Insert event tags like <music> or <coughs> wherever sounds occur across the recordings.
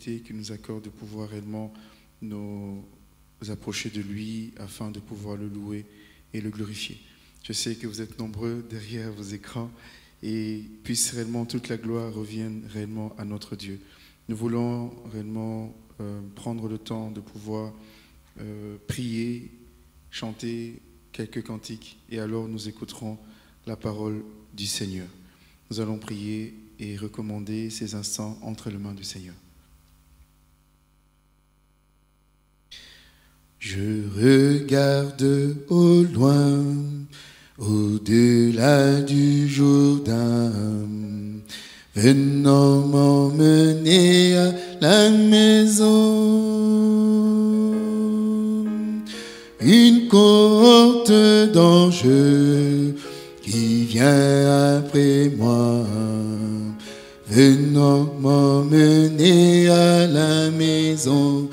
qui nous accorde de pouvoir réellement nous approcher de lui afin de pouvoir le louer et le glorifier. Je sais que vous êtes nombreux derrière vos écrans et puisse réellement toute la gloire revienne réellement à notre Dieu. Nous voulons réellement euh, prendre le temps de pouvoir euh, prier, chanter quelques cantiques et alors nous écouterons la parole du Seigneur. Nous allons prier et recommander ces instants entre les mains du Seigneur. Je regarde au loin, au-delà du Jourdain, venant m'emmener à la maison. Une cohorte d'anges qui vient après moi, venant m'emmener à la maison.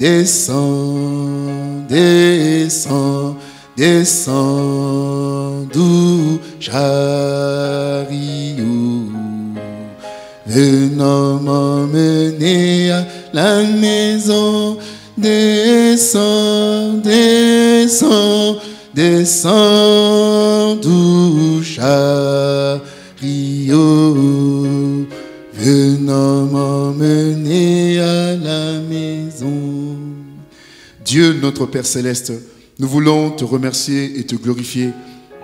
Descends, descends, descends, doux chariot, venant m'emmener à la maison. Descends, descends, descends, doux chariot, venant m'emmener à la maison. Dieu, notre Père céleste, nous voulons te remercier et te glorifier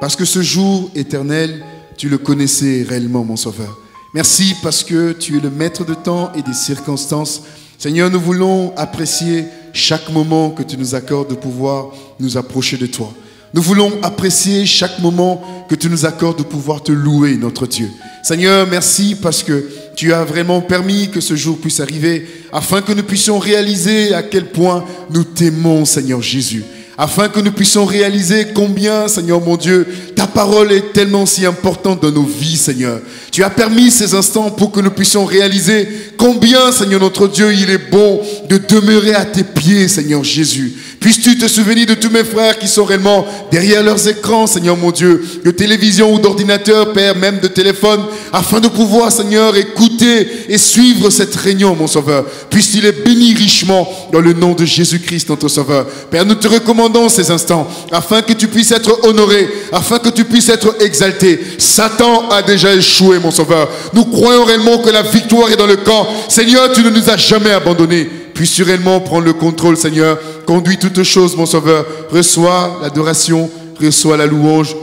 parce que ce jour éternel, tu le connaissais réellement, mon Sauveur. Merci parce que tu es le maître de temps et des circonstances. Seigneur, nous voulons apprécier chaque moment que tu nous accordes de pouvoir nous approcher de toi. Nous voulons apprécier chaque moment que tu nous accordes de pouvoir te louer, notre Dieu. Seigneur, merci parce que tu as vraiment permis que ce jour puisse arriver afin que nous puissions réaliser à quel point nous t'aimons, Seigneur Jésus. Afin que nous puissions réaliser combien, Seigneur mon Dieu, ta parole est tellement si importante dans nos vies, Seigneur. Tu as permis ces instants pour que nous puissions réaliser combien, Seigneur notre Dieu, il est bon de demeurer à tes pieds, Seigneur Jésus. Puisses-tu te souvenir de tous mes frères qui sont réellement derrière leurs écrans, Seigneur mon Dieu, de télévision ou d'ordinateur, Père, même de téléphone, afin de pouvoir, Seigneur, écouter et suivre cette réunion, mon Sauveur. Puisse-t-il est béni richement dans le nom de Jésus-Christ, notre Sauveur. Père, nous te recommandons ces instants, afin que tu puisses être honoré, afin que tu puisses être exalté. Satan a déjà échoué, mon Sauveur. Nous croyons réellement que la victoire est dans le camp. Seigneur, tu ne nous as jamais abandonnés. Puisse-tu réellement prendre le contrôle, Seigneur? Conduis toutes choses, mon Sauveur. Reçois l'adoration, reçois la louange,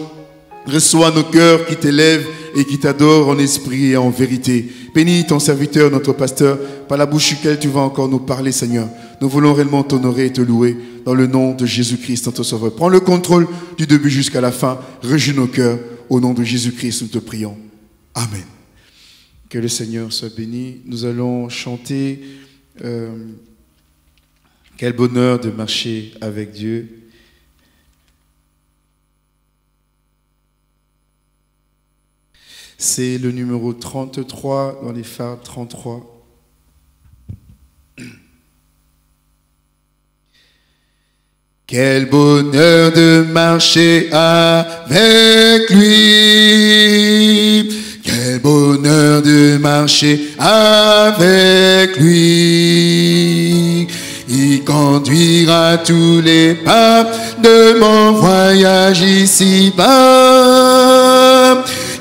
reçois nos cœurs qui t'élèvent et qui t'adorent en esprit et en vérité. Bénis ton serviteur, notre pasteur, par la bouche duquel tu vas encore nous parler, Seigneur. Nous voulons réellement t'honorer et te louer dans le nom de Jésus-Christ, notre Sauveur. Prends le contrôle du début jusqu'à la fin. Réjouis nos cœurs. Au nom de Jésus-Christ, nous te prions. Amen. Que le Seigneur soit béni. Nous allons chanter. Euh, quel bonheur de marcher avec Dieu. C'est le numéro 33 dans les phares 33. Quel bonheur de marcher avec lui. Quel bonheur de marcher avec lui. Il conduira tous les pas de mon voyage ici-bas.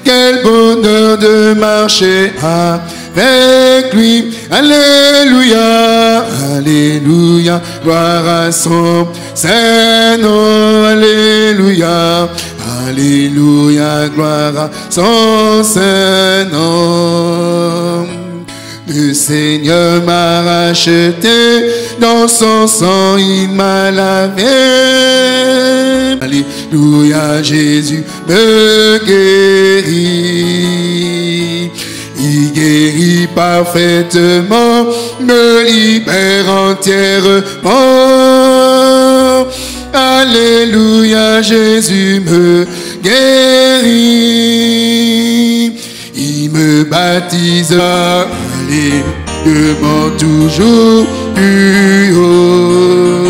Quel bonheur de marcher avec lui. Alléluia, Alléluia, gloire à son Saint-Nom. Alléluia, Alléluia, gloire à son Saint-Nom. Le Seigneur m'a racheté, dans son sang il m'a lavé. Alléluia, Jésus me guérit. Guérit parfaitement, me libère entièrement. Alléluia, Jésus me guérit. Il me baptise, allez, demande toujours plus haut.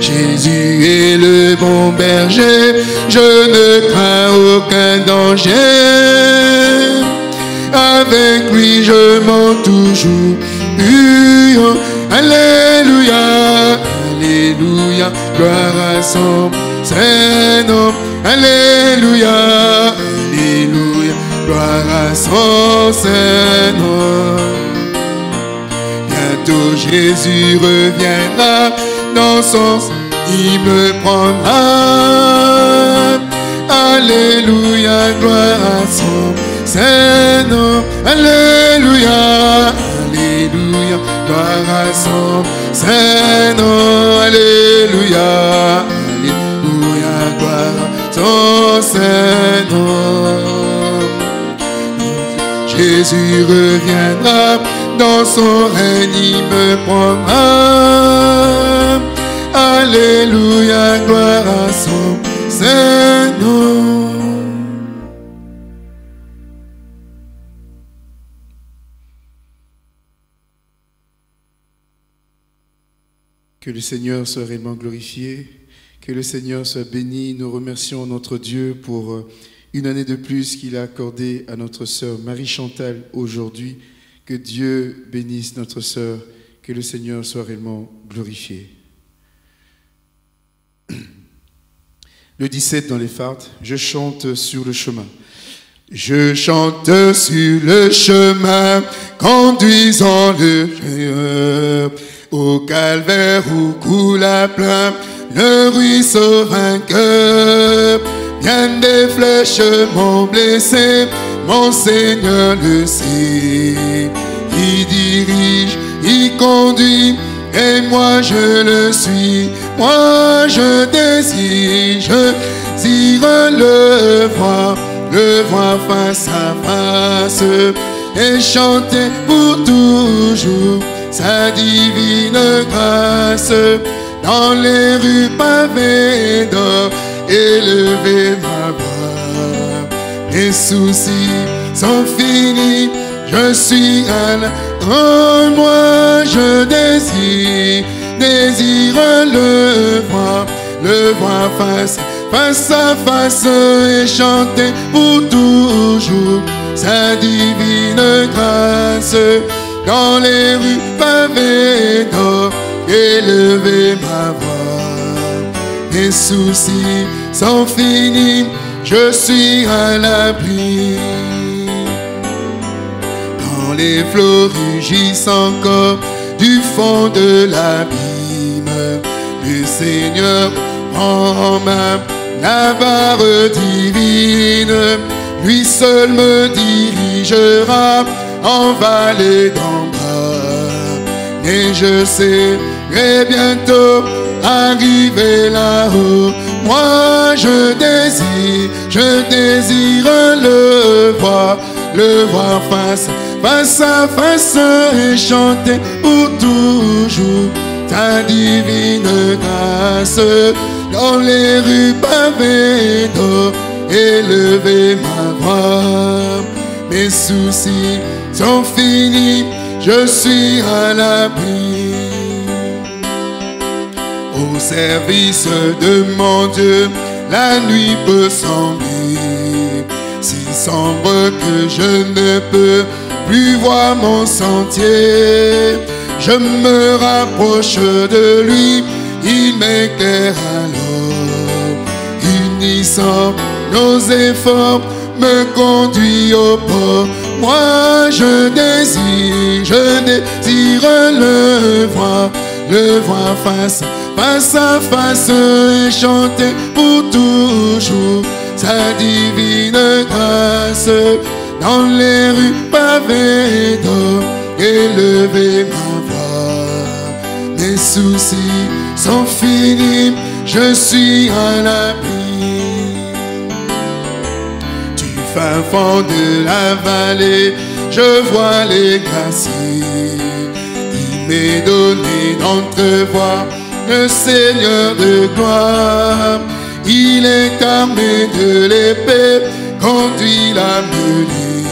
Jésus est le bon berger, je ne crains aucun danger. Avec lui je monte toujours. Alléluia, Alléluia, gloire à son Saint-Nom. Alléluia, Alléluia, gloire à son Saint-Nom. Bientôt Jésus reviendra dans son il me prendra. Alléluia, gloire à son Saint-Nom. Alléluia, Alléluia, gloire à son Saint-Nom. Alléluia, Alléluia, gloire à son Saint-Nom. Jésus reviendra dans son règne, il me prendra. Alléluia, gloire à son Saint-Nom. Que le Seigneur soit réellement glorifié, que le Seigneur soit béni. Nous remercions notre Dieu pour euh, une année de plus qu'il a accordé à notre sœur Marie-Chantal aujourd'hui. Que Dieu bénisse notre sœur, que le Seigneur soit réellement glorifié. <clears throat> Le 17 dans les fardes, je chante sur le chemin. Je chante sur le chemin, conduisant le au calvaire où coule à plein le ruisseau vainqueur. Bien des flèches m'ont blessé, mon Seigneur le sait. Il dirige, il conduit, et moi je le suis. Moi je désire, je désire le voir, le voir face à face et chanter pour toujours sa divine grâce dans les rues pavées d'or, élever ma voix. Mes soucis sont finis, je suis à la moi je désire, désire le voir, le voir face, face à face et chanter pour toujours sa divine grâce dans les rues pavées d'or, élever ma voix. Mes soucis sont finis, je suis à l'abri les flots rugissent encore du fond de l'abîme. Le Seigneur prend ma la barre divine, lui seul me dirigera en vallée bas. Et je sais bientôt arriver là-haut. Moi je désire, je désire le voir, le voir face face à face et chanter pour toujours ta divine grâce dans les rues pavées d'or, élever ma voix. Mes soucis sont finis, je suis à l'abri. Au service de mon Dieu, la nuit peut sembler si sombre que je ne peux plus voir mon sentier. Je me rapproche de lui, il m'éclaire alors. Unissant nos efforts, me conduit au port. Moi je désire, je désire le voir, le voir face, face à face et chanter pour toujours sa divine grâce dans les rues pavées d'or, élever ma voix. Mes soucis sont finis, je suis à l'abri. Du fin fond de la vallée, je vois les glaciers. Il m'est donné d'entrevoir le Seigneur de gloire. Il est armé de l'épée, conduit la mêlée.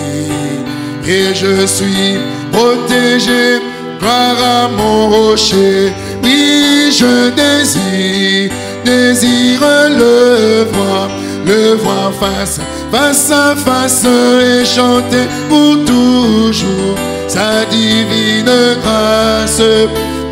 Et je suis protégé par à mon rocher. Oui, je désire, désire le voir, le voir face, face à face et chanter pour toujours sa divine grâce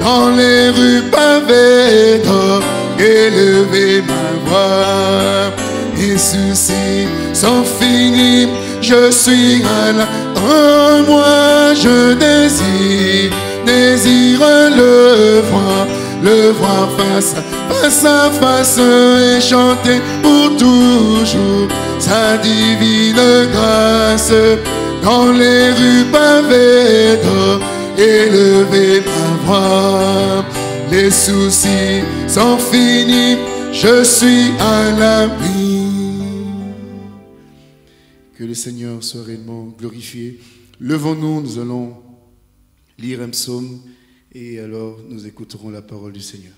dans les rues pavées d'or, élever ma voix. Les soucis sont finis, je suis à en moi, je désire, désire le voir, le voir face, face à face et chanter pour toujours sa divine grâce dans les rues pavées d'or, élever ma voix. Les soucis sont finis, je suis à l'abri. Que le Seigneur soit réellement glorifié. Levons-nous, nous allons lire un psaume et alors nous écouterons la parole du Seigneur.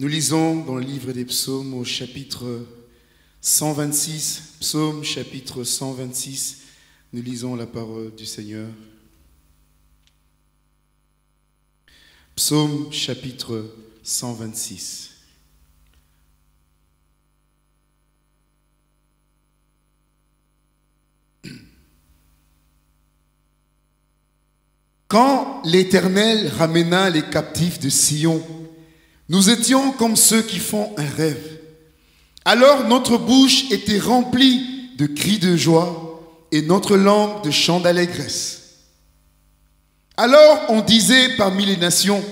Nous lisons dans le livre des psaumes au chapitre 126, psaume chapitre 126, nous lisons la parole du Seigneur. Psaume chapitre 126. Quand l'Éternel ramena les captifs de Sion, nous étions comme ceux qui font un rêve. Alors notre bouche était remplie de cris de joie et notre langue de chants d'allégresse. Alors on disait parmi les nations,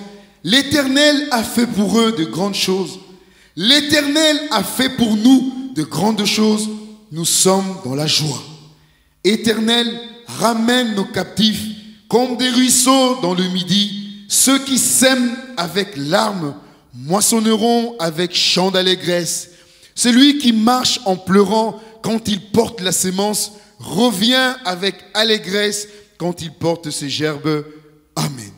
l'Éternel a fait pour eux de grandes choses. L'Éternel a fait pour nous de grandes choses. Nous sommes dans la joie. Éternel, ramène nos captifs comme des ruisseaux dans le midi. Ceux qui sèment avec larmes moissonneront avec chant d'allégresse. Celui qui marche en pleurant quand il porte la sémence revient avec allégresse quand il porte ses gerbes. Amen.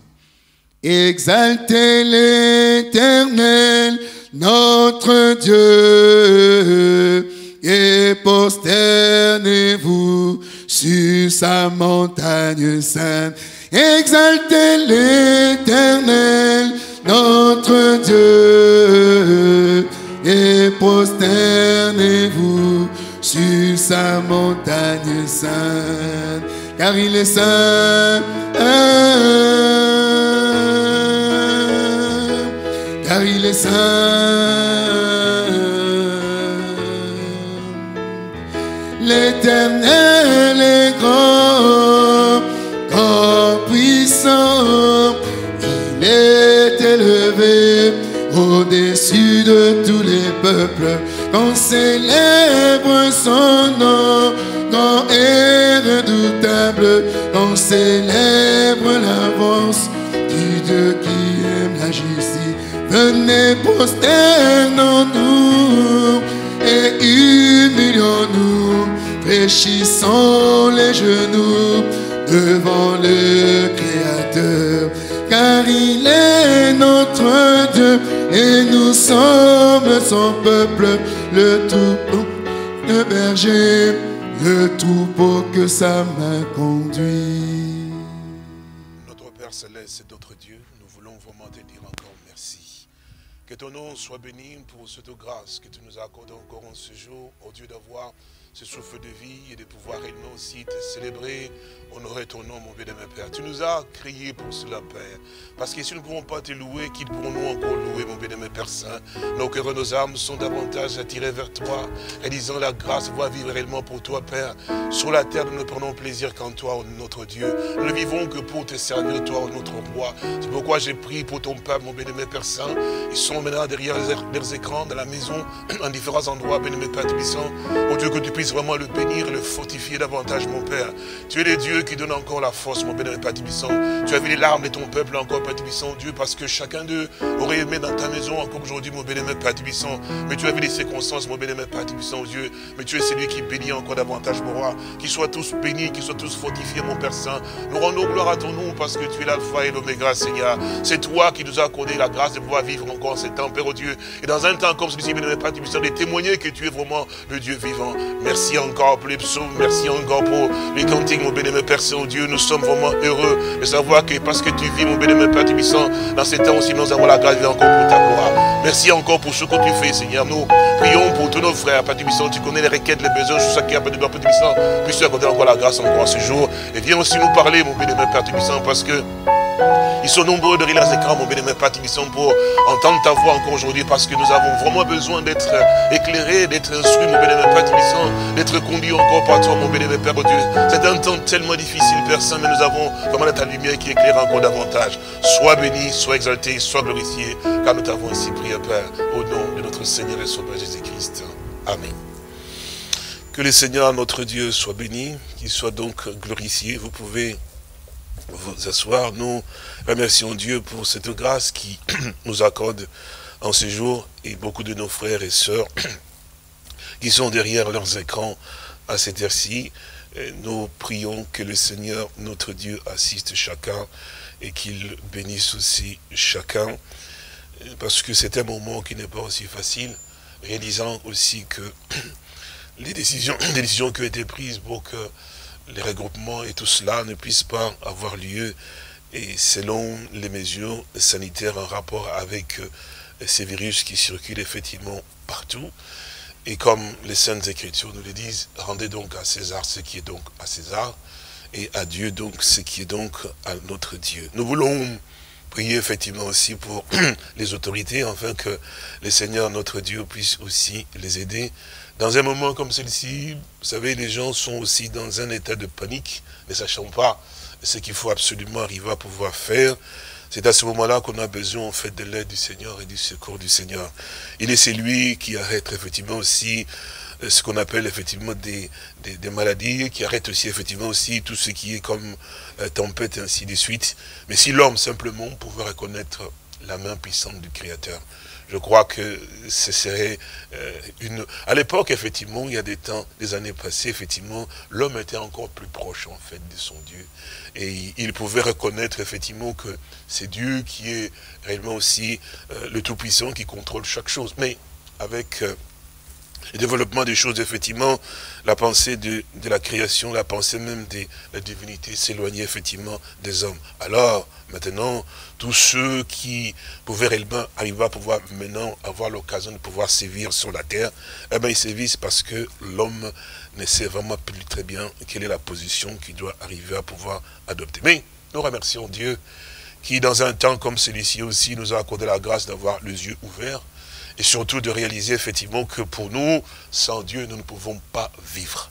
Exaltez l'éternel, notre Dieu, et prosternez-vous sur sa montagne sainte. Exaltez l'éternel, notre Dieu, et prosternez-vous sur sa montagne sainte, car il est saint, car il est saint. L'éternel peuples. On célèbre son nom, grand et redoutable. On célèbre l'avance du Dieu qui aime la justice. Venez prosternons-nous et humilions-nous. Fléchissons les genoux devant le Créateur car il est notre Dieu et nous sommes son peuple, le tout le berger, le troupeau que sa main conduit. Notre Père Céleste et notre Dieu, nous voulons vraiment te dire encore merci. Que ton nom soit béni pour cette grâce que tu nous as accordée encore en ce jour, au Dieu d'avoir ce souffle de vie et de pouvoir réellement aussi te célébrer, honorer ton nom, mon bien-aimé Père. Tu nous as crié pour cela, Père. Parce que si nous ne pouvons pas te louer, qui pourrons-nous encore louer, mon bien-aimé Père Saint? Nos cœurs et nos âmes sont davantage attirés vers toi, réalisant la grâce, voir vivre réellement pour toi, Père. Sur la terre, nous ne prenons plaisir qu'en toi, notre Dieu. Nous ne vivons que pour te servir, toi, notre roi. C'est pourquoi j'ai prié pour ton peuple, mon bien-aimé Père Saint. Ils sont maintenant derrière leurs écrans, dans la maison, <clears throat> en différents endroits, bien-aimé Père Tubissant. Oh Dieu, que tu puisses vraiment le bénir le fortifier davantage, mon Père. Tu es le Dieu qui donne encore la force, mon Père Tubissant. Tu as vu les larmes de ton peuple encore, Père Tubissant, Dieu, parce que chacun d'eux aurait aimé dans ta maison encore aujourd'hui, mon bien-aimé Père Tubissant. Mais tu as vu les circonstances, mon bien-aimé Père Tubissant, Dieu. Mais tu es celui qui bénit encore davantage, mon roi. Qu'ils soient tous bénis, qu'ils soient tous fortifiés, mon Père Saint. Nous rendons gloire à ton nom parce que tu es l'alpha et l'oméga, Seigneur. C'est toi qui nous as accordé la grâce de pouvoir vivre encore ce temps, Père oh Dieu. Et dans un temps comme celui-ci, bien-aimé Père de témoigner que tu es vraiment le Dieu vivant. Merci encore pour les psaumes, merci encore pour les cantiques, mon bénémoine Père Saint-Dieu. Nous sommes vraiment heureux de savoir que parce que tu vis, mon bénémoine Père Tubissant, dans ces temps aussi, nous avons la grâce encore pour ta gloire. Merci encore pour ce que tu fais, Seigneur. Nous prions pour tous nos frères, Père Tu connais les requêtes, les besoins, tout qui a Père Tubissant. Puisse-tu accorder encore la grâce encore ce jour. Et viens aussi nous parler, mon bénémoine Père Tubissant, parce que ils sont nombreux de les écrans, mon bénémoine Tibisson, pour entendre ta voix encore aujourd'hui, parce que nous avons vraiment besoin d'être éclairés, d'être instruits, mon bénémoine Tibisson, d'être conduits encore par toi, mon bénémoine Père Dieu. C'est un temps tellement difficile, Père Saint, mais nous avons vraiment ta lumière qui éclaire encore davantage. Sois béni, sois exalté, sois glorifié, car nous t'avons ainsi prié, Père, au nom de notre Seigneur et Sauveur Jésus-Christ. Amen. Que le Seigneur, notre Dieu, soit béni, qu'il soit donc glorifié. Vous pouvez vous asseoir. Nous remercions Dieu pour cette grâce qui <clears throat> nous accorde en ce jour et beaucoup de nos frères et sœurs <clears throat> qui sont derrière leurs écrans à cette heure-ci. Nous prions que le Seigneur, notre Dieu, assiste chacun et qu'il bénisse aussi chacun parce que c'est un moment qui n'est pas aussi facile, réalisant aussi que <clears throat> les décisions, les décisions qui ont été prises pour que les regroupements et tout cela ne puissent pas avoir lieu et selon les mesures sanitaires en rapport avec euh, ces virus qui circulent effectivement partout. Et comme les Saintes Écritures nous le disent, rendez donc à César ce qui est donc à César, et à Dieu donc ce qui est donc à notre Dieu. Nous voulons prier effectivement aussi pour <clears throat> les autorités, afin que le Seigneur notre Dieu puisse aussi les aider dans un moment comme celui-ci, vous savez, les gens sont aussi dans un état de panique, ne sachant pas ce qu'il faut absolument arriver à pouvoir faire. C'est à ce moment-là qu'on a besoin en fait de l'aide du Seigneur et du secours du Seigneur. Il est celui qui arrête effectivement aussi euh, ce qu'on appelle effectivement des, des, maladies, qui arrête aussi effectivement aussi tout ce qui est comme euh, tempête et ainsi de suite. Mais si l'homme simplement pouvait reconnaître la main puissante du Créateur, je crois que ce serait euh, une... À l'époque, effectivement, il y a des temps, des années passées, effectivement, l'homme était encore plus proche, en fait, de son Dieu. Et il pouvait reconnaître, effectivement, que c'est Dieu qui est réellement aussi euh, le Tout-Puissant, qui contrôle chaque chose. Mais avec... Euh, le développement des choses, effectivement, la pensée de, la création, la pensée même de la divinité s'éloignait effectivement des hommes. Alors, maintenant, tous ceux qui pouvaient réellement arriver à pouvoir maintenant avoir l'occasion de pouvoir sévir sur la terre, eh bien, ils sévissent parce que l'homme ne sait vraiment plus très bien quelle est la position qu'il doit arriver à pouvoir adopter. Mais nous remercions Dieu qui, dans un temps comme celui-ci aussi, nous a accordé la grâce d'avoir les yeux ouverts et surtout de réaliser effectivement que pour nous, sans Dieu, nous ne pouvons pas vivre.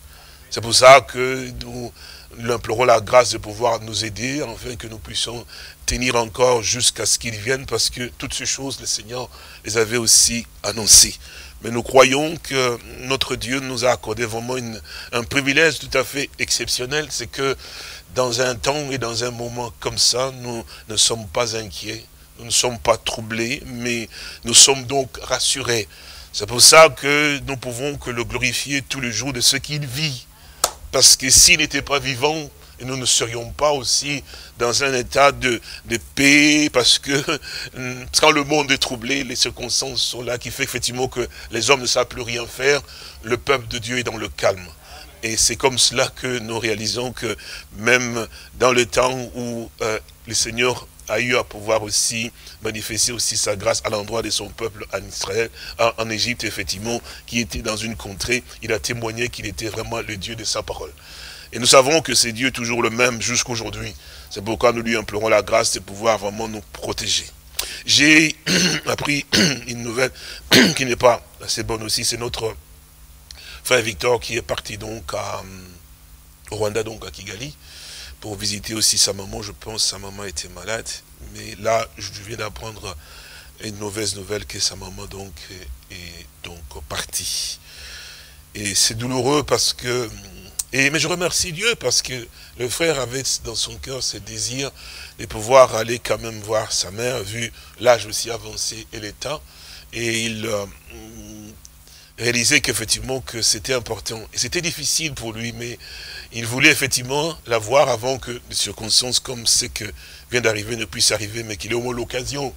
C'est pour ça que nous l'implorons la grâce de pouvoir nous aider, afin que nous puissions tenir encore jusqu'à ce qu'il vienne, parce que toutes ces choses, le Seigneur les avait aussi annoncées. Mais nous croyons que notre Dieu nous a accordé vraiment un privilège tout à fait exceptionnel, c'est que dans un temps et dans un moment comme ça, nous ne sommes pas inquiets, nous ne sommes pas troublés, mais nous sommes donc rassurés. C'est pour ça que nous pouvons que le glorifier tous les jours de ce qu'il vit. Parce que s'il n'était pas vivant, nous ne serions pas aussi dans un état de, paix, parce que quand le monde est troublé, les circonstances sont là, qui fait effectivement que les hommes ne savent plus rien faire, le peuple de Dieu est dans le calme. Et c'est comme cela que nous réalisons que même dans le temps où euh, le Seigneur a eu à pouvoir aussi manifester aussi sa grâce à l'endroit de son peuple en Israël, en, Égypte, effectivement, qui était dans une contrée. Il a témoigné qu'il était vraiment le Dieu de sa parole. Et nous savons que c'est Dieu toujours le même jusqu'aujourd'hui. C'est pourquoi nous lui implorons la grâce de pouvoir vraiment nous protéger. J'ai <clears throat> appris <clears throat> une nouvelle <clears throat> qui n'est pas assez bonne aussi. C'est notre frère Victor qui est parti donc à, au Rwanda, donc à Kigali pour visiter aussi sa maman. Je pense sa maman était malade. Mais là, je viens d'apprendre une mauvaise nouvelle que sa maman donc est, donc partie. Et c'est douloureux parce que... Et, mais je remercie Dieu parce que le frère avait dans son cœur ce désir de pouvoir aller quand même voir sa mère, vu l'âge aussi avancé et l'état. Et il, euh, réalisait qu'effectivement que c'était important. Et c'était difficile pour lui, mais il voulait effectivement la voir avant que des circonstances comme ce que vient d'arriver ne puissent arriver, mais qu'il ait au moins l'occasion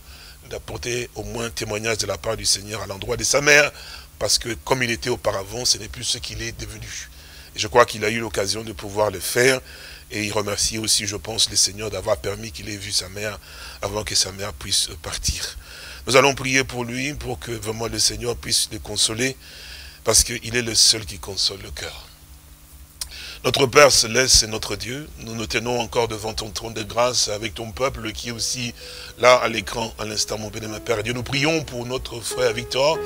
d'apporter au moins un témoignage de la part du Seigneur à l'endroit de sa mère, parce que comme il était auparavant, ce n'est plus ce qu'il est devenu. Je crois qu'il a eu l'occasion de pouvoir le faire, et il remercie aussi, je pense, le Seigneur d'avoir permis qu'il ait vu sa mère avant que sa mère puisse partir. Nous allons prier pour lui, pour que vraiment le Seigneur puisse le consoler, parce qu'il est le seul qui console le cœur. Notre Père Céleste, c'est notre Dieu. Nous nous tenons encore devant ton trône de grâce avec ton peuple qui est aussi là à l'écran à l'instant, mon béni, Père. Dieu, nous prions pour notre frère Victor,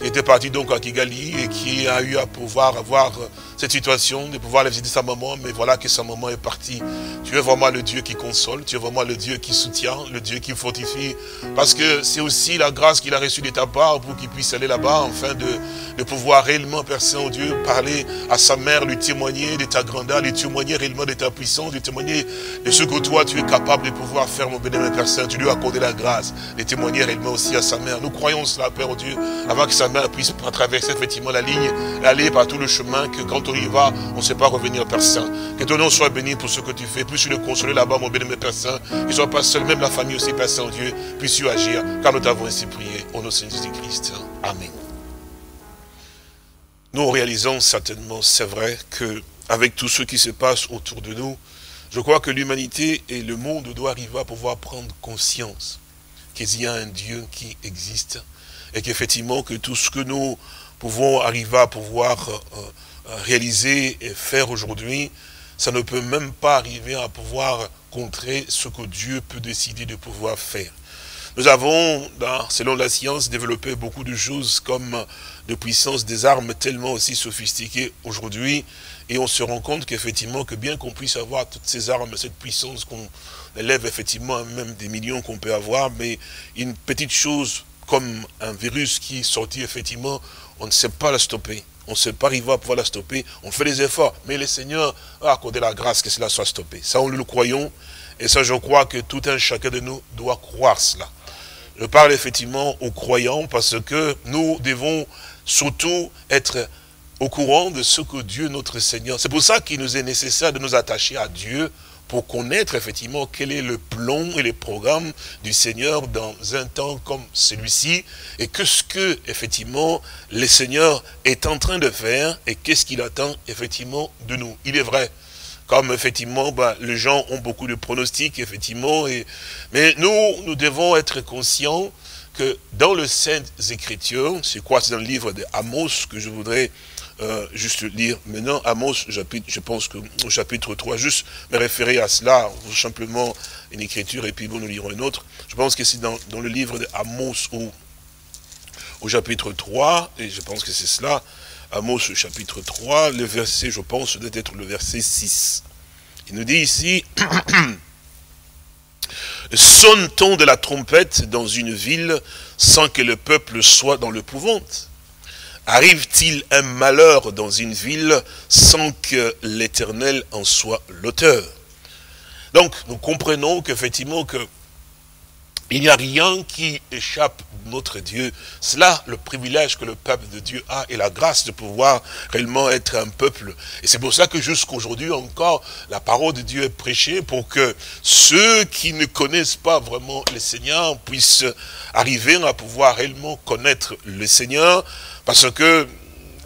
qui était parti donc à Kigali et qui a eu à pouvoir avoir cette situation, de pouvoir aller visiter sa maman, mais voilà que sa maman est partie. Tu es vraiment le Dieu qui console, tu es vraiment le Dieu qui soutient, le Dieu qui fortifie, parce que c'est aussi la grâce qu'il a reçue de ta part pour qu'il puisse aller là-bas, afin de, de pouvoir réellement, Père Saint-Dieu, parler à sa mère, lui témoigner de ta grandeur, lui témoigner réellement de ta puissance, lui témoigner de ce que toi tu es capable de pouvoir faire, mon bénémoine Père Saint. Tu lui as accordé la grâce de témoigner réellement aussi à sa mère. Nous croyons cela, Père Dieu, avant que sa mère puisse traverser effectivement la ligne, aller par tout le chemin, que quand on y va, on ne sait pas revenir, Père Saint. Que ton nom soit béni pour ce que tu fais. Puisse-tu le consoler là-bas, mon bénémoine Père Saint. Qu'il ne soit pas seul, même la famille aussi, Père Saint-Dieu. Puisse-tu agir, car nous t'avons ainsi prié. Au nom de Jésus-Christ. Amen. Nous réalisons certainement, c'est vrai, que avec tout ce qui se passe autour de nous, je crois que l'humanité et le monde doivent arriver à pouvoir prendre conscience qu'il y a un Dieu qui existe et qu'effectivement que tout ce que nous pouvons arriver à pouvoir euh, euh, réaliser et faire aujourd'hui, ça ne peut même pas arriver à pouvoir contrer ce que Dieu peut décider de pouvoir faire. Nous avons, selon la science, développé beaucoup de choses comme de puissance des armes tellement aussi sophistiquées aujourd'hui. Et on se rend compte qu'effectivement, que bien qu'on puisse avoir toutes ces armes, cette puissance qu'on élève effectivement même des millions qu'on peut avoir, mais une petite chose comme un virus qui est sorti effectivement, on ne sait pas la stopper. On ne sait pas arriver à pouvoir la stopper. On fait des efforts. Mais le Seigneur a accordé la grâce que cela soit stoppé. Ça, on le croyons. Et ça, je crois que tout un chacun de nous doit croire cela. Je parle effectivement aux croyants parce que nous devons surtout être au courant de ce que Dieu, notre Seigneur, c'est pour ça qu'il nous est nécessaire de nous attacher à Dieu pour connaître effectivement quel est le plan et les programmes du Seigneur dans un temps comme celui-ci et que ce que effectivement le Seigneur est en train de faire et qu'est-ce qu'il attend effectivement de nous. Il est vrai, comme effectivement bah, les gens ont beaucoup de pronostics, effectivement, et, mais nous, nous devons être conscients que dans le Saintes Écritures, c'est quoi? C'est dans le livre de Amos que je voudrais euh, juste lire maintenant, Amos, je pense que au chapitre 3, juste me référer à cela, simplement une écriture, et puis bon, nous lirons une autre. Je pense que c'est dans, le livre de Amos au, au chapitre 3, et je pense que c'est cela, Amos chapitre 3, le verset, je pense, doit être le verset 6. Il nous dit ici, <coughs> sonne-t-on de la trompette dans une ville sans que le peuple soit dans l'épouvante Arrive-t-il un malheur dans une ville sans que l'Éternel en soit l'auteur? Donc, nous comprenons qu'effectivement, que il n'y a rien qui échappe notre Dieu. C'est là le privilège que le peuple de Dieu a et la grâce de pouvoir réellement être un peuple. Et c'est pour ça que jusqu'aujourd'hui encore, la parole de Dieu est prêchée pour que ceux qui ne connaissent pas vraiment le Seigneur puissent arriver à pouvoir réellement connaître le Seigneur. Parce que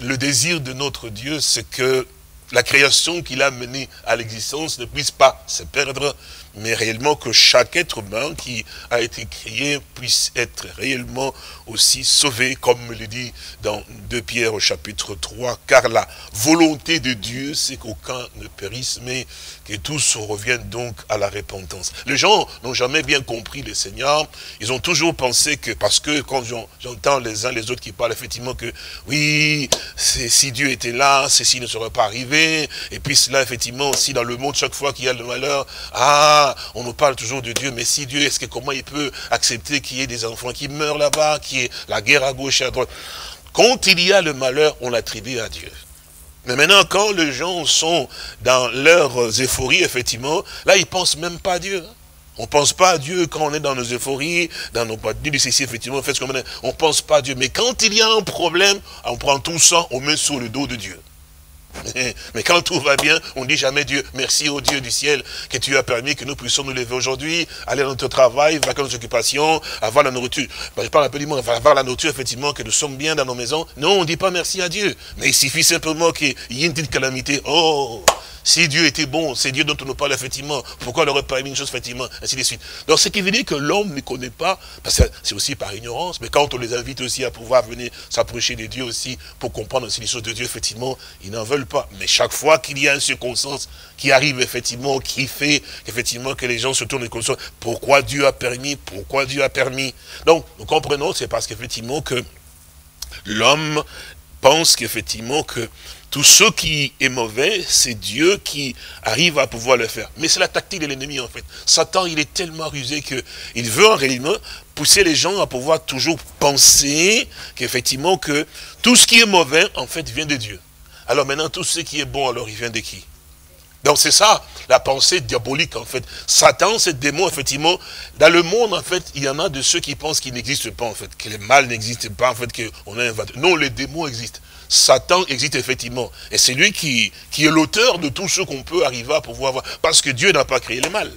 le désir de notre Dieu, c'est que la création qu'il a menée à l'existence ne puisse pas se perdre, mais réellement que chaque être humain qui a été créé puisse être réellement aussi sauvé, comme le dit dans 2 Pierre au chapitre 3, car la volonté de Dieu, c'est qu'aucun ne périsse, mais que tous reviennent donc à la repentance. Les gens n'ont jamais bien compris le Seigneur, ils ont toujours pensé que, parce que quand j'entends les uns les autres qui parlent effectivement que, oui, si Dieu était là, ceci ne serait pas arrivé, et puis cela effectivement, si dans le monde, chaque fois qu'il y a le malheur, ah, on nous parle toujours de Dieu, mais si Dieu, est-ce que comment il peut accepter qu'il y ait des enfants qui meurent là-bas, qu'il y ait la guerre à gauche et à droite? Quand il y a le malheur, on l'attribue à Dieu. Mais maintenant, quand les gens sont dans leurs euphories, effectivement, là, ils pensent même pas à Dieu. On ne pense pas à Dieu quand on est dans nos euphories, dans nos ceci, effectivement, On ne pense pas à Dieu. Mais quand il y a un problème, on prend tout ça, on met sur le dos de Dieu. <laughs> Mais quand tout va bien, on ne dit jamais Dieu, merci au Dieu du ciel que tu as permis que nous puissions nous lever aujourd'hui, aller dans notre travail, nos occupations, avoir la nourriture. Ben, je parle un peu du monde, avoir la nourriture, effectivement, que nous sommes bien dans nos maisons. Non, on ne dit pas merci à Dieu. Mais il suffit simplement qu'il y ait une petite calamité. Oh, Si Dieu était bon, c'est Dieu dont on nous parle effectivement, pourquoi il aurait pas mis une chose effectivement, ainsi de suite. Donc ce qui veut dire que l'homme ne connaît pas, parce que c'est aussi par ignorance, mais quand on les invite aussi à pouvoir venir s'approcher de Dieu aussi, pour comprendre aussi les choses de Dieu, effectivement, ils n'en veulent pas. Mais chaque fois qu'il y a une circonstance qui arrive effectivement, qui fait effectivement que les gens se tournent et conscience, pourquoi Dieu a permis, pourquoi Dieu a permis. Donc, nous comprenons, c'est parce qu'effectivement que l'homme pense qu'effectivement que tout ce qui est mauvais, c'est Dieu qui arrive à pouvoir le faire. Mais c'est la tactique de l'ennemi en fait. Satan, il est tellement rusé qu'il veut en réalité pousser les gens à pouvoir toujours penser qu'effectivement que tout ce qui est mauvais, en fait, vient de Dieu. Alors maintenant, tout ce qui est bon, alors il vient de qui? Donc c'est ça, la pensée diabolique en fait. Satan, ce démon, effectivement, dans le monde, en fait, il y en a de ceux qui pensent qu'il n'existe pas, en fait, que le mal n'existe pas, en fait, qu'on a inventé. Non, les démons existent. Satan existe effectivement. Et c'est lui qui, est l'auteur de tout ce qu'on peut arriver à pouvoir voir. Parce que Dieu n'a pas créé le mal.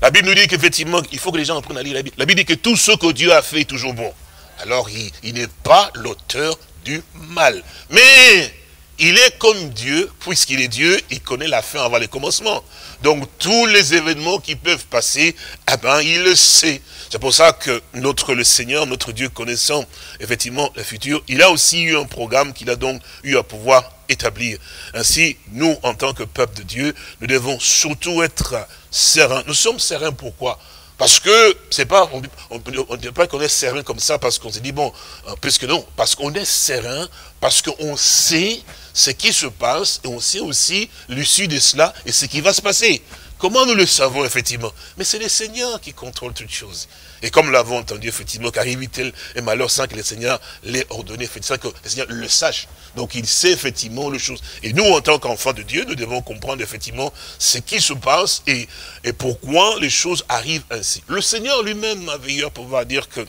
La Bible nous dit qu'effectivement, il faut que les gens apprennent à lire la Bible. La Bible dit que tout ce que Dieu a fait est toujours bon. Alors, il, n'est pas l'auteur du mal. Mais il est comme Dieu, puisqu'il est Dieu, il connaît la fin avant le commencement. Donc tous les événements qui peuvent passer, eh ben, il le sait. C'est pour ça que notre le Seigneur, notre Dieu connaissant effectivement le futur, il a aussi eu un programme qu'il a donc eu à pouvoir établir. Ainsi, nous, en tant que peuple de Dieu, nous devons surtout être sereins. Nous sommes sereins pourquoi? Parce que c'est pas, on ne peut pas qu'on est serein comme ça parce qu'on s'est dit, bon, euh, puisque non, parce qu'on est serein, parce qu'on sait ce qui se passe et on sait aussi l'issue de cela et ce qui va se passer. Comment nous le savons, effectivement? Mais c'est le Seigneur qui contrôle toutes choses. Et comme l'avons entendu, effectivement, qu'arrive-t-il et malheur sans que le Seigneur l'ait ordonné, sans que le Seigneur le sache. Donc il sait effectivement les choses. Et nous, en tant qu'enfants de Dieu, nous devons comprendre effectivement ce qui se passe et, et pourquoi les choses arrivent ainsi. Le Seigneur lui-même avait eu à pouvoir dire que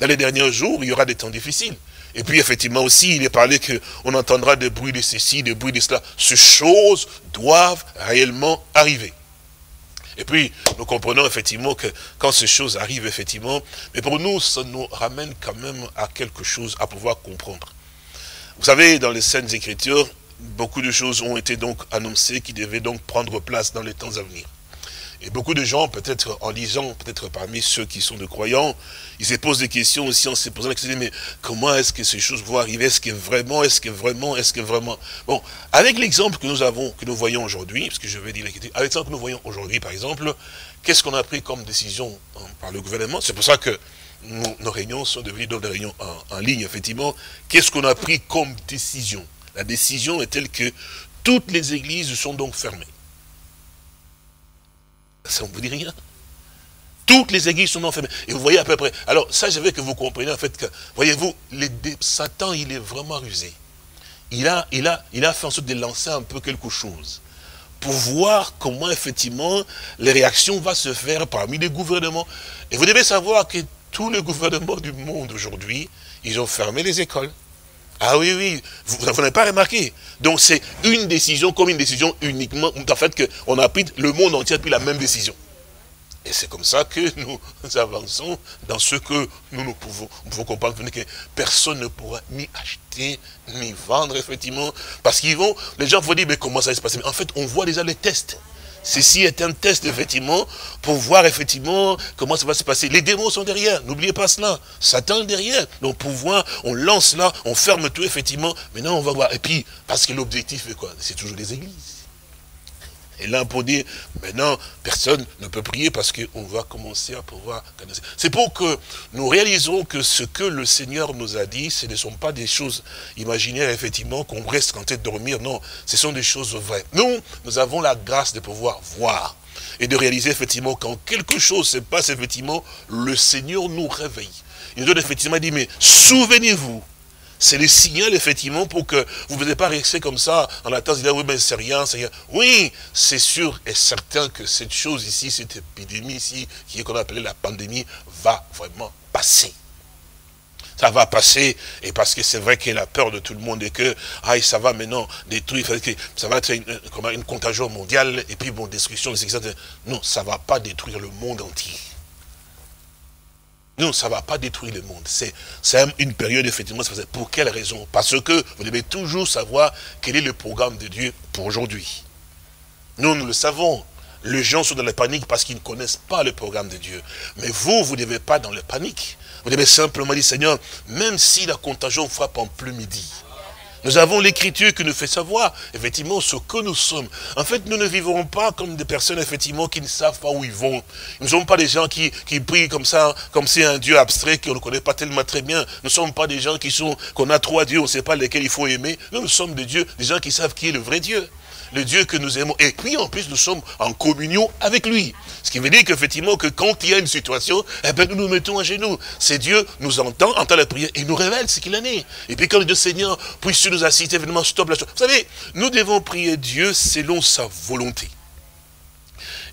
dans les derniers jours, il y aura des temps difficiles. Et puis effectivement aussi, il est parlé qu'on entendra des bruits de ceci, des bruits de cela. Ces choses doivent réellement arriver. Et puis, nous comprenons effectivement que quand ces choses arrivent, effectivement, mais pour nous, ça nous ramène quand même à quelque chose à pouvoir comprendre. Vous savez, dans les Saintes Écritures, beaucoup de choses ont été donc annoncées qui devaient donc prendre place dans les temps à venir. Et beaucoup de gens, peut-être en lisant, peut-être parmi ceux qui sont de croyants, ils se posent des questions aussi en se posant la question, mais comment est-ce que ces choses vont arriver? Est-ce que vraiment, est-ce que vraiment, est-ce que vraiment? Bon, avec l'exemple que nous avons, que nous voyons aujourd'hui, parce que je vais dire avec l'exemple que nous voyons aujourd'hui, par exemple, qu'est-ce qu'on a pris comme décision hein, par le gouvernement? C'est pour ça que nos, réunions sont devenues des réunions en, en ligne, effectivement. Qu'est-ce qu'on a pris comme décision? La décision est telle que toutes les églises sont donc fermées. Ça ne vous dit rien. Toutes les églises sont enfermées. Et vous voyez à peu près. Alors, ça, je veux que vous compreniez en fait que, voyez-vous, Satan, il est vraiment rusé. Il a, il, a, il a fait en sorte de lancer un peu quelque chose pour voir comment effectivement les réactions vont se faire parmi les gouvernements. Et vous devez savoir que tous les gouvernements du monde aujourd'hui, ils ont fermé les écoles. Ah oui, oui, vous, n'avez pas remarqué. Donc c'est une décision comme une décision uniquement, en fait, qu'on a pris, le monde entier a pris la même décision. Et c'est comme ça que nous <laughs> avançons dans ce que nous, nous pouvons, nous pouvons comprendre que personne ne pourra ni acheter, ni vendre, effectivement. Parce qu'ils vont, les gens vont dire, mais comment ça va se passer? En fait, on voit déjà les tests. Ceci est un test, effectivement, pour voir, effectivement, comment ça va se passer. Les démons sont derrière, n'oubliez pas cela. Satan est derrière. Donc, pour voir, on lance là, on ferme tout, effectivement. Maintenant, on va voir. Et puis, parce que l'objectif est quoi? C'est toujours les églises. Et là, pour dire, maintenant, personne ne peut prier parce qu'on va commencer à pouvoir C'est pour que nous réalisons que ce que le Seigneur nous a dit, ce ne sont pas des choses imaginaires, effectivement, qu'on reste en tête dormir. Non, ce sont des choses vraies. Nous, nous avons la grâce de pouvoir voir et de réaliser, effectivement, quand quelque chose se passe, effectivement, le Seigneur nous réveille. Il nous donne effectivement dit, mais souvenez-vous c'est le signal, effectivement, pour que vous ne venez pas rester comme ça, en attendant, dire, oui, mais c'est rien, c'est rien. Oui, c'est sûr et certain que cette chose ici, cette épidémie ici, qui est qu'on appelait la pandémie, va vraiment passer ça va passer, et parce que c'est vrai qu'il y a la peur de tout le monde, et que, ah, ça va maintenant détruire, ça va être une, une contagion mondiale, et puis bon, destruction, etc. Non, ça ne va pas détruire le monde entier. Non, ça ne va pas détruire le monde. C'est une période, effectivement, pour quelle raison? Parce que vous devez toujours savoir quel est le programme de Dieu pour aujourd'hui. Nous, nous le savons. Les gens sont dans la panique parce qu'ils ne connaissent pas le programme de Dieu. Mais vous, vous ne devez pas dans la panique. Vous devez simplement dire, Seigneur, même si la contagion frappe en plus midi, nous avons l'écriture qui nous fait savoir, effectivement, ce que nous sommes. En fait, nous ne vivrons pas comme des personnes, effectivement, qui ne savent pas où ils vont. Nous ne sommes pas des gens qui, qui prient comme ça, comme c'est un Dieu abstrait qu'on ne connaît pas tellement très bien. Nous ne sommes pas des gens qui sont, qu'on a trois dieux, on ne sait pas lesquels il faut aimer. Nous, nous sommes des dieux, des gens qui savent qui est le vrai Dieu le Dieu que nous aimons. Et puis, en plus, nous sommes en communion avec lui. Ce qui veut dire qu'effectivement, que quand il y a une situation, eh bien, nous nous mettons à genoux. C'est Dieu nous entend, entend la prière et nous révèle ce qu'il en est. Et puis, quand le Seigneur, puisse nous assister, évidemment, stop la chose. Vous savez, nous devons prier Dieu selon sa volonté.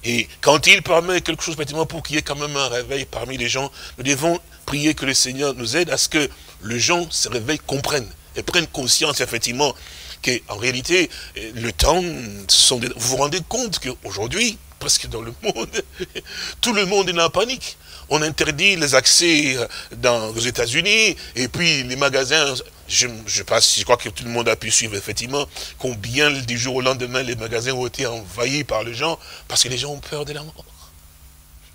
Et quand il permet quelque chose, effectivement, pour qu'il y ait quand même un réveil parmi les gens, nous devons prier que le Seigneur nous aide à ce que les gens se réveillent, comprennent et prennent conscience, effectivement, qu'en réalité, le temps, sont vous vous rendez compte qu'aujourd'hui, presque dans le monde, <laughs> tout le monde est en panique. On interdit les accès euh, aux États-Unis, et puis les magasins, je, je, je crois que tout le monde a pu suivre effectivement combien du jour au lendemain les magasins ont été envahis par les gens, parce que les gens ont peur de la mort.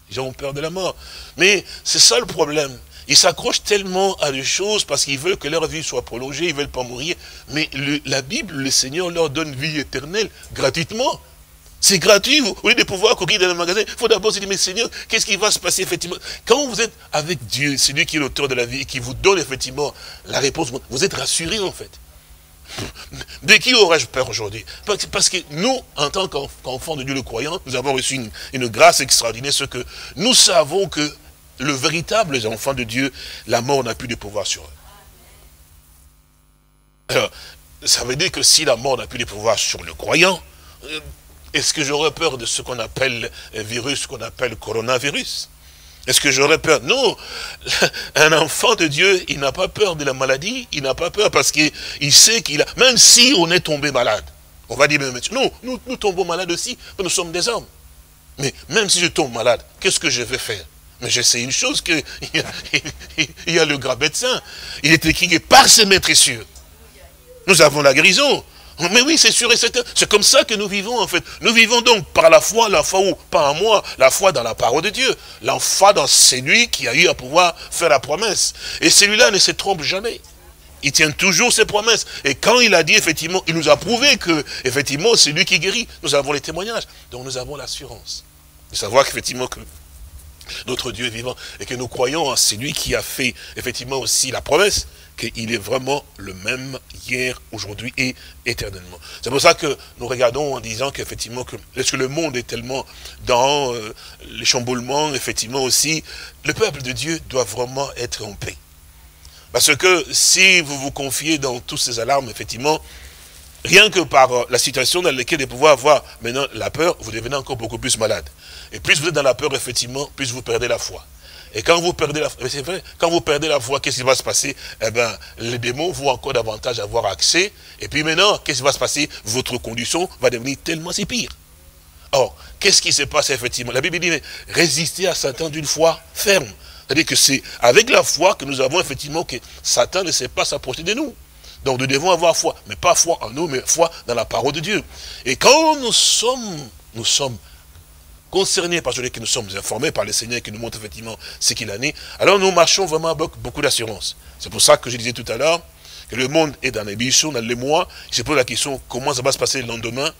Les gens ont peur de la mort. Mais c'est ça le problème. Ils s'accrochent tellement à des choses parce qu'ils veulent que leur vie soit prolongée, ils ne veulent pas mourir. Mais la Bible, le Seigneur leur donne vie éternelle gratuitement. C'est gratuit. Au lieu de pouvoir courir dans le magasin, il faut d'abord se dire, mais Seigneur, qu'est-ce qui va se passer effectivement? Quand vous êtes avec Dieu, c'est lui qui est l'auteur de la vie et qui vous donne effectivement la réponse, vous êtes rassuré en fait. De qui aurais-je peur aujourd'hui? Parce que nous, en tant qu'enfants de Dieu le croyant, nous avons reçu une, une grâce extraordinaire, ce que nous savons que le véritable enfant de Dieu, la mort n'a plus de pouvoir sur eux. Alors, ça veut dire que si la mort n'a plus de pouvoir sur le croyant, euh, est-ce que j'aurais peur de ce qu'on appelle un virus, qu'on appelle coronavirus? Est-ce que j'aurais peur? Non. <laughs> Un enfant de Dieu, il n'a pas peur de la maladie, il n'a pas peur parce qu'il sait qu'il a... Même si on est tombé malade, on va dire, mais non, nous, nous tombons malades aussi, nous sommes des hommes. Mais même si je tombe malade, qu'est-ce que je vais faire? Mais je sais une chose, qu'il <laughs> y, y, a le grand médecin. Il est écrit par ses maîtressures. Nous avons la guérison. Mais oui, c'est sûr et certain. C'est comme ça que nous vivons, en fait. Nous vivons donc par la foi, la foi où? Pas en moi, la foi dans la parole de Dieu. La foi dans celui qui a eu à pouvoir faire la promesse. Et celui-là ne se trompe jamais. Il tient toujours ses promesses. Et quand il a dit, effectivement, il nous a prouvé que, effectivement, c'est lui qui guérit. Nous avons les témoignages. Donc nous avons l'assurance de savoir qu'effectivement, que notre Dieu est vivant, et que nous croyons en celui qui a fait effectivement aussi la promesse, qu'il est vraiment le même hier, aujourd'hui et éternellement. C'est pour ça que nous regardons en disant qu'effectivement, que, le monde est tellement dans euh, les chamboulements, effectivement aussi, le peuple de Dieu doit vraiment être en paix. Parce que si vous vous confiez dans toutes ces alarmes, effectivement, rien que par euh, la situation dans laquelle vous pouvez avoir maintenant la peur, vous devenez encore beaucoup plus malade. Et plus vous êtes dans la peur, effectivement, plus vous perdez la foi. Et quand vous perdez la foi, c'est vrai, quand vous perdez la foi, qu'est-ce qui va se passer? Eh bien, les démons vont encore davantage avoir accès. Et puis maintenant, qu'est-ce qui va se passer? Votre condition va devenir tellement si pire. Or, qu'est-ce qui se passe effectivement? La Bible dit, mais résister à Satan d'une foi ferme. C'est-à-dire que c'est avec la foi que nous avons effectivement que Satan ne sait pas s'approcher de nous. Donc nous devons avoir foi, mais pas foi en nous, mais foi dans la parole de Dieu. Et quand nous sommes, nous sommes concernés par celui que nous sommes informés par le Seigneur qui nous montre effectivement ce qu'il en est, alors nous marchons vraiment avec beaucoup d'assurance. C'est pour ça que je disais tout à l'heure que le monde est dans l'ébullition, dans les mois. Se pose la question comment ça va se passer le lendemain?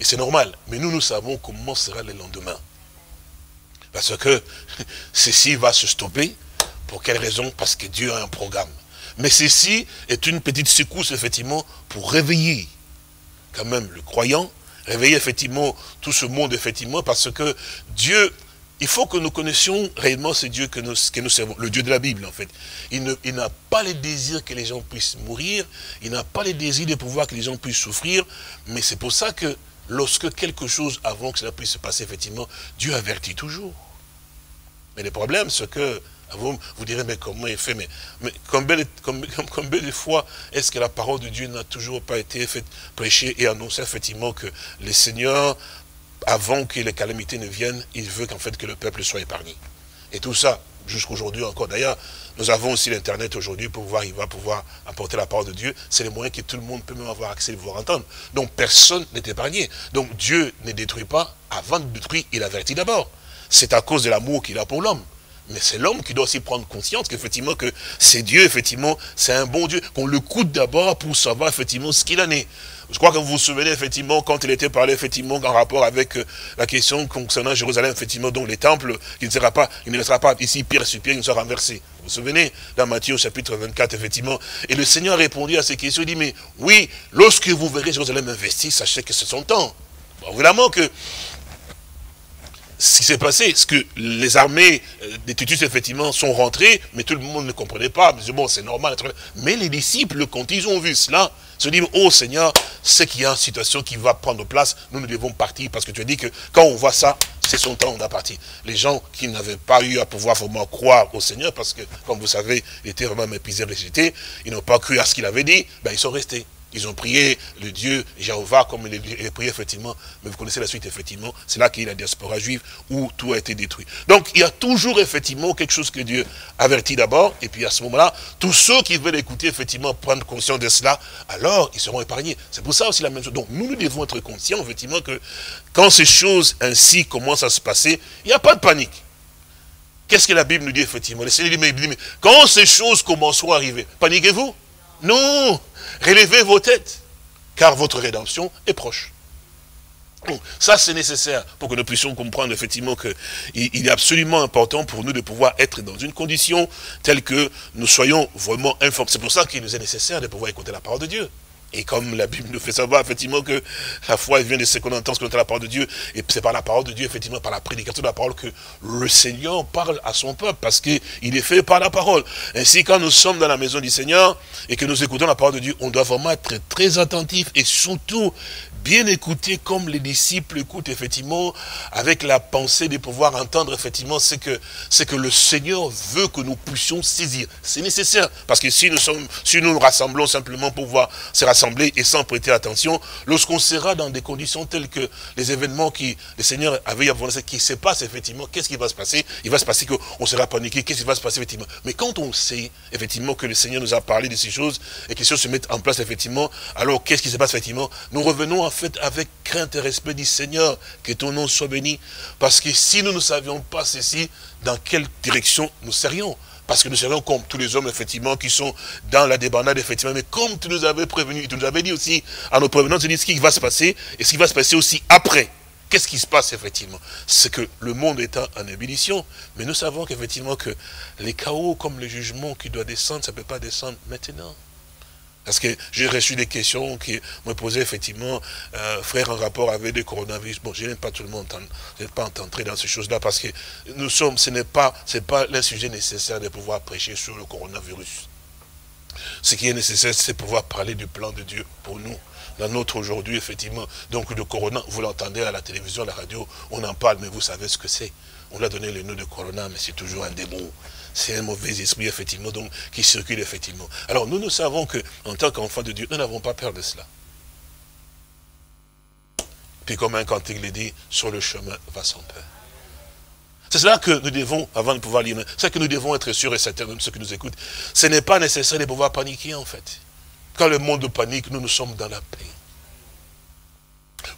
Et c'est normal. Mais nous, nous savons comment sera le lendemain. Parce que <laughs> ceci va se stopper. Pour quelle raison? Parce que Dieu a un programme. Mais ceci est une petite secousse, effectivement, pour réveiller quand même le croyant, réveiller effectivement tout ce monde, effectivement, parce que Dieu, il faut que nous connaissions réellement ce Dieu que nous, que servons, le Dieu de la Bible, en fait. Il n'a pas les désirs que les gens puissent mourir, il n'a pas les désirs de pouvoir que les gens puissent souffrir, mais c'est pour ça que lorsque quelque chose, avant que cela puisse se passer, effectivement, Dieu avertit toujours. Mais le problème, c'est que vous, vous direz, mais comment il fait Mais, mais <laughs> combien, de fois est-ce que la parole de Dieu n'a toujours pas été faite, prêchée et annoncée effectivement que le Seigneur, avant que les calamités ne viennent, il veut qu'en fait que le peuple soit épargné. Et tout ça, jusqu'aujourd'hui encore. D'ailleurs, nous avons aussi l'Internet aujourd'hui pour pouvoir, il va pouvoir apporter la parole de Dieu. C'est le moyen que tout le monde peut même avoir accès et pouvoir entendre. Donc personne n'est épargné. Donc Dieu ne détruit pas. Avant de détruire, il avertit d'abord. C'est à cause de l'amour qu'il a pour l'homme. Mais c'est l'homme qui doit aussi prendre conscience qu'effectivement que c'est Dieu, effectivement, c'est un bon Dieu, qu'on le coûte d'abord pour savoir effectivement ce qu'il en est. Je crois que vous vous souvenez effectivement quand il était parlé effectivement en rapport avec euh, la question concernant Jérusalem, effectivement, dont les temples, qui ne sera pas, il ne restera pas ici pierre sur pierre, il ne sera renversé. Vous vous souvenez, dans Matthieu chapitre 24, effectivement. Et le Seigneur a répondu à ces questions, il dit, mais oui, lorsque vous verrez Jérusalem investi, sachez que c'est son temps. Évidemment que ce qui s'est passé, c'est que les armées euh, des Titus, effectivement, sont rentrées, mais tout le monde ne comprenait pas. Mais bon, c'est normal. Mais les disciples, quand ils ont vu cela, se disent, oh Seigneur, c'est qu'il y a une situation qui va prendre place, nous, nous devons partir, parce que tu as dit que quand on voit ça, c'est son temps, on partir. Les gens qui n'avaient pas eu à pouvoir vraiment croire au Seigneur, parce que, comme vous savez, il était vraiment méprisé, rejeté, ils n'ont pas cru à ce qu'il avait dit, ben, ils sont restés. Ils ont prié le Dieu Jéhovah comme il est prié effectivement. Mais vous connaissez la suite effectivement. C'est là qu'il y a la diaspora juive où tout a été détruit. Donc il y a toujours effectivement quelque chose que Dieu avertit d'abord. Et puis à ce moment-là, tous ceux qui veulent écouter effectivement, prendre conscience de cela, alors ils seront épargnés. C'est pour ça aussi la même chose. Donc nous, nous devons être conscients effectivement que quand ces choses ainsi commencent à se passer, il n'y a pas de panique. Qu'est-ce que la Bible nous dit effectivement? Le Seigneur dit, mais quand ces choses commenceront à arriver, paniquez-vous? Non Relevez vos têtes, car votre rédemption est proche. ça, c'est nécessaire pour que nous puissions comprendre effectivement qu'il est absolument important pour nous de pouvoir être dans une condition telle que nous soyons vraiment informés. C'est pour ça qu'il nous est nécessaire de pouvoir écouter la parole de Dieu. Et comme la Bible nous fait savoir, effectivement, que la foi vient de ce qu'on entend, ce qu'on entend la parole de Dieu, et c'est par la parole de Dieu, effectivement, par la prédication de la parole, que le Seigneur parle à son peuple, parce qu'il est fait par la parole. Ainsi, quand nous sommes dans la maison du Seigneur, et que nous écoutons la parole de Dieu, on doit vraiment être très attentif, et surtout bien écouter comme les disciples écoutent effectivement avec la pensée de pouvoir entendre effectivement ce que, que le Seigneur veut que nous puissions saisir. C'est nécessaire parce que si nous sommes, si nous nous rassemblons simplement pour pouvoir se rassembler et sans prêter attention, lorsqu'on sera dans des conditions telles que les événements qui le Seigneur avait avancé, qui se passent effectivement, qu'est-ce qui va se passer? Il va se passer qu'on sera paniqué, qu'est-ce qui va se passer effectivement? Mais quand on sait effectivement que le Seigneur nous a parlé de ces choses et que les choses se mettent en place effectivement, alors qu'est-ce qui se passe effectivement? Nous revenons à fait avec crainte et respect du Seigneur, que ton nom soit béni. Parce que si nous ne savions pas ceci, dans quelle direction nous serions? Parce que nous serions comme tous les hommes, effectivement, qui sont dans la débandade, effectivement. Mais comme tu nous avais prévenu, tu nous avais dit aussi, à nos prévenants, tu dis ce qui va se passer, et ce qui va se passer aussi après. Qu'est-ce qui se passe, effectivement? C'est que le monde est en ébullition, mais nous savons qu'effectivement, que les chaos, comme le jugement qui doit descendre, ça ne peut pas descendre maintenant. Parce que j'ai reçu des questions qui me posaient effectivement, euh, frère, en rapport avec le coronavirus. Bon, je n'aime pas tout le monde, je n'ai pas entrer dans ces choses-là parce que nous sommes, ce n'est pas, pas le sujet nécessaire de pouvoir prêcher sur le coronavirus. Ce qui est nécessaire, c'est pouvoir parler du plan de Dieu pour nous. La nôtre aujourd'hui, effectivement. Donc le corona, vous l'entendez à la télévision, à la radio, on en parle, mais vous savez ce que c'est. On a donné le nom de corona, mais c'est toujours un démon c'est un mauvais esprit, effectivement, donc, qui circule, effectivement. Alors, nous, nous savons que, en tant qu'enfants de Dieu, nous n'avons pas peur de cela. Puis, comme un cantique le dit, sur le chemin va sans peur. C'est cela que nous devons, avant de pouvoir lire, c'est que nous devons être sûrs et certains, même ceux qui nous écoutent, ce n'est pas nécessaire de pouvoir paniquer, en fait. Quand le monde panique, nous, nous sommes dans la paix.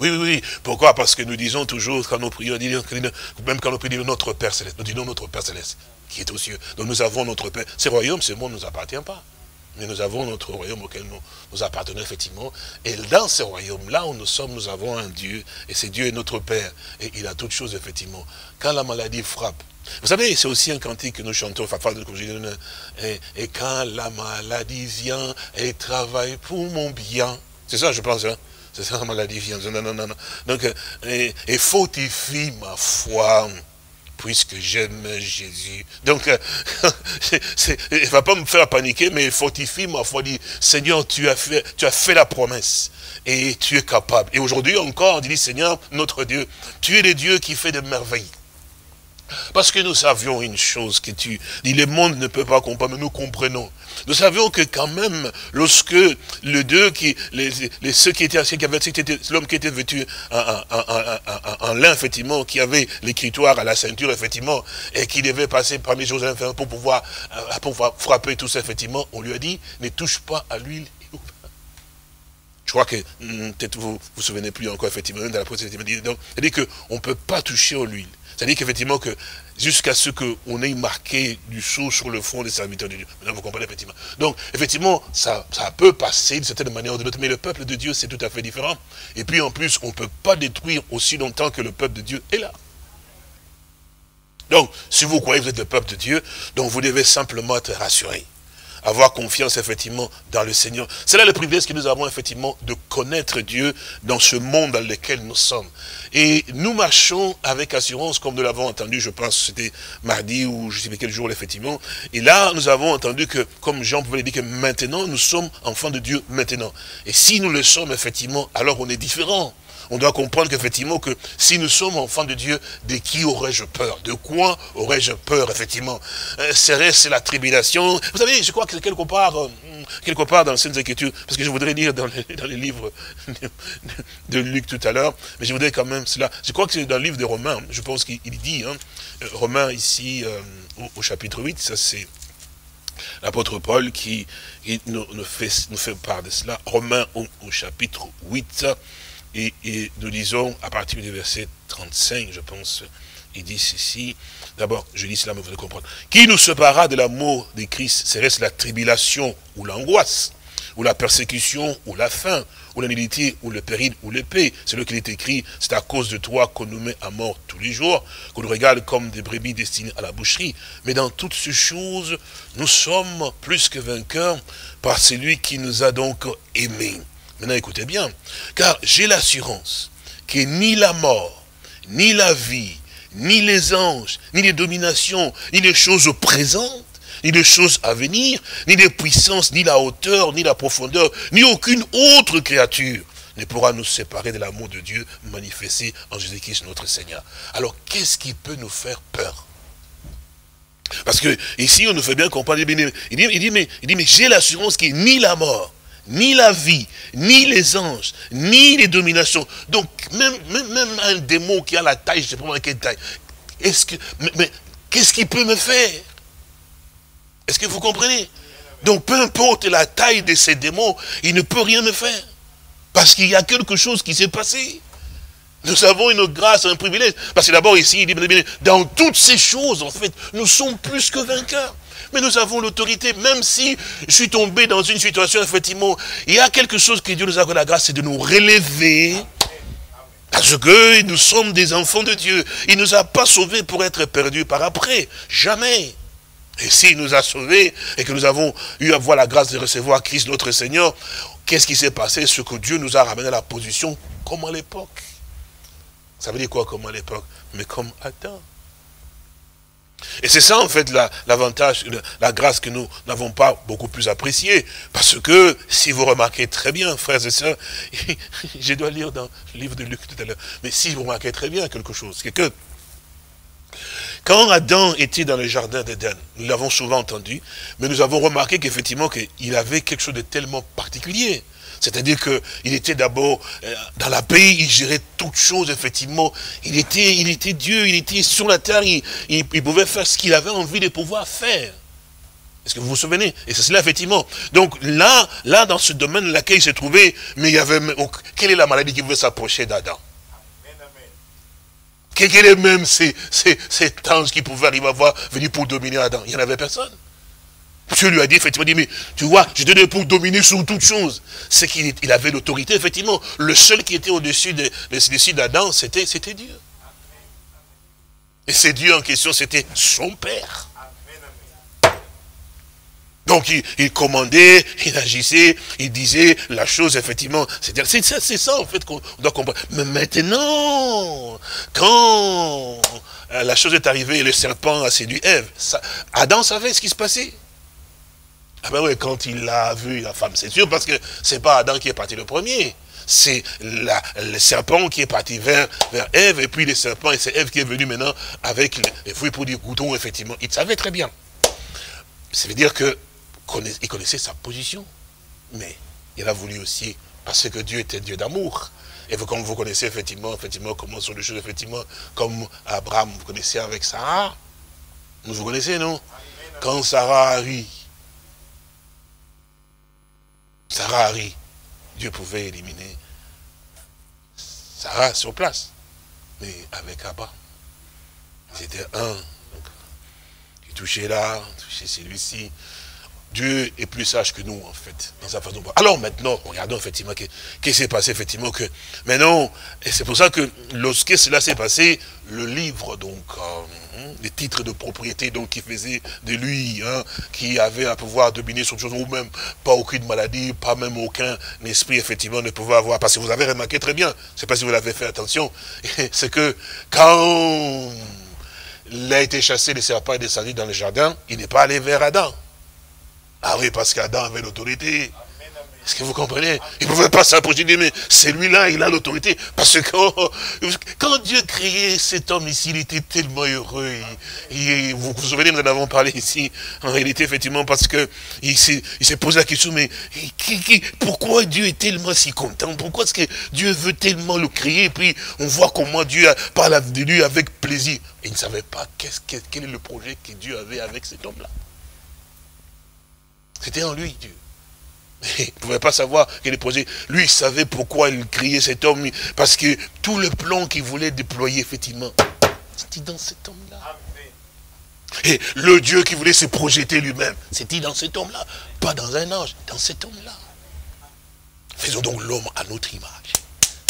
Oui, oui, oui. Pourquoi? Parce que nous disons toujours, quand nous prions, même quand nous prions notre Père Céleste, nous disons notre Père Céleste qui est aux cieux. Donc nous avons notre Père. Ce royaume, ce monde ne nous appartient pas. Mais nous avons notre royaume auquel nous, nous appartenons effectivement. Et dans ce royaume-là où nous sommes, nous avons un Dieu. Et ce Dieu est notre Père. Et il a toutes choses, effectivement. Quand la maladie frappe, vous savez, c'est aussi un cantique que nous chantons, et, et quand la maladie vient et travaille pour mon bien. C'est ça, je pense. Hein? C'est ça, la maladie vient. Non, non, non, non. Donc, et, et fortifie ma foi puisque j'aime Jésus. Donc, euh, <laughs> il ne va pas me faire paniquer, mais fortifie ma foi, dit, Seigneur, tu as, fait, tu as fait la promesse et tu es capable. Et aujourd'hui encore, on dit, Seigneur, notre Dieu, tu es le Dieu qui fait des merveilles. Parce que nous savions une chose que tu dis, le monde ne peut pas comprendre, mais nous comprenons. Nous savions que quand même, lorsque le deux, qui, les, ceux qui étaient anciens, qui avaient, l'homme qui était vêtu en, lin, effectivement, qui avait l'écritoire à la ceinture, effectivement, et qui devait passer parmi les infernales pour pouvoir, euh, pour pouvoir frapper tout ça, effectivement, on lui a dit, ne touche pas à l'huile je crois que, hmm, vous vous souvenez plus encore, effectivement, dans la procédure, c'est-à-dire qu'on ne peut pas toucher à l'huile. C'est-à-dire qu'effectivement, que jusqu'à ce qu'on ait marqué du sceau sur le front des serviteurs de Dieu. Maintenant, vous comprenez, effectivement. Donc, effectivement, ça, ça peut passer d'une certaine manière ou d'une autre, mais le peuple de Dieu, c'est tout à fait différent. Et puis, en plus, on ne peut pas détruire aussi longtemps que le peuple de Dieu est là. Donc, si vous croyez que vous êtes le peuple de Dieu, donc vous devez simplement être rassuré avoir confiance effectivement dans le Seigneur. C'est là le privilège que nous avons effectivement de connaître Dieu dans ce monde dans lequel nous sommes. Et nous marchons avec assurance, comme nous l'avons entendu, je pense c'était mardi ou je ne sais pas quel jour effectivement. Et là, nous avons entendu que, comme Jean pouvait le dire, que maintenant nous sommes enfants de Dieu maintenant. Et si nous le sommes effectivement, alors on est différent on doit comprendre qu'effectivement, que si nous sommes enfants de Dieu, de qui aurais-je peur? De quoi aurais-je peur, effectivement? Euh, Serait-ce la tribulation? Vous savez, je crois que quelque part, euh, quelque part dans les Saintes Écritures, parce que je voudrais lire dans les, livres de, Luc tout à l'heure, mais je voudrais quand même cela. Je crois que c'est dans le livre de Romains, je pense qu'il dit, hein, euh, Romains ici, au, chapitre 8, ça c'est l'apôtre Paul qui, nous, fait, nous, fait, part de cela. Romains au, au chapitre 8, et, nous lisons à partir du verset 35, je pense, il dit ceci. D'abord, je lis cela, mais vous allez comprendre. Qui nous séparera de l'amour de Christ? Serait-ce la tribulation ou l'angoisse? Ou la persécution, ou la faim, ou la ou le péril, ou l'épée. C'est le qu'il est écrit, c'est à cause de toi qu'on nous met à mort tous les jours, qu'on nous regarde comme des brebis destinées à la boucherie. Mais dans toutes ces choses, nous sommes plus que vainqueurs par celui qui nous a donc aimés. Maintenant, écoutez bien. Car j'ai l'assurance que ni la mort, ni la vie, ni les anges, ni les dominations, ni les choses présentes, ni les choses à venir, ni les puissances, ni la hauteur, ni la profondeur, ni aucune autre créature ne pourra nous séparer de l'amour de Dieu manifesté en Jésus-Christ notre Seigneur. Alors, qu'est-ce qui peut nous faire peur? Parce que ici, on nous fait bien comprendre, il dit, mais, mais j'ai l'assurance qu'il ni la mort, ni la vie, ni les anges, ni les dominations. Donc, même, un démon qui a la taille, je ne sais pas quelle taille, mais, qu'est-ce qu'il peut me faire? Est-ce que vous comprenez? Donc, peu importe la taille de ces démons, il ne peut rien me faire. Parce qu'il y a quelque chose qui s'est passé. Nous avons une grâce, un privilège. Parce que d'abord ici, il dit, dans toutes ces choses, en fait, nous sommes plus que vainqueurs. Mais nous avons l'autorité, même si je suis tombé dans une situation, effectivement, il y a quelque chose que Dieu nous a donné la grâce, c'est de nous relever. Parce que nous sommes des enfants de Dieu. Il ne nous a pas sauvés pour être perdus par après. Jamais. Et s'il nous a sauvés et que nous avons eu à voir la grâce de recevoir Christ notre Seigneur, qu'est-ce qui s'est passé? Ce que Dieu nous a ramené à la position comme à l'époque. Ça veut dire quoi comme à l'époque? Mais comme Adam. Et c'est ça, en fait, l'avantage, la, grâce que nous n'avons pas beaucoup plus appréciée. Parce que, si vous remarquez très bien, frères et sœurs, <laughs> je dois lire dans le livre de Luc tout à l'heure, mais si vous remarquez très bien quelque chose, c'est que, quand Adam était dans le jardin d'Éden, nous l'avons souvent entendu, mais nous avons remarqué qu'effectivement, qu'il avait quelque chose de tellement particulier. C'est-à-dire qu'il était d'abord euh, dans la paix, il gérait toutes choses, effectivement. Il était, il était Dieu, il était sur la terre, il, pouvait faire ce qu'il avait envie de pouvoir faire. Est-ce que vous vous souvenez? Et c'est cela, effectivement. Donc là, là, dans ce domaine dans lequel il s'est trouvé, mais il y avait... Quelle est la maladie qui pouvait s'approcher d'Adam? Quel est même cet ange qui pouvait arriver à voir, venir pour dominer Adam Il n'y en avait personne. Dieu lui a dit, effectivement, dit, mais tu vois, je te donne pour dominer sur toutes choses. C'est qu'il avait l'autorité, effectivement. Le seul qui était au-dessus de, d'Adam, c'était Dieu. Et c'est Dieu en question, c'était son Père. Donc il, commandait, il agissait, il disait la chose, effectivement. C'est ça, ça en fait qu'on doit comprendre. Mais maintenant, quand la chose est arrivée le serpent a séduit Ève, Adam savait ce qui se passait. Ah ben oui, quand il a vu la femme, c'est sûr, parce que c'est pas Adam qui est parti le premier. c'est le serpent qui est parti vers, vers Ève, et puis le serpent, et c'est Ève qui est venu maintenant avec les, fruits pour du goûtons, effectivement. Il savait très bien. Ça veut dire que il connaissait sa position. Mais il a voulu aussi, parce que Dieu était Dieu d'amour. Et comme vous connaissez effectivement, effectivement, comment sont les choses, effectivement, comme Abraham, vous connaissez avec Sarah. Vous connaissez, non? Quand Sarah arrive, Sarah arrive, Dieu pouvait éliminer Sarah sur place. Mais avec Abraham, c'était un. Donc, touchait là, il touchait celui-ci. Dieu est plus sage que nous, en fait, dans sa façon Alors maintenant, regardons effectivement qu'est-ce qui s'est passé, effectivement, que maintenant, et c'est pour ça que lorsque cela s'est passé, le livre, donc, euh, hein, les titres de propriété, donc, qui faisait de lui, hein, qui avait un pouvoir dominer sur chose, ou même pas aucune maladie, pas même aucun esprit, effectivement, ne pouvait avoir, parce que vous avez remarqué très bien, je ne sais pas si vous l'avez fait attention, <laughs> c'est que quand il a été chassé, les serpents et descendu dans le jardin, il n'est pas allé vers Adam. Ah oui, parce qu'Adam avait l'autorité. Est-ce que vous comprenez? Il ne pouvait pas s'approcher de mais celui-là, il a l'autorité. Parce que quand, Dieu créait cet homme ici, il était tellement heureux. vous vous souvenez, nous en avons parlé ici, en réalité, effectivement, parce que il s'est posé la question, mais pourquoi Dieu est tellement si content? Pourquoi est-ce que Dieu veut tellement le créer? Et puis, on voit comment Dieu parle de lui avec plaisir. il ne savait pas quel est le projet que Dieu avait avec cet homme-là. C'était en lui, Dieu. <laughs> Il ne pouvait pas savoir qu'il est posé. Lui, il savait pourquoi il criait cet homme. Parce que tout le plan qu'il voulait déployer, effectivement, c'était dans cet homme-là. Et le Dieu qui voulait se projeter lui-même, c'était dans cet homme-là. Pas dans un ange, dans cet homme-là. Faisons donc l'homme à notre image.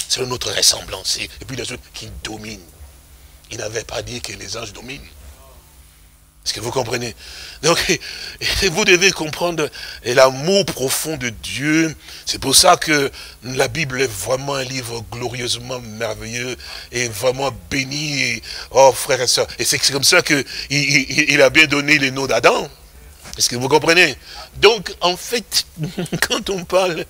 C'est notre ressemblance. Et puis les autres qui dominent. Il n'avait pas dit que les anges dominent. Est-ce que vous comprenez? Donc, vous devez comprendre l'amour profond de Dieu. C'est pour ça que la Bible est vraiment un livre glorieusement merveilleux et vraiment béni. oh, frères et sœurs. Et c'est comme ça qu'il il, a bien donné les noms d'Adam. Est-ce que vous comprenez? Donc, en fait, <laughs> quand on parle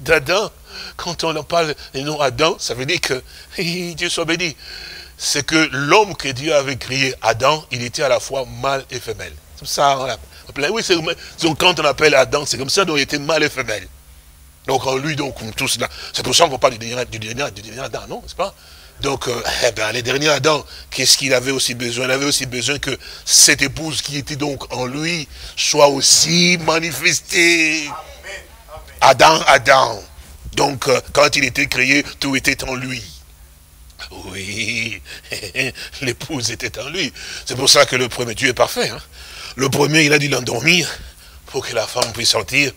d'Adam, quand on en parle des noms Adam, ça veut dire que <laughs> Dieu soit béni c'est que l'homme que Dieu avait créé, Adam, il était à la fois mâle et femelle. C'est ça, on Oui, c'est quand on appelle Adam, c'est comme ça, donc il était mâle et femelle. Donc en lui, donc, tout cela. C'est pour ça qu'on parle du dernier, du dernier, du dernier Adam, non, n'est-ce pas? Donc, euh, eh ben, les derniers Adam, qu'est-ce qu'il avait aussi besoin? Il avait aussi besoin que cette épouse qui était donc en lui soit aussi manifestée. Adam, Adam. Donc, euh, quand il était créé, tout était en lui. Oui, <laughs> l'épouse était en lui. C'est pour ça que le premier, Dieu est parfait. Hein. Le premier, il a dû l'endormir pour que la femme puisse sortir.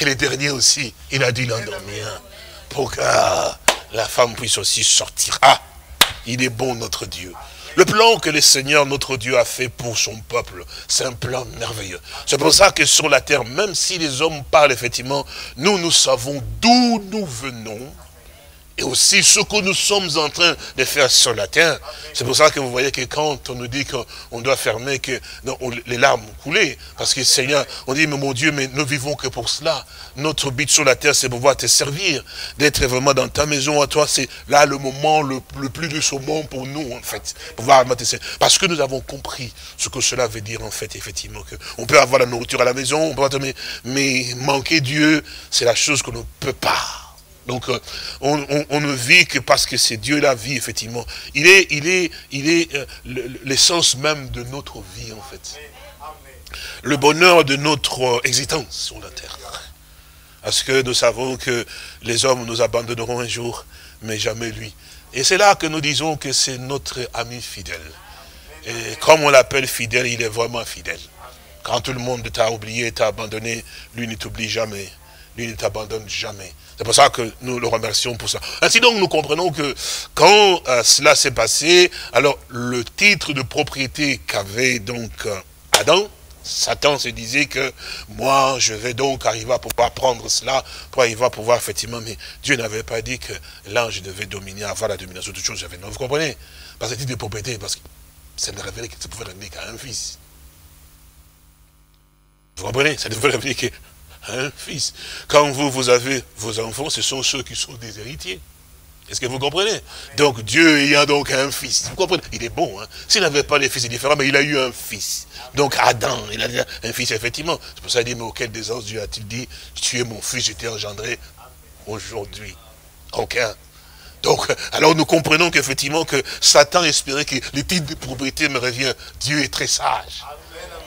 Et le dernier aussi, il a dû l'endormir pour que la femme puisse aussi sortir. Ah, il est bon notre Dieu. Le plan que le Seigneur, notre Dieu, a fait pour son peuple, c'est un plan merveilleux. C'est pour ça que sur la terre, même si les hommes parlent effectivement, nous, nous savons d'où nous venons, et aussi ce que nous sommes en train de faire sur la terre. C'est pour ça que vous voyez que quand on nous dit qu'on doit fermer, que les larmes coulaient, parce que Seigneur, on dit, mais mon Dieu, mais nous vivons que pour cela. Notre but sur la terre, c'est pouvoir te servir, d'être vraiment dans ta maison à toi. C'est là le moment le, plus du saumon pour nous, en fait. Pouvoir. Parce que nous avons compris ce que cela veut dire, en fait, effectivement. Que on peut avoir la nourriture à la maison, on peut mais, mais manquer Dieu, c'est la chose qu'on ne peut pas. Donc, euh, on, ne vit que parce que c'est Dieu la vie, effectivement. Il est euh, l'essence même de notre vie, en fait. Le bonheur de notre euh, existence sur la terre. Parce que nous savons que les hommes nous abandonneront un jour, mais jamais lui. Et c'est là que nous disons que c'est notre ami fidèle. Et comme on l'appelle fidèle, il est vraiment fidèle. Quand tout le monde t'a oublié, t'a abandonné, lui ne t'oublie jamais. Lui ne t'abandonne jamais. C'est pour ça que nous le remercions pour ça. Ainsi donc, nous comprenons que quand euh, cela s'est passé, alors le titre de propriété qu'avait donc euh, Adam, Satan se disait que moi, je vais donc arriver à pouvoir prendre cela, pour arriver à pouvoir effectivement, mais Dieu n'avait pas dit que l'ange devait dominer, avoir la domination de toutes choses. Non, vous comprenez? Parce que titre de propriété, parce que ça ne révélait que pouvait revenir qu'à un fils. Vous comprenez? Ça ne devait révéler un fils. Quand vous, vous avez vos enfants, ce sont ceux qui sont des héritiers. Est-ce que vous comprenez? Donc Dieu ayant donc un fils, vous comprenez? Il est bon, hein S'il n'avait pas les fils, c'est différent, mais il a eu un fils. Donc Adam, il a un fils, effectivement. C'est pour ça qu'il dit, mais auquel des Dieu a-t-il dit, tu es mon fils, je t'ai engendré aujourd'hui Aucun. Donc, alors nous comprenons qu'effectivement que Satan espérait que le titre de propriété me revient. Dieu est très sage.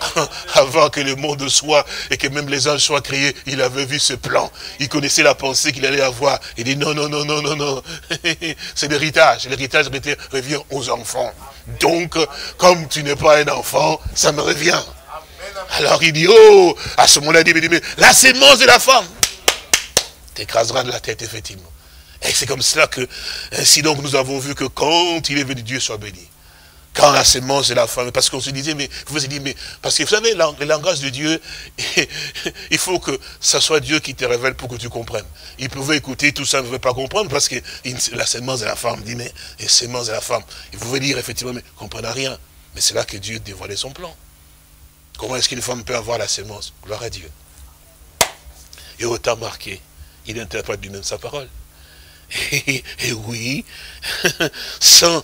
<laughs> avant que le monde soit et que même les anges soient créés, il avait vu ce plan. Il connaissait la pensée qu'il allait avoir. Il dit non, non, non, non, non, non. <laughs> C'est l'héritage. L'héritage revient aux enfants. Donc, comme tu n'es pas un enfant, ça me revient. Alors il dit, oh, à ce moment-là, il dit, mais la sémence de la femme t'écrasera de la tête, effectivement. Et c'est comme cela que, ainsi donc, nous avons vu que quand il est venu, Dieu soit béni. Quand la sémence de la femme, parce qu'on se disait, mais vous vous dit, mais parce que vous savez, le langage de Dieu, <laughs> il faut que ça soit Dieu qui te révèle pour que tu comprennes. Il pouvait écouter tout ça, ne pouvait pas comprendre, parce que la sémence de la femme, dit, mais la sémence de la femme, il pouvait dire effectivement, mais ne comprenait rien. Mais c'est là que Dieu dévoilait son plan. Comment est-ce qu'une femme peut avoir la sémence Gloire à Dieu. Et autant marqué, il interprète lui-même sa parole. Et, oui, <laughs> sans,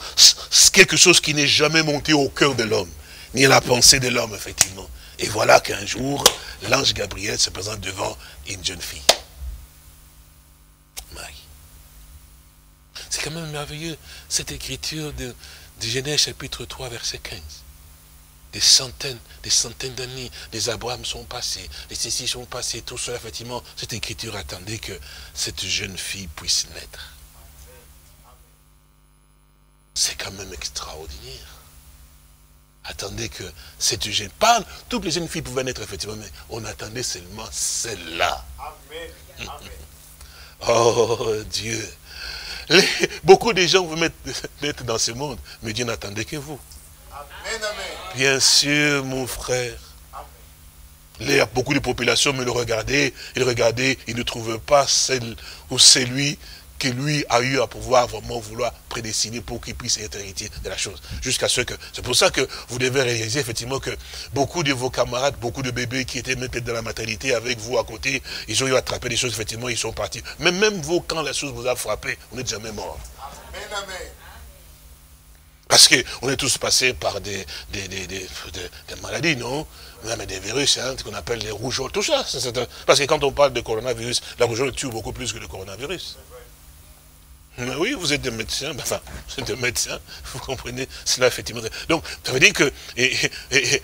quelque chose qui n'est jamais monté au cœur de l'homme, ni à la pensée de l'homme, effectivement. Et voilà qu'un jour, l'ange Gabriel se présente devant une jeune fille. Marie. C'est quand même merveilleux, cette écriture de, de Genèse chapitre 3, verset 15 des centaines, des centaines d'années, les Abraham sont passés, les Cécile sont passés, tout cela, effectivement, cette écriture attendait que cette jeune fille puisse naître. C'est quand même extraordinaire. Attendez que cette jeune, pas toutes les jeunes filles pouvaient naître, effectivement, mais on attendait seulement celle-là. Oh Dieu. beaucoup de gens vous mettre <laughs> dans ce monde, mais Dieu n'attendait que vous. Bien sûr, mon frère. Il beaucoup de populations me le regardaient, ils regardaient, ils ne trouvaient pas celle ou celui que lui a eu à pouvoir vraiment vouloir prédestiner pour qu'il puisse être héritier de la chose. Jusqu'à ce que, c'est pour ça que vous devez réaliser effectivement que beaucoup de vos camarades, beaucoup de bébés qui étaient même peut-être dans la maternité avec vous à côté, ils ont eu à attraper des choses, effectivement, ils sont partis. Mais même vous, quand la chose vous a frappé, vous n'êtes jamais mort. Amen, amen. Parce qu'on est tous passés par des, maladies, non? Même des virus, hein, qu'on appelle les rougeoles, tout ça. parce que quand on parle de coronavirus, la rougeole tue beaucoup plus que le coronavirus. Mais oui, vous êtes des médecins, enfin, vous êtes des médecins, <laughs> vous comprenez cela effectivement. Donc, ça veut dire que, et,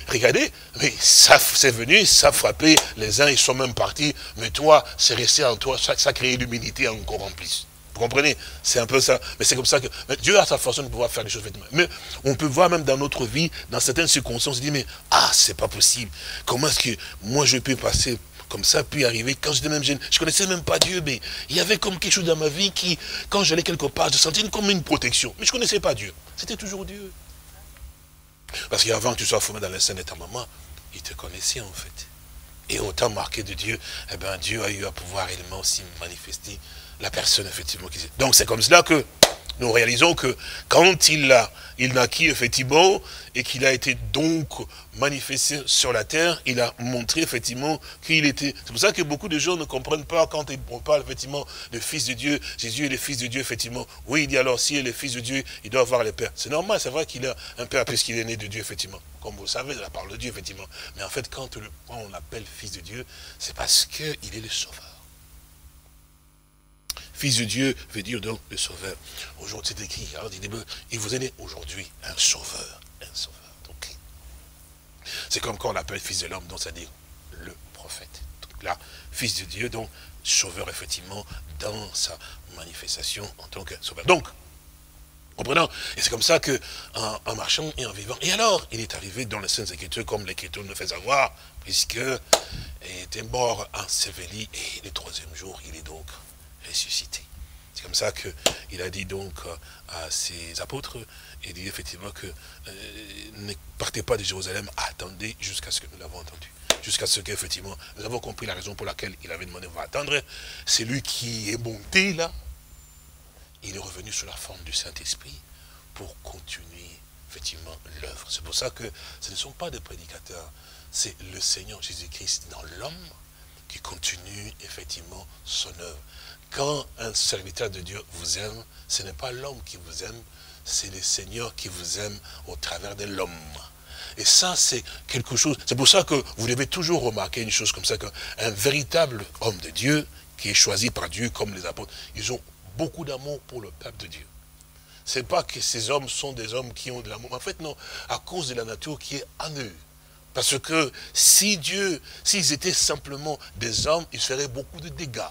regardez, mais ça c'est venu, ça a frappé, les uns ils sont même partis, mais toi, c'est resté en toi, ça, ça a créé l'humilité encore en plus. Vous comprenez? C'est un peu ça. Mais c'est comme ça que Dieu a sa façon de pouvoir faire les choses. Mais on peut voir même dans notre vie, dans certaines circonstances, on dit, mais ah, c'est pas possible. Comment est-ce que moi je peux passer comme ça, puis arriver, quand j'étais même jeune, je connaissais même pas Dieu, mais il y avait comme quelque chose dans ma vie qui, quand j'allais quelque part, je sentais comme une protection. Mais je connaissais pas Dieu. C'était toujours Dieu. Parce qu'avant que tu sois formé dans la scène de ta maman, il te connaissait en fait. Et autant marqué de Dieu, eh bien Dieu a eu à pouvoir réellement aussi manifester la personne, effectivement. Donc c'est comme cela que nous réalisons que quand il a, il naquit, effectivement, et qu'il a été donc manifesté sur la terre, il a montré, effectivement, qu'il était... C'est pour ça que beaucoup de gens ne comprennent pas quand on parle, effectivement, de Fils de Dieu, Jésus est le Fils de Dieu, effectivement. Oui, il dit alors, s'il est le Fils de Dieu, il doit avoir le Père. C'est normal, c'est vrai qu'il a un Père puisqu'il est né de Dieu, effectivement. Comme vous le savez, la parole de Dieu, effectivement. Mais en fait, quand on l'appelle Fils de Dieu, c'est parce qu'il est le Sauveur. Fils de Dieu veut dire donc le sauveur. Aujourd'hui, c'est écrit. Alors, il vous est né aujourd'hui un sauveur. Un sauveur. C'est comme quand on l'appelle fils de l'homme, donc c'est-à-dire le prophète. Donc là, fils de Dieu, donc sauveur, effectivement, dans sa manifestation en tant que sauveur. Donc, comprenant Et c'est comme ça que, en, marchant et en vivant. Et alors, il est arrivé dans les Saintes Écritures, comme l'Écriture nous fait savoir, puisqu'il était mort enseveli, et le troisième jour, il est donc ressuscité. C'est comme ça qu'il a dit donc euh, à ses apôtres, il dit effectivement que euh, ne partez pas de Jérusalem, attendez jusqu'à ce que nous l'avons entendu. Jusqu'à ce qu'effectivement, nous avons compris la raison pour laquelle il avait demandé, on va attendre. C'est lui qui est monté là. Il est revenu sous la forme du Saint-Esprit pour continuer effectivement l'œuvre. C'est pour ça que ce ne sont pas des prédicateurs, c'est le Seigneur Jésus-Christ dans l'homme qui continue effectivement son œuvre. Quand un serviteur de Dieu vous aime, ce n'est pas l'homme qui vous aime, c'est le Seigneur qui vous aime au travers de l'homme. Et ça, c'est quelque chose. C'est pour ça que vous devez toujours remarquer une chose comme ça, qu'un véritable homme de Dieu, qui est choisi par Dieu comme les apôtres, ils ont beaucoup d'amour pour le peuple de Dieu. C'est pas que ces hommes sont des hommes qui ont de l'amour. En fait, non, à cause de la nature qui est en eux. Parce que si Dieu, s'ils étaient simplement des hommes, ils feraient beaucoup de dégâts.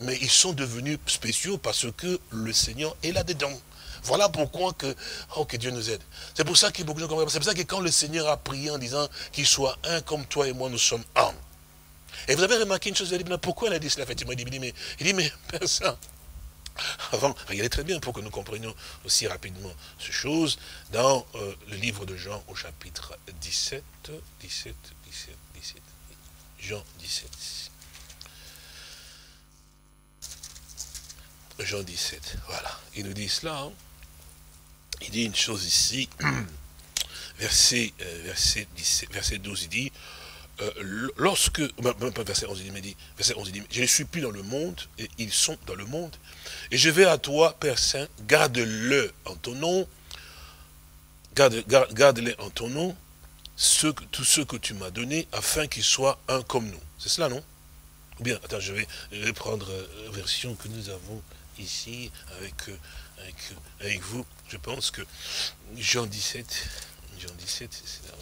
Mais ils sont devenus spéciaux parce que le Seigneur est là-dedans. Voilà pourquoi que, oh, que Dieu nous aide. C'est pour ça que beaucoup de gens C'est pour ça que quand le Seigneur a prié en disant qu'il soit un comme toi et moi, nous sommes un. Et vous avez remarqué une chose, il dit, pourquoi il a dit cela? Effectivement Il dit, mais, il dit, mais <laughs> personne. Avant, regardez très bien pour que nous comprenions aussi rapidement ces choses, dans euh, le livre de Jean au chapitre 17, 17, 17, 17, Jean 17. Jean 17, voilà. Il nous dit cela. Hein. Il dit une chose ici, <clears throat> verset, euh, verset, 17, verset 12, il dit, euh, lorsque, verset 11, il dit, verset 11, il dit, je ne suis plus dans le monde, et ils sont dans le monde, et je vais à toi, Père Saint, garde-le en ton nom, garde-les garde, en ton nom, tous ceux que tu m'as donnés, afin qu'ils soient un comme nous. C'est cela, non? Ou bien, attends, je vais, je vais prendre la euh, version que nous avons ici avec, avec, avec vous. Je pense que Jean 17, Jean 17, c'est là,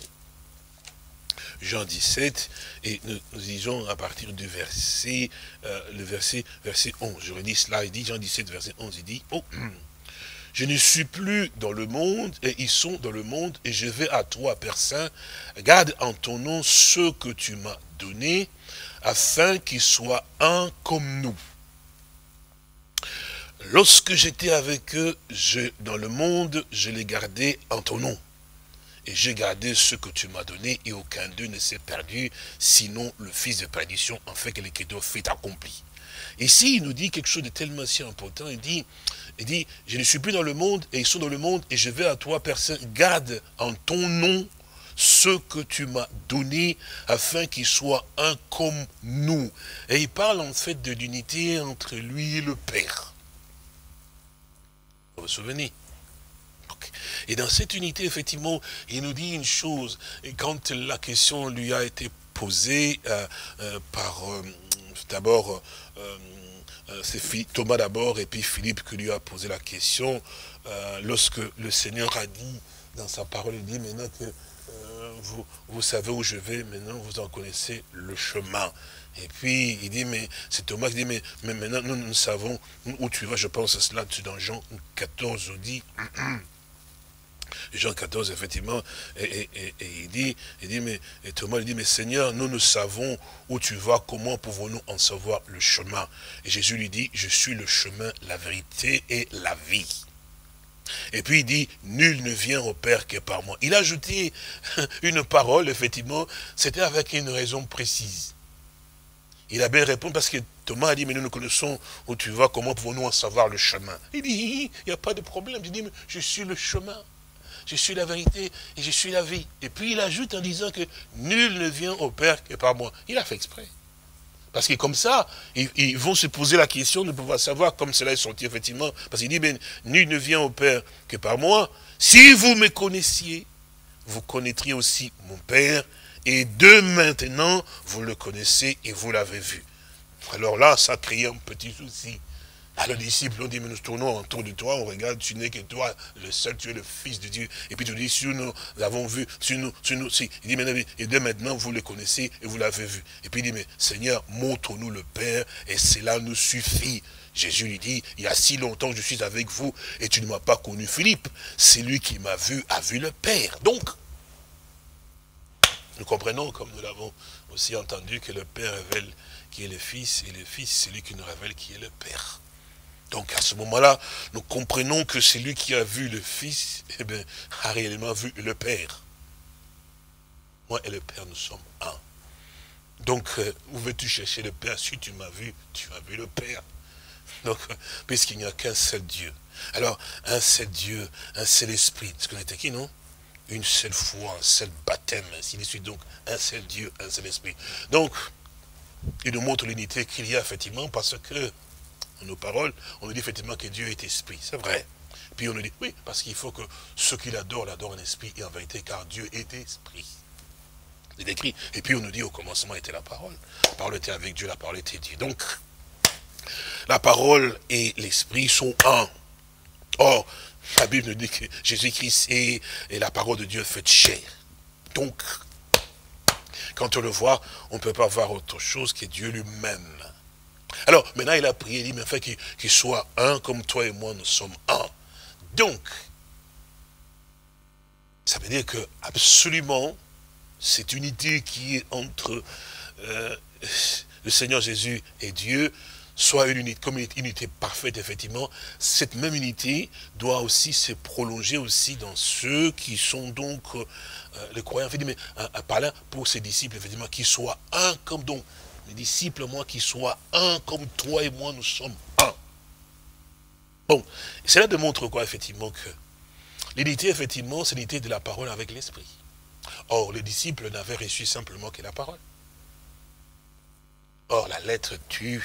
Jean 17, et nous, disons à partir du verset, euh, le verset, verset 11. Je redis cela, il dit, Jean 17, verset 11, il dit, oh, <clears throat> je ne suis plus dans le monde, et ils sont dans le monde, et je vais à toi, Père Saint, garde en ton nom ceux que tu m'as donnés, afin qu'ils soient un comme nous. Lorsque j'étais avec eux, je, dans le monde, je les gardais en ton nom. Et j'ai gardé ce que tu m'as donné, et aucun d'eux ne s'est perdu, sinon le fils de perdition, en fait que l'écriture fait accompli. Ici, il nous dit quelque chose de tellement si important. Il dit, il dit, je ne suis plus dans le monde, et ils sont dans le monde, et je vais à toi, personne, garde en ton nom ce que tu m'as donné, afin qu'ils soient un comme nous. Et il parle en fait de l'unité entre lui et le Père. Vous vous souvenez Et dans cette unité, effectivement, il nous dit une chose. Et quand la question lui a été posée euh, euh, par, euh, d'abord, Thomas d'abord, et puis Philippe qui lui a posé la question, lorsque le Seigneur a dit, dans sa parole, il dit maintenant que vous savez où je vais, maintenant vous en connaissez le chemin. Et puis, il dit, mais c'est Thomas qui dit, mais, mais maintenant, nous, nous savons où tu vas. Je pense à cela, dans Jean 14, on dit, <clears throat> Jean 14, effectivement, et, il dit, il dit, mais et Thomas il dit, mais Seigneur, nous nous savons où tu vas, comment pouvons-nous en savoir le chemin? Et Jésus lui dit, je suis le chemin, la vérité et la vie. Et puis il dit, nul ne vient au Père que par moi. Il a ajouté <laughs> une parole, effectivement, c'était avec une raison précise. Il a bien répondu parce que Thomas a dit, mais nous nous connaissons où tu vas, comment pouvons-nous en savoir le chemin? Il dit, il n'y a pas de problème. Il dit, mais je suis le chemin, je suis la vérité et je suis la vie. Et puis il ajoute en disant que nul ne vient au Père que par moi. Il a fait exprès. Parce que comme ça, ils, vont se poser la question de pouvoir savoir comme cela est sorti effectivement. Parce qu'il dit, mais nul ne vient au Père que par moi. Si vous me connaissiez, vous connaîtriez aussi mon Père et de maintenant, vous le connaissez et vous l'avez vu. Alors là, ça crée un petit souci. Alors les disciples ont dit, mais nous tournons autour de toi, on regarde, tu n'es que toi, le seul, tu es le Fils de Dieu. Et puis tu dis, si nous l'avons vu, si nous, si nous, si. Il dit, mais, et de maintenant, vous le connaissez et vous l'avez vu. Et puis il dit, mais Seigneur, montre-nous le Père, et cela nous suffit. Jésus lui dit, il y a si longtemps que je suis avec vous, et tu ne m'as pas connu Philippe. C'est lui qui m'a vu, a vu le Père. Donc, nous comprenons, comme nous l'avons aussi entendu, que le Père révèle qui est le Fils, et le Fils, c'est lui qui nous révèle qui est le Père. Donc à ce moment-là, nous comprenons que c'est lui qui a vu le Fils, eh bien, a réellement vu le Père. Moi et le Père, nous sommes un. Donc, euh, où veux-tu chercher le Père? Si tu m'as vu, tu as vu le Père. Donc, puisqu'il n'y a qu'un seul Dieu. Alors, un seul Dieu, un seul Esprit. Ce qu'on était qui, non? Une seule foi, un seul baptême, ainsi de suite. Donc, un seul Dieu, un seul esprit. Donc, il nous montre l'unité qu'il y a effectivement parce que, dans nos paroles, on nous dit effectivement que Dieu est esprit. C'est vrai. Puis on nous dit, oui, parce qu'il faut que ceux qui l'adorent, l'adorent en esprit et en vérité, car Dieu est esprit. C'est écrit. Et puis on nous dit, au commencement était la parole. La parole était avec Dieu, la parole était Dieu. Donc, la parole et l'esprit sont un. Or, la Bible nous dit que Jésus-Christ est, la parole de Dieu faite chair. Donc, quand on le voit, on ne peut pas voir autre chose que Dieu lui-même. Alors, maintenant, il a prié, il dit, mais fait qu'il soit un comme toi et moi, nous sommes un. Donc, ça veut dire que absolument, cette unité qui est entre euh, le Seigneur Jésus et Dieu, soit une unité, comme une unité parfaite, effectivement, cette même unité doit aussi se prolonger aussi dans ceux qui sont donc euh, les croyants. mais par là, pour ses disciples, effectivement, qu'ils soient un comme donc, les disciples, moi, qu'ils soient un comme toi et moi, nous sommes un. Bon, cela démontre quoi, effectivement, que l'unité, effectivement, c'est l'unité de la parole avec l'esprit. Or, les disciples n'avaient reçu simplement que la parole. Or, la lettre tue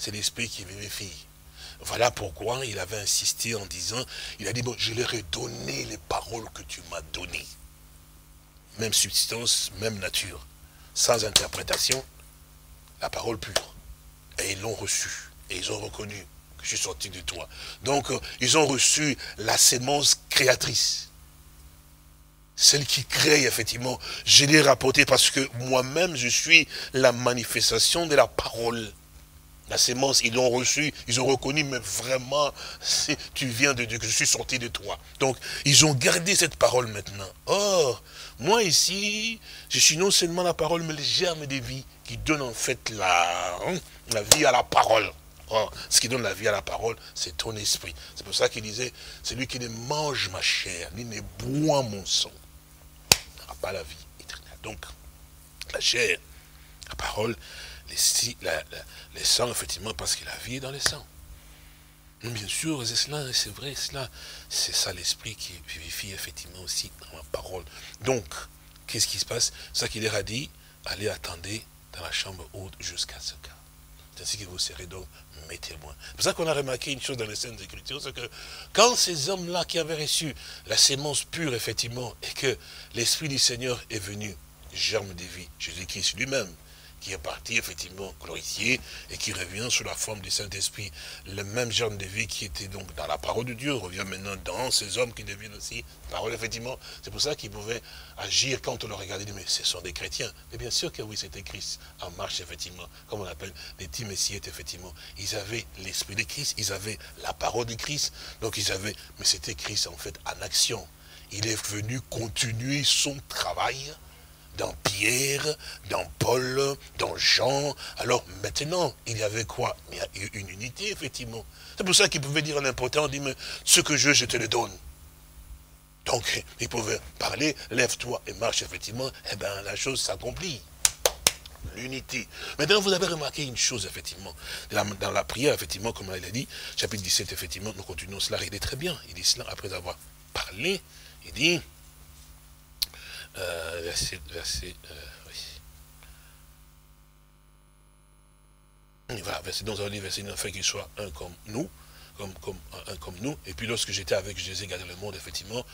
c'est l'esprit qui vivifie. Voilà pourquoi il avait insisté en disant, il a dit, bon, je leur ai donné les paroles que tu m'as données. Même substance, même nature, sans interprétation, la parole pure. Et ils l'ont reçue, et ils ont reconnu que je suis sorti de toi. Donc, euh, ils ont reçu la sémence créatrice. Celle qui crée, effectivement. Je l'ai rapporté parce que moi-même, je suis la manifestation de la parole la sémence, ils l'ont reçu, ils ont reconnu, mais vraiment, tu viens de Dieu, que je suis sorti de toi. Donc, ils ont gardé cette parole maintenant. Or, moi ici, je suis non seulement la parole, mais le germe de vie qui donne en fait la, hein, la vie à la parole. Or, ce qui donne la vie à la parole, c'est ton esprit. C'est pour ça qu'il disait, celui qui ne mange ma chair, ni ne boit mon sang, n'aura pas la vie éternelle. Donc, la chair, la parole, les, sangs, effectivement, parce que la vie est dans les sangs. Bien sûr, c'est cela, c'est vrai, cela, c'est ça l'esprit qui vivifie effectivement aussi dans la parole. Donc, qu'est-ce qui se passe? Ça qu'il leur a dit, allez attendre dans la chambre haute jusqu'à ce cas. C'est ainsi que vous serez donc mes témoins. C'est pour ça qu'on a remarqué une chose dans les scènes d'écriture, c'est que quand ces hommes-là qui avaient reçu la sémence pure, effectivement, et que l'Esprit du Seigneur est venu, germe de vie, Jésus-Christ lui-même, qui est parti effectivement glorifié et qui revient sous la forme du Saint-Esprit. Le même genre de vie qui était donc dans la parole de Dieu revient maintenant dans ces hommes qui deviennent aussi parole, effectivement. C'est pour ça qu'ils pouvaient agir quand on le regardait, mais ce sont des chrétiens. Mais bien sûr que oui, c'était Christ en marche, effectivement, comme on appelle les timessiètes, effectivement. Ils avaient l'esprit de Christ, ils avaient la parole de Christ, donc ils avaient, mais c'était Christ en fait en action. Il est venu continuer son travail, dans Pierre, dans Paul, dans Jean. Alors maintenant, il y avait quoi? Il y a eu une unité, effectivement. C'est pour ça qu'il pouvait dire n'importe il dit, mais ce que je veux, je te le donne. Donc, il pouvait parler, lève-toi et marche, effectivement, eh bien, la chose s'accomplit. L'unité. Maintenant, vous avez remarqué une chose, effectivement. Dans la prière, effectivement, comme il a dit, chapitre 17, effectivement, nous continuons cela, il est très bien. Il dit cela après avoir parlé. Il dit, euh, verset, verset, euh, oui. Voilà, verset, dans un verset, fait qu'il soit un comme nous, comme, comme, un comme nous. Et puis lorsque j'étais avec Jésus, gardé le monde, effectivement,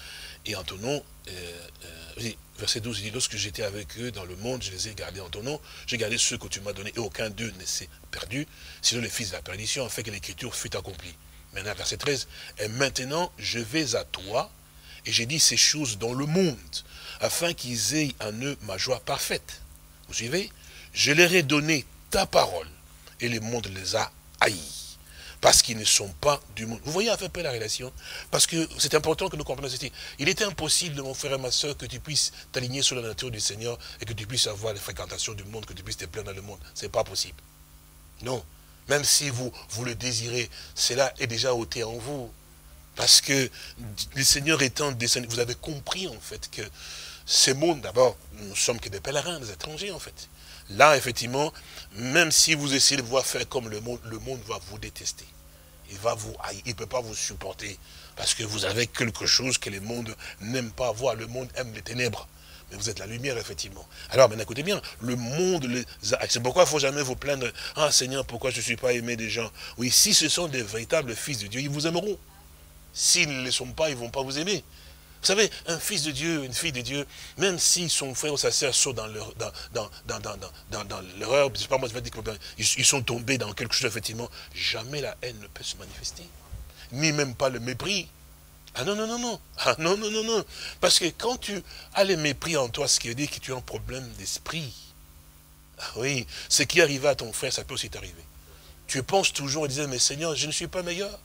et en ton nom, euh, euh verset 12, il dit, lorsque j'étais avec eux dans le monde, je les ai gardés en ton nom, j'ai gardé ceux que tu m'as donnés, et aucun d'eux ne s'est perdu, sinon les fils de la perdition, afin que l'écriture fût accomplie. Maintenant, verset 13, et maintenant, je vais à toi, et j'ai dit ces choses dans le monde, afin qu'ils aient en eux ma joie parfaite. Vous suivez? Je leur ai donné ta parole, et le monde les a haïs, parce qu'ils ne sont pas du monde. Vous voyez à peu la relation? Parce que c'est important que nous comprenions ceci. Il est impossible, mon frère et ma soeur, que tu puisses t'aligner sur la nature du Seigneur et que tu puisses avoir les fréquentations du monde, que tu puisses te plaindre dans le monde. Ce n'est pas possible. Non. Même si vous, vous le désirez, cela est déjà ôté en vous. Parce que le Seigneur étant descendu, vous avez compris en fait que ces mondes, d'abord, nous sommes que des pèlerins, des étrangers, en fait. Là, effectivement, même si vous essayez de voir faire comme le monde, le monde va vous détester. Il va vous il ne peut pas vous supporter. Parce que vous avez quelque chose que le monde n'aime pas voir. Le monde aime les ténèbres. mais vous êtes la lumière, effectivement. Alors, écoutez bien, le monde C'est pourquoi il ne faut jamais vous plaindre, ah Seigneur, pourquoi je ne suis pas aimé des gens? Oui, si ce sont des véritables fils de Dieu, ils vous aimeront. S'ils ne le sont pas, ils ne vont pas vous aimer. Vous savez, un fils de Dieu, une fille de Dieu, même si son frère ou sa sœur sont dans l'erreur, je sais pas moi, je vais dire ils sont tombés dans quelque chose, effectivement, jamais la haine ne peut se manifester. Ni même pas le mépris. Ah non, non, non, non. Ah non, non, non, non. Parce que quand tu as le mépris en toi, ce qui veut dire que tu as un problème d'esprit. Ah oui, ce qui arrive à ton frère, ça peut aussi t'arriver. Tu penses toujours et disais, mais Seigneur, je ne suis pas meilleur.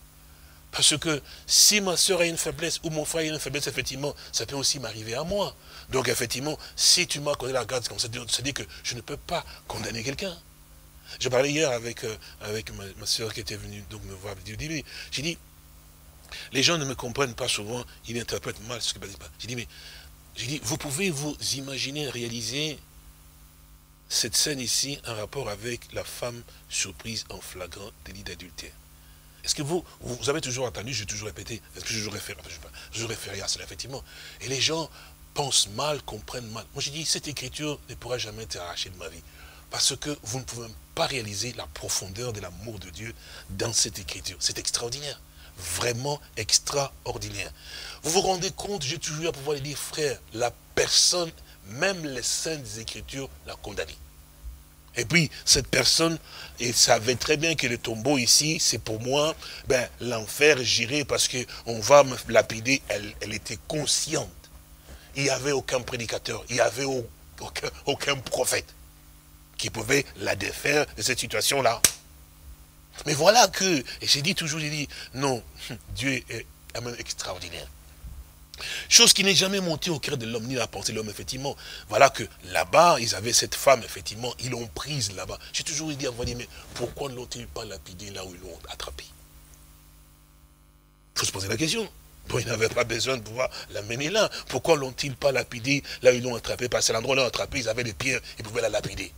Parce que si ma soeur a une faiblesse ou mon frère a une faiblesse, effectivement, ça peut aussi m'arriver à moi. Donc effectivement, si tu m'as accordé la grâce comme ça, ça dit que je ne peux pas condamner quelqu'un. Je parlais hier avec, euh, avec ma, soeur qui était venue donc me voir. J'ai dit, les gens ne me comprennent pas souvent, ils interprètent mal ce que je dis. J'ai dit, mais j'ai dit, vous pouvez vous imaginer, réaliser cette scène ici en rapport avec la femme surprise en flagrant délit d'adultère. Est-ce que vous, vous avez toujours entendu, j'ai toujours répété, est-ce que je réfère, je réfère à cela, effectivement. Et les gens pensent mal, comprennent mal. Moi, j'ai dit, cette écriture ne pourra jamais être arrachée de ma vie. Parce que vous ne pouvez pas réaliser la profondeur de l'amour de Dieu dans cette écriture. C'est extraordinaire. Vraiment extraordinaire. Vous vous rendez compte, j'ai toujours à pouvoir dire, frère, la personne, même les saintes écritures, l'a condamné. Et puis, cette personne, il savait très bien que le tombeau ici, c'est pour moi, ben, l'enfer, j'irai parce qu'on va me lapider. Elle, était consciente. Il n'y avait aucun prédicateur, il n'y avait aucun, aucun prophète qui pouvait la défaire de cette situation-là. Mais voilà que, et j'ai dit toujours, j'ai dit, non, <laughs> Dieu est extraordinaire. Chose qui n'est jamais montée au cœur de l'homme, ni la pensée de l'homme, effectivement. Voilà que là-bas, ils avaient cette femme, effectivement, ils l'ont prise là-bas. J'ai toujours dit à vous mais pourquoi ne l'ont-ils pas lapidée là où ils l'ont attrapée Il faut se poser la question. Bon, ils n'avaient pas besoin de pouvoir l'amener là. Pourquoi l'ont-ils pas lapidée là où ils l'ont attrapée Parce que l'endroit où ils l'ont attrapée, ils avaient des pierres, ils pouvaient la lapider.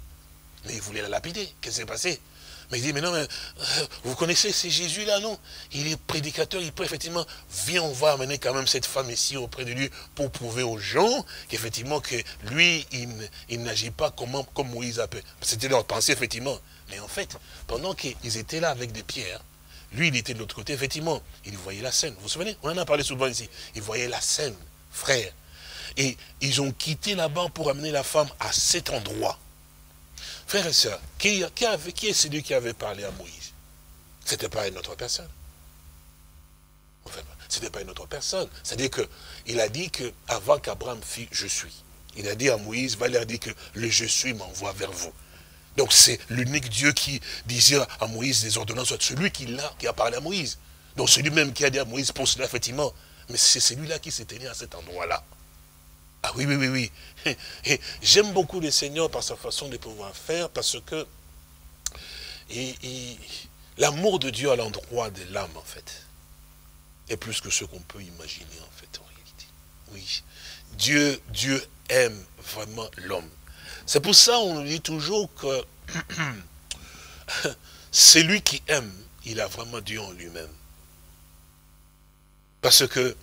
Mais ils voulaient la lapider. Qu'est-ce qui s'est passé? Mais il dit, mais non, mais, euh, vous connaissez, c'est Jésus là, non? Il est prédicateur, il peut effectivement, viens, on va amener quand même cette femme ici auprès de lui pour prouver aux gens qu'effectivement, que lui, il, n'agit pas comme, comme Moïse a pu. C'était leur pensée, effectivement. Mais en fait, pendant qu'ils étaient là avec des pierres, lui, il était de l'autre côté, effectivement, il voyait la scène. Vous vous souvenez? On en a parlé souvent ici. Il voyait la scène, frère. Et ils ont quitté là-bas pour amener la femme à cet endroit. Frères et sœurs, qui, est celui qui avait parlé à Moïse? Ce n'était pas une autre personne. ce n'était pas une autre personne. C'est-à-dire qu'il a dit que avant qu'Abraham fît « je suis », il a dit à Moïse, va leur dire que le « je suis » m'envoie vers vous. Donc c'est l'unique Dieu qui disait à Moïse des ordonnances, celui qui, a, qui a parlé à Moïse. Donc celui-même qui a dit à Moïse, pour cela, effectivement, mais c'est celui-là qui s'est tenu à cet endroit-là. Ah oui, oui, oui, oui. J'aime beaucoup le Seigneur par sa façon de pouvoir faire, parce que l'amour de Dieu à l'endroit de l'âme, en fait, est plus que ce qu'on peut imaginer, en fait, en réalité. Oui. Dieu, Dieu aime vraiment l'homme. C'est pour ça qu'on dit toujours que <clears throat> c'est lui qui aime, il a vraiment Dieu en lui-même. Parce que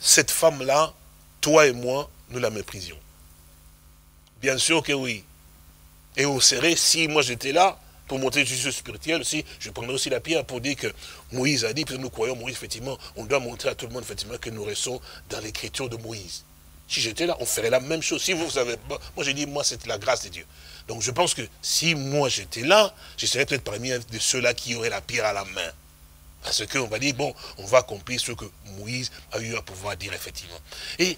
cette femme-là, toi et moi, nous la méprisions. Bien sûr que oui. Et on serait, si moi j'étais là, pour montrer Jésus spirituel aussi, je prendrais aussi la pierre pour dire que Moïse a dit, parce que nous croyons Moïse, effectivement, on doit montrer à tout le monde, effectivement, que nous restons dans l'écriture de Moïse. Si j'étais là, on ferait la même chose. Si vous savez, moi j'ai dit, moi c'est la grâce de Dieu. Donc je pense que si moi j'étais là, je serais peut-être parmi de ceux-là qui auraient la pierre à la main. Parce qu'on va dire, bon, on va accomplir ce que Moïse a eu à pouvoir dire, effectivement. Et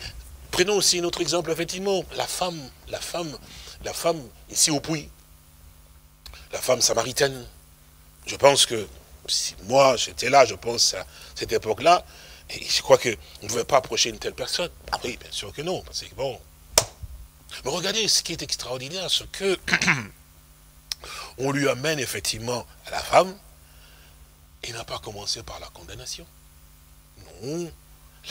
Prenons aussi un autre exemple, effectivement, la femme, la femme, la femme ici au puits, la femme samaritaine. Je pense que si moi j'étais là, je pense à cette époque-là, et je crois qu'on ne pouvait pas approcher une telle personne. Ah oui, bien sûr que non, parce que bon. Mais regardez ce qui est extraordinaire, ce que <clears throat> on lui amène effectivement à la femme, il n'a pas commencé par la condamnation. Non,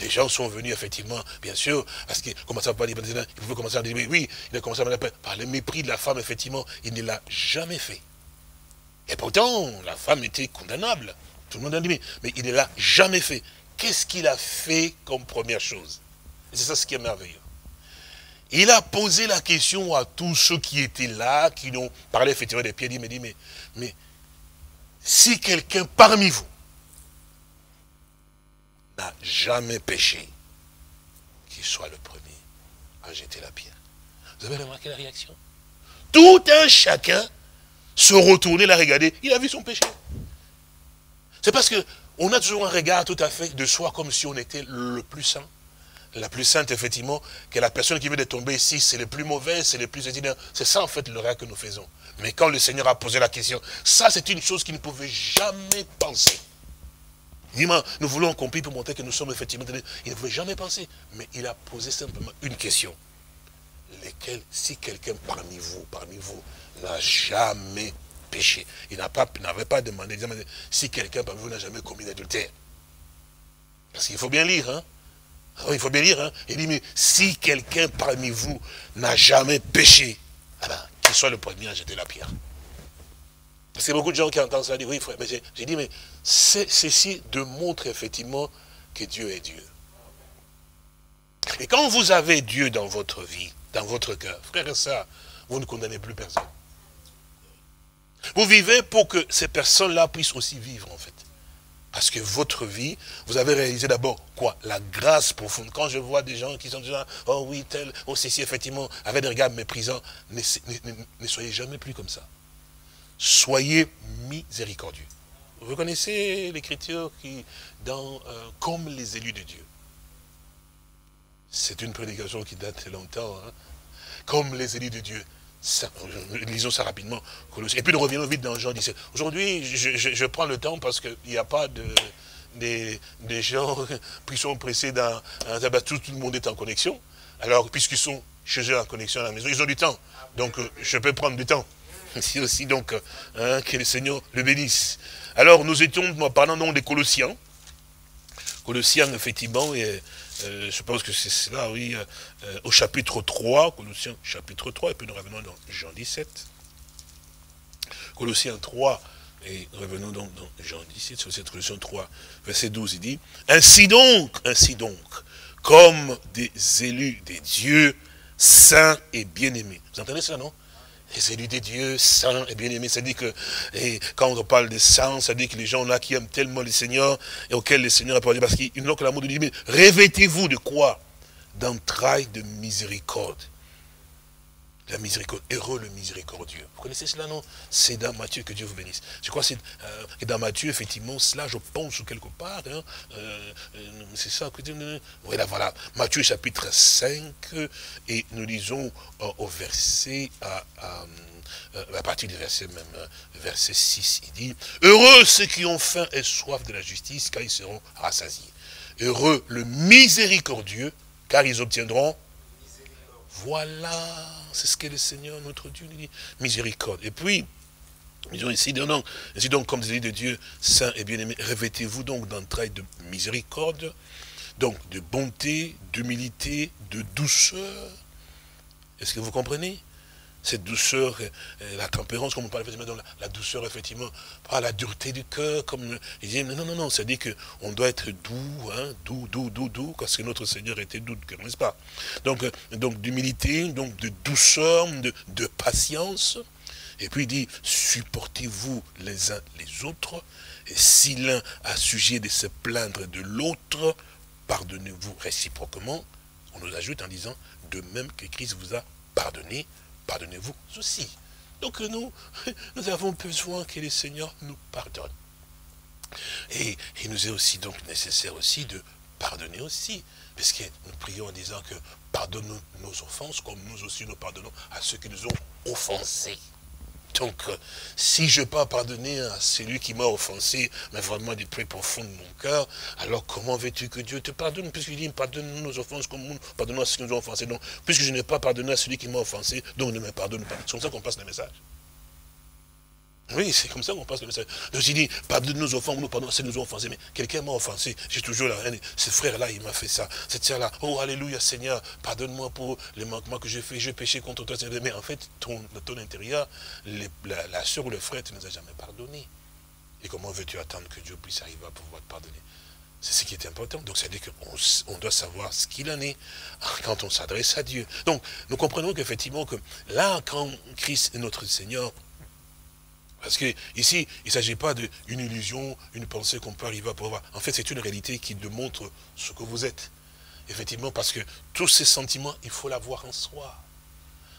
les gens sont venus, effectivement, bien sûr, parce qu'il commençait à parler, il pouvait commencer à dire, oui, il a commencé à parler par le mépris de la femme, effectivement, il ne l'a jamais fait. Et pourtant, la femme était condamnable. Tout le monde a dit, mais il ne l'a jamais fait. Qu'est-ce qu'il a fait comme première chose? C'est ça ce qui est merveilleux. il a posé la question à tous ceux qui étaient là, qui ont parlé effectivement des pieds, il dit, mais, mais si quelqu'un parmi vous n'a jamais péché, qu'il soit le premier à jeter la pierre. Vous avez remarqué la réaction? Tout un chacun se retournait, la regarder, il a vu son péché. C'est parce que on a toujours un regard tout à fait de soi comme si on était le plus saint. La plus sainte, effectivement, que la personne qui vient de tomber ici, c'est le plus mauvais, c'est le plus C'est ça, en fait, le regard que nous faisons. Mais quand le Seigneur a posé la question, ça, c'est une chose qu'il ne pouvait jamais penser. Dis-moi, nous voulons puisse pour montrer que nous sommes effectivement... Il ne pouvait jamais penser. Mais il a posé simplement une question. Si quelqu'un parmi vous, parmi vous, n'a jamais péché, il n'avait pas, demandé, si quelqu'un parmi vous n'a jamais commis l'adultère. Parce qu'il faut bien lire, hein. Ah il faut bien lire, hein. Il dit, mais si quelqu'un parmi vous n'a jamais péché, ah ben, qu'il soit le premier à jeter la pierre. Parce a beaucoup de gens qui entendent ça, disent, oui frère, mais j'ai dit, mais ceci démontre effectivement que Dieu est Dieu. Et quand vous avez Dieu dans votre vie, dans votre cœur, frère et ça, vous ne condamnez plus personne. Vous vivez pour que ces personnes-là puissent aussi vivre, en fait. Parce que votre vie, vous avez réalisé d'abord quoi? La grâce profonde. Quand je vois des gens qui sont déjà, oh oui, tel, oh ceci, effectivement, avec des regards méprisants, ne soyez jamais plus comme ça. Soyez miséricordieux. Vous connaissez l'écriture qui, dans euh, comme les élus de Dieu. C'est une prédication qui date longtemps. Hein. Comme les élus de Dieu. lisons ça rapidement. Et puis nous revenons vite dans Jean 17. Aujourd'hui, je, prends le temps parce qu'il n'y a pas de, gens <laughs> qui sont pressés dans... Tout, tout le monde est en connexion. Alors, puisqu'ils sont chez eux en connexion à la maison, ils ont du temps. Donc, euh, je peux prendre du temps. <laughs> Ici aussi, donc, hein, que le Seigneur le bénisse. Alors, nous étions parlant donc des Colossiens. Colossiens, effectivement, et, euh, je pense que c'est cela, oui, euh, au chapitre 3, Colossiens chapitre 3, et puis nous revenons dans Jean 17. Colossiens 3, et revenons donc dans Jean 17, sur cette Colossiens 3, verset 12, il dit, Ainsi donc, ainsi donc, comme des élus des dieux, saints et bien-aimés. Vous entendez ça, non? Les élus des dieux, saints et bien-aimés. Dit que, et quand on parle des saints, dit que les gens là qui aiment tellement le Seigneur et auxquels le Seigneur a parlé, parce qu'ils n'ont que l'amour de Dieu, mais revêtez-vous de quoi? D'entrailles de miséricorde la miséricorde, heureux le miséricordieux. Vous connaissez cela, non? C'est dans Matthieu que Dieu vous bénisse. Je crois que c'est euh, dans Matthieu, effectivement, cela, je pense, quelque part. Hein, euh, euh, c'est ça que Voilà, voilà. Matthieu chapitre 5, et nous lisons au verset, à, à, partir du verset même, verset 6, il dit, Heureux ceux qui ont faim et soif de la justice, car ils seront rassasiés. Heureux le miséricordieux, car ils obtiendront voilà, c'est ce que le Seigneur, notre Dieu, nous dit. Miséricorde. Et puis, disons ici, donc, ici donc, comme dit de Dieu, saint et bien-aimé, revêtez-vous donc d'entrailles de miséricorde, donc de bonté, d'humilité, de douceur. Est-ce que vous comprenez? Cette douceur, la tempérance, comme on parle effectivement, la, douceur, effectivement, pas la dureté du cœur, comme il dit, non, non, non, ça dit qu'on doit être doux, hein, doux, doux, doux, doux, parce que notre Seigneur était doux n'est-ce pas? Donc, donc d'humilité, donc de douceur, de, de patience, et puis il dit, supportez-vous les uns les autres, et si l'un a sujet de se plaindre de l'autre, pardonnez-vous réciproquement. On nous ajoute en disant, de même que Christ vous a pardonné, pardonnez-vous aussi. Donc nous, nous avons besoin que le Seigneur nous pardonne. Et il nous est aussi donc nécessaire aussi de pardonner aussi. Parce que nous prions en disant que pardonne-nous nos offenses comme nous aussi nous pardonnons à ceux qui nous ont offensés. Donc, euh, si je ne peux pas pardonner à celui qui m'a offensé, mais vraiment du plus profond de mon cœur, alors comment veux-tu que Dieu te pardonne? Puisqu'il dit, pardonne nos offenses comme nous pardonnons à ceux qui nous ont offensés. Donc, puisque je n'ai pas pardonné à celui qui m'a offensé, donc ne me pardonne pas. C'est comme ça qu'on passe le message. Oui, c'est comme ça qu'on passe le message. Donc j'ai dit, pardonne nos offenses, nous pardonnons qui nous offensés. Mais quelqu'un m'a offensé, j'ai toujours la. Ce frère-là, il m'a fait ça. Cette sœur-là, oh alléluia Seigneur, pardonne-moi pour les manquements que j'ai fait. J'ai péché contre toi. Mais en fait, ton, dans ton intérieur, la, soeur ou le frère, tu ne nous as jamais pardonné. Et comment veux-tu attendre que Dieu puisse arriver à pouvoir te pardonner? C'est ce qui est important. Donc, ça veut dire qu'on doit savoir ce qu'il en est quand on s'adresse à Dieu. Donc, nous comprenons qu'effectivement, que là, quand Christ est notre Seigneur, parce que ici, il ne s'agit pas d'une illusion, une pensée qu'on peut arriver à pouvoir. En fait, c'est une réalité qui démontre ce que vous êtes. Effectivement, parce que tous ces sentiments, il faut l'avoir en soi.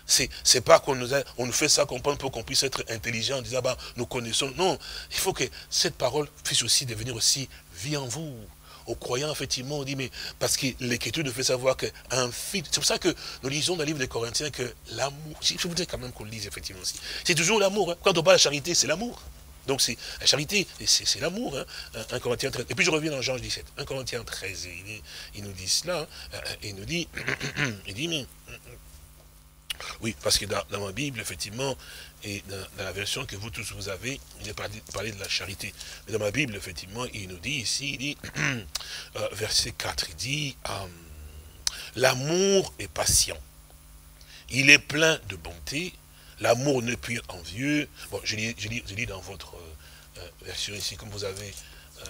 C'est n'est pas qu'on nous, nous fait ça comprendre pour qu'on puisse être intelligent en disant, bah, nous connaissons. Non, il faut que cette parole puisse aussi devenir aussi vie en vous aux croyants, effectivement, on dit, mais parce que l'Écriture nous fait savoir qu'un fils, c'est pour ça que nous lisons dans le livre des Corinthiens que l'amour, je voudrais quand même qu'on le lise effectivement aussi, c'est toujours l'amour. Hein. Quand on parle de charité, c'est l'amour. Donc c'est la charité, c'est l'amour. Hein. 1 Corinthiens 13. Et puis je reviens dans Jean 17. 1 Corinthiens 13, il, nous dit cela, hein. euh, il nous dit, <clears throat> il dit, mais oui, parce que dans, ma Bible, effectivement, et dans, la version que vous tous vous avez, il est parlé, de la charité. Mais dans ma Bible, effectivement, il nous dit ici, il dit, <clears throat> euh, verset 4, il dit, euh, l'amour est patient. Il est plein de bonté. L'amour n'est plus envieux. Bon, je lis, je dans votre euh, version ici, comme vous avez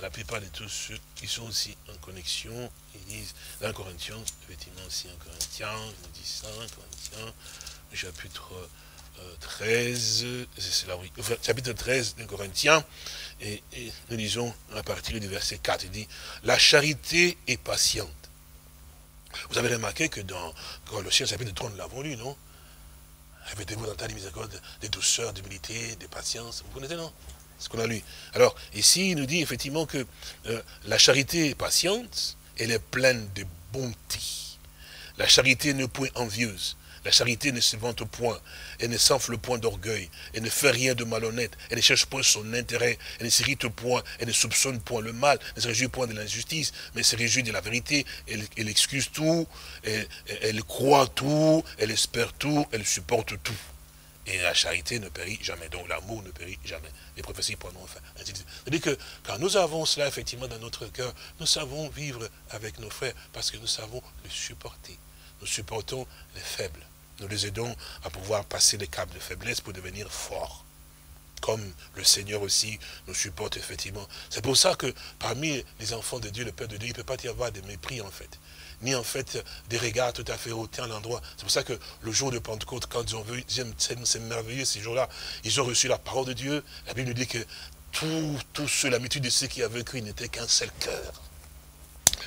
la plupart de tous ceux qui sont aussi en connexion, ils disent, dans Corinthiens, effectivement aussi en Corinthiens, ils nous disent ça, Corinthiens, chapitre 13, euh, c'est là, oui, chapitre 13 de Corinthiens, et, nous lisons à partir du verset 4, il dit, la charité est patiente. Vous avez remarqué que dans Colossiens chapitre 3, nous l'avons lu, non? Répétez-vous dans ta miséricorde, des douceurs, d'humilité, de patience. Vous connaissez, non? Ce qu'on a lu. Alors, ici, il nous dit effectivement que euh, la charité est patiente, elle est pleine de bonté. La charité n'est point envieuse. La charité ne se vante point, elle ne s'enfle point d'orgueil, elle ne fait rien de malhonnête, elle ne cherche point son intérêt, elle ne s'irrite point, elle ne soupçonne point le mal, elle ne se réjouit point de l'injustice, mais se réjouit de la vérité, elle, excuse tout, elle, elle croit tout, elle espère tout, elle supporte tout. Et la charité ne périt jamais, donc l'amour ne périt jamais. Les prophéties prendront fin. C'est-à-dire que quand nous avons cela effectivement dans notre cœur, nous savons vivre avec nos frères parce que nous savons les supporter. Nous supportons les faibles. Nous les aidons à pouvoir passer les caps de faiblesse pour devenir forts. Comme le Seigneur aussi nous supporte effectivement. C'est pour ça que parmi les enfants de Dieu, le Père de Dieu, il ne peut pas y avoir de mépris en fait ni en fait des regards tout à fait hautains à l'endroit. C'est pour ça que le jour de Pentecôte, quand ils ont vu, c'est merveilleux ces jours-là, ils ont reçu la parole de Dieu. La Bible nous dit que tous ceux, la de ceux qui avaient cru n'étaient qu'un seul cœur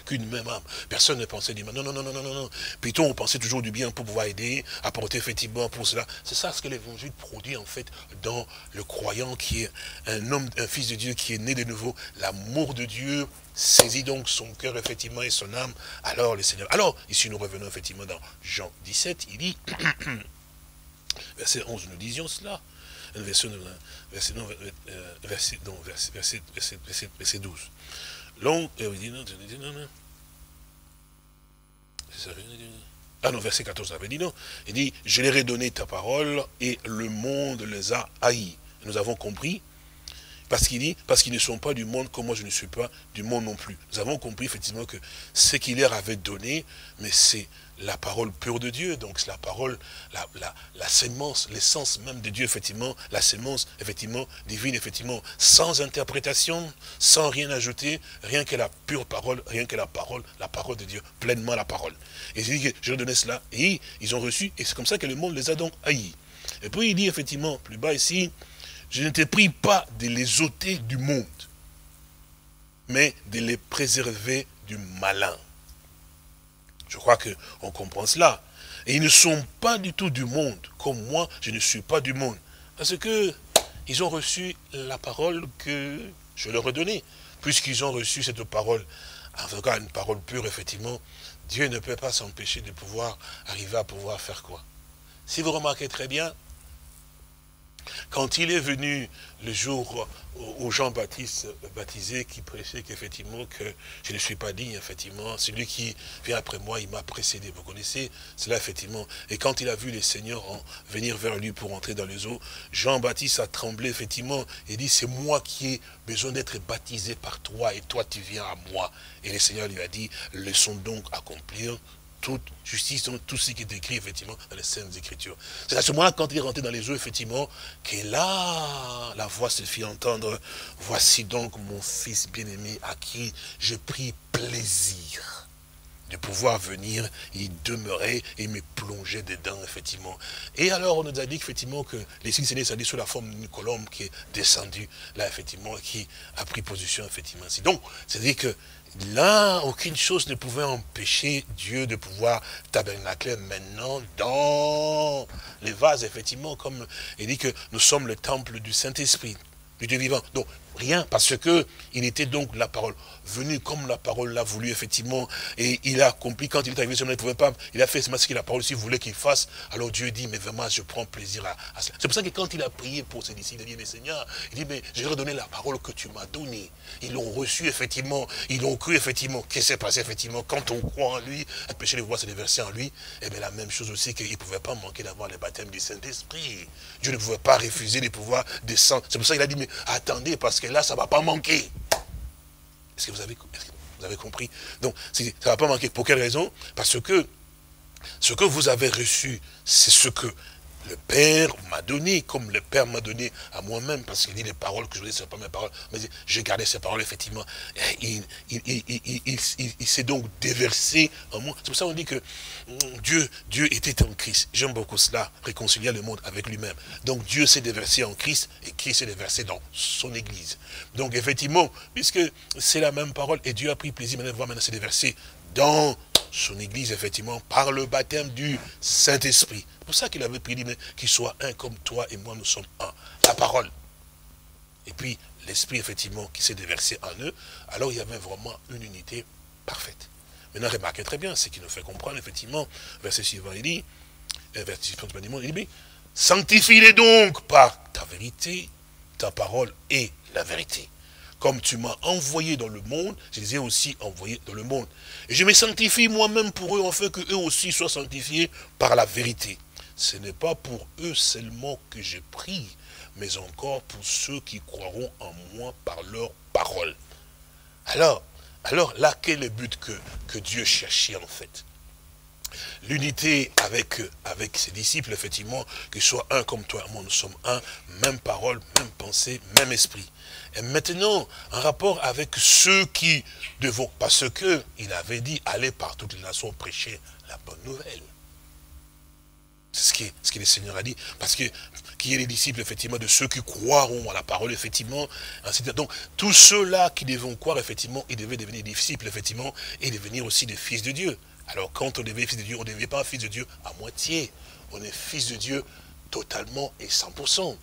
qu'une même âme. Personne ne pensait du mal. Non, non, non, non, non, non. Plutôt, on pensait toujours du bien pour pouvoir aider, apporter effectivement pour cela. C'est ça ce que l'évangile produit en fait dans le croyant qui est un homme, un fils de Dieu qui est né de nouveau. L'amour de Dieu saisit donc son cœur effectivement et son âme. Alors le Seigneur. Alors, ici nous revenons effectivement dans Jean 17, il dit, <clears throat> verset 11, nous disions cela. Verset, verset, verset, verset, verset, verset 12. Long, ah non, verset 14, avait dit non. Il dit, je leur ai donné ta parole et le monde les a haïs. Nous avons compris, parce qu'il dit, parce qu'ils ne sont pas du monde comme moi je ne suis pas du monde non plus. Nous avons compris effectivement que ce qu'il leur avait donné, mais c'est la parole pure de Dieu, donc c'est la parole, la, la, sémence, l'essence même de Dieu, effectivement, la sémence, effectivement, divine, effectivement, sans interprétation, sans rien ajouter, rien que la pure parole, rien que la parole, la parole de Dieu, pleinement la parole. Et il dit que je donnais cela, et ils ont reçu, et c'est comme ça que le monde les a donc haïs. Et puis il dit effectivement, plus bas ici, je ne t'ai pris pas de les ôter du monde, mais de les préserver du malin. Je crois qu'on comprend cela. Et ils ne sont pas du tout du monde, comme moi, je ne suis pas du monde. Parce que ils ont reçu la parole que je leur ai donnée. Puisqu'ils ont reçu cette parole, en tout cas une parole pure, effectivement, Dieu ne peut pas s'empêcher de pouvoir arriver à pouvoir faire quoi Si vous remarquez très bien, quand il est venu le jour où Jean-Baptiste baptisé, qui prêchait qu'effectivement que je ne suis pas digne, effectivement, celui qui vient après moi, il m'a précédé. Vous connaissez cela, effectivement. Et quand il a vu les seigneurs venir vers lui pour entrer dans les eaux, Jean-Baptiste a tremblé, effectivement, et dit, c'est moi qui ai besoin d'être baptisé par toi, et toi tu viens à moi. Et le Seigneur lui a dit, laissons donc accomplir toute justice, tout ce qui est écrit, effectivement, dans les Saintes Écritures. C'est à ce moment-là, quand il est rentré dans les eaux, effectivement, que là, la voix se fit entendre, voici donc mon fils bien-aimé à qui j'ai pris plaisir de pouvoir venir y demeurer et me plonger dedans, effectivement. Et alors, on nous a dit effectivement que les signes s'est dit sous la forme d'une colombe qui est descendue, là, effectivement, qui a pris position, effectivement. Donc, c'est-à-dire que là, aucune chose ne pouvait empêcher Dieu de pouvoir tabernacler maintenant dans les vases, effectivement, comme il dit que nous sommes le temple du Saint-Esprit, du Dieu vivant. Rien, parce que il était donc la parole venue comme la parole l'a voulu, effectivement. Et il a accompli, quand il est arrivé sur il pouvait pas, il a fait ce que la parole aussi voulait qu'il fasse. Alors Dieu dit, mais vraiment, je prends plaisir à, cela. C'est pour ça que quand il a prié pour ses disciples, il a dit, mais Seigneur, il dit, mais je vais redonner la parole que tu m'as donnée. Ils l'ont reçue, effectivement. Ils l'ont cru, effectivement. Qu'est-ce qui s'est passé, effectivement? Quand on croit en lui, un péché les voix s'est déversé en lui, et eh bien la même chose aussi, qu'il ne pouvait pas manquer d'avoir le baptême du Saint-Esprit. Dieu ne pouvait pas refuser de pouvoir descendre. C'est pour ça qu'il a dit, mais attendez, parce que là, ça ne va pas manquer. Est-ce que vous avez, vous avez compris? Donc, ça ne va pas manquer. Pour quelle raison? Parce que ce que vous avez reçu, c'est ce que le Père m'a donné, comme le Père m'a donné à moi-même, parce qu'il dit les paroles que je dis, ce ne sont pas mes paroles, mais j'ai gardé ces paroles, effectivement. Il, s'est donc déversé en moi. C'est pour ça qu'on dit que mm, Dieu, était en Christ. J'aime beaucoup cela, réconcilier le monde avec lui-même. Donc Dieu s'est déversé en Christ, et Christ s'est déversé dans son Église. Donc effectivement, puisque c'est la même parole, et Dieu a pris plaisir maintenant de voir maintenant s'est déversé dans son Église, effectivement, par le baptême du Saint-Esprit. C'est pour ça qu'il avait prié, qu'il soit un comme toi et moi, nous sommes un. La parole. Et puis, l'Esprit, effectivement, qui s'est déversé en eux, alors il y avait vraiment une unité parfaite. Maintenant, remarquez très bien, ce qui nous fait comprendre, effectivement, verset suivant, il dit, euh, verset suivant, il dit, sanctifie-les donc par ta vérité, ta parole et la vérité comme tu m'as envoyé dans le monde, je les ai aussi envoyés dans le monde. Et je me sanctifie moi-même pour eux, afin qu'eux aussi soient sanctifiés par la vérité. Ce n'est pas pour eux seulement que j'ai prie, mais encore pour ceux qui croiront en moi par leur parole. Alors, alors là, quel est le but que, que Dieu cherchait en fait? L'unité avec, avec ses disciples, effectivement, qu'ils soient un comme toi et moi, nous sommes un, même parole, même pensée, même esprit. Et maintenant, en rapport avec ceux qui devons, parce que il avait dit, allez par toutes les nations prêcher la bonne nouvelle. C'est ce, que le Seigneur a dit. Parce que qui est les disciples, effectivement, de ceux qui croiront à la parole, effectivement. Ainsi Donc, tous ceux-là qui devront croire, effectivement, ils devaient devenir disciples, effectivement, et devenir aussi des fils de Dieu. Alors, quand on devient fils de Dieu, on ne devient pas fils de Dieu à moitié. On est fils de Dieu totalement et 100%.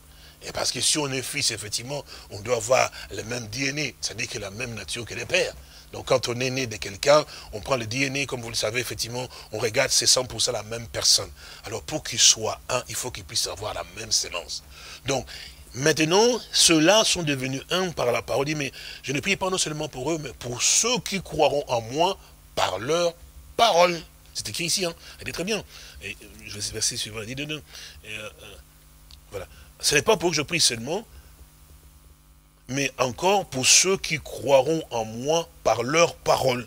Et parce que si on est fils, effectivement, on doit avoir le même DNA, c'est-à-dire que la même nature que les pères. Donc quand on est né de quelqu'un, on prend le DNA, comme vous le savez, effectivement, on regarde, c'est 100% la même personne. Alors pour qu'il soit un, il faut qu'il puisse avoir la même sémence. Donc, maintenant, ceux-là sont devenus un par la parole. Mais je ne prie pas non seulement pour eux, mais pour ceux qui croiront en moi par leur parole. C'est écrit ici, hein. Elle est très bien. Et je vais verser suivant, dit, euh, voilà. Ce n'est pas pour que je prie seulement, mais encore pour ceux qui croiront en moi par leur parole,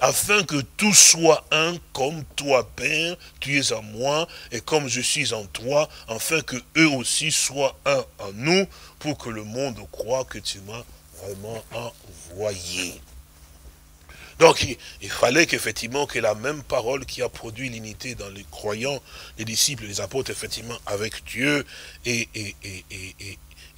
afin que tout soit un comme toi, Père, tu es en moi, et comme je suis en toi, afin que eux aussi soient un en nous, pour que le monde croit que tu m'as vraiment envoyé. Donc, il, fallait qu'effectivement, que la même parole qui a produit l'unité dans les croyants, les disciples, les apôtres, effectivement, avec Dieu et, et,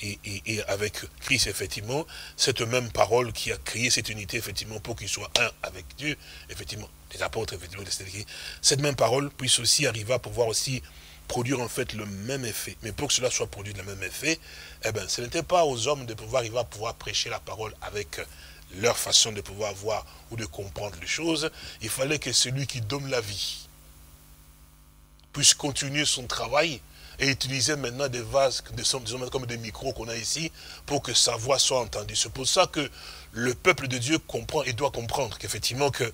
et, avec Christ, effectivement, cette même parole qui a créé cette unité, effectivement, pour qu'ils soient un avec Dieu, effectivement, les apôtres, effectivement, cette même parole puisse aussi arriver à pouvoir aussi produire en fait le même effet. Mais pour que cela soit produit le même effet, eh ben, ce n'était pas aux hommes de pouvoir arriver à pouvoir prêcher la parole avec leur façon de pouvoir voir ou de comprendre les choses, il fallait que celui qui donne la vie puisse continuer son travail et utiliser maintenant des vases, des, comme des micros qu'on a ici, pour que sa voix soit entendue. C'est pour ça que le peuple de Dieu comprend et doit comprendre qu'effectivement que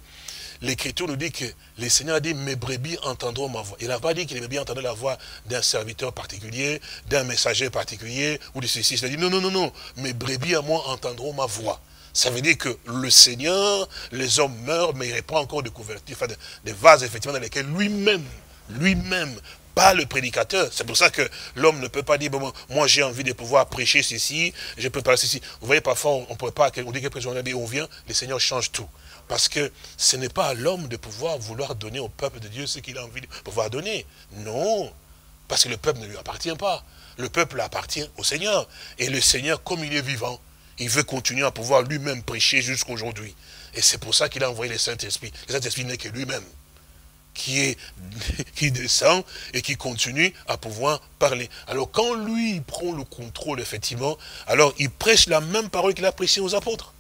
l'Écriture nous dit que le Seigneur a dit, mes brebis entendront ma voix. Il n'a pas dit que les brebis entendraient la voix d'un serviteur particulier, d'un messager particulier, ou de ceci. Il a dit, non, non, non, non, mes brebis à moi entendront ma voix. Ça veut dire que le Seigneur, les hommes meurent, mais il pas encore de couverture, enfin des vases effectivement dans lesquels lui-même, lui-même pas le prédicateur. C'est pour ça que l'homme ne peut pas dire, moi j'ai envie de pouvoir prêcher ceci, je peux parler ceci. Vous voyez, parfois on ne peut pas, on dit que on vient, le Seigneur change tout. Parce que ce n'est pas à l'homme de pouvoir vouloir donner au peuple de Dieu ce qu'il a envie de pouvoir donner. Non, parce que le peuple ne lui appartient pas. Le peuple appartient au Seigneur. Et le Seigneur, comme il est vivant, il veut continuer à pouvoir lui-même prêcher jusqu'aujourd'hui. Et c'est pour ça qu'il a envoyé le Saint-Esprit. Le Saint-Esprit n'est que lui-même qui, <laughs> qui descend et qui continue à pouvoir parler. Alors quand lui, prend le contrôle, effectivement, alors il prêche la même parole qu'il a prêchée aux apôtres.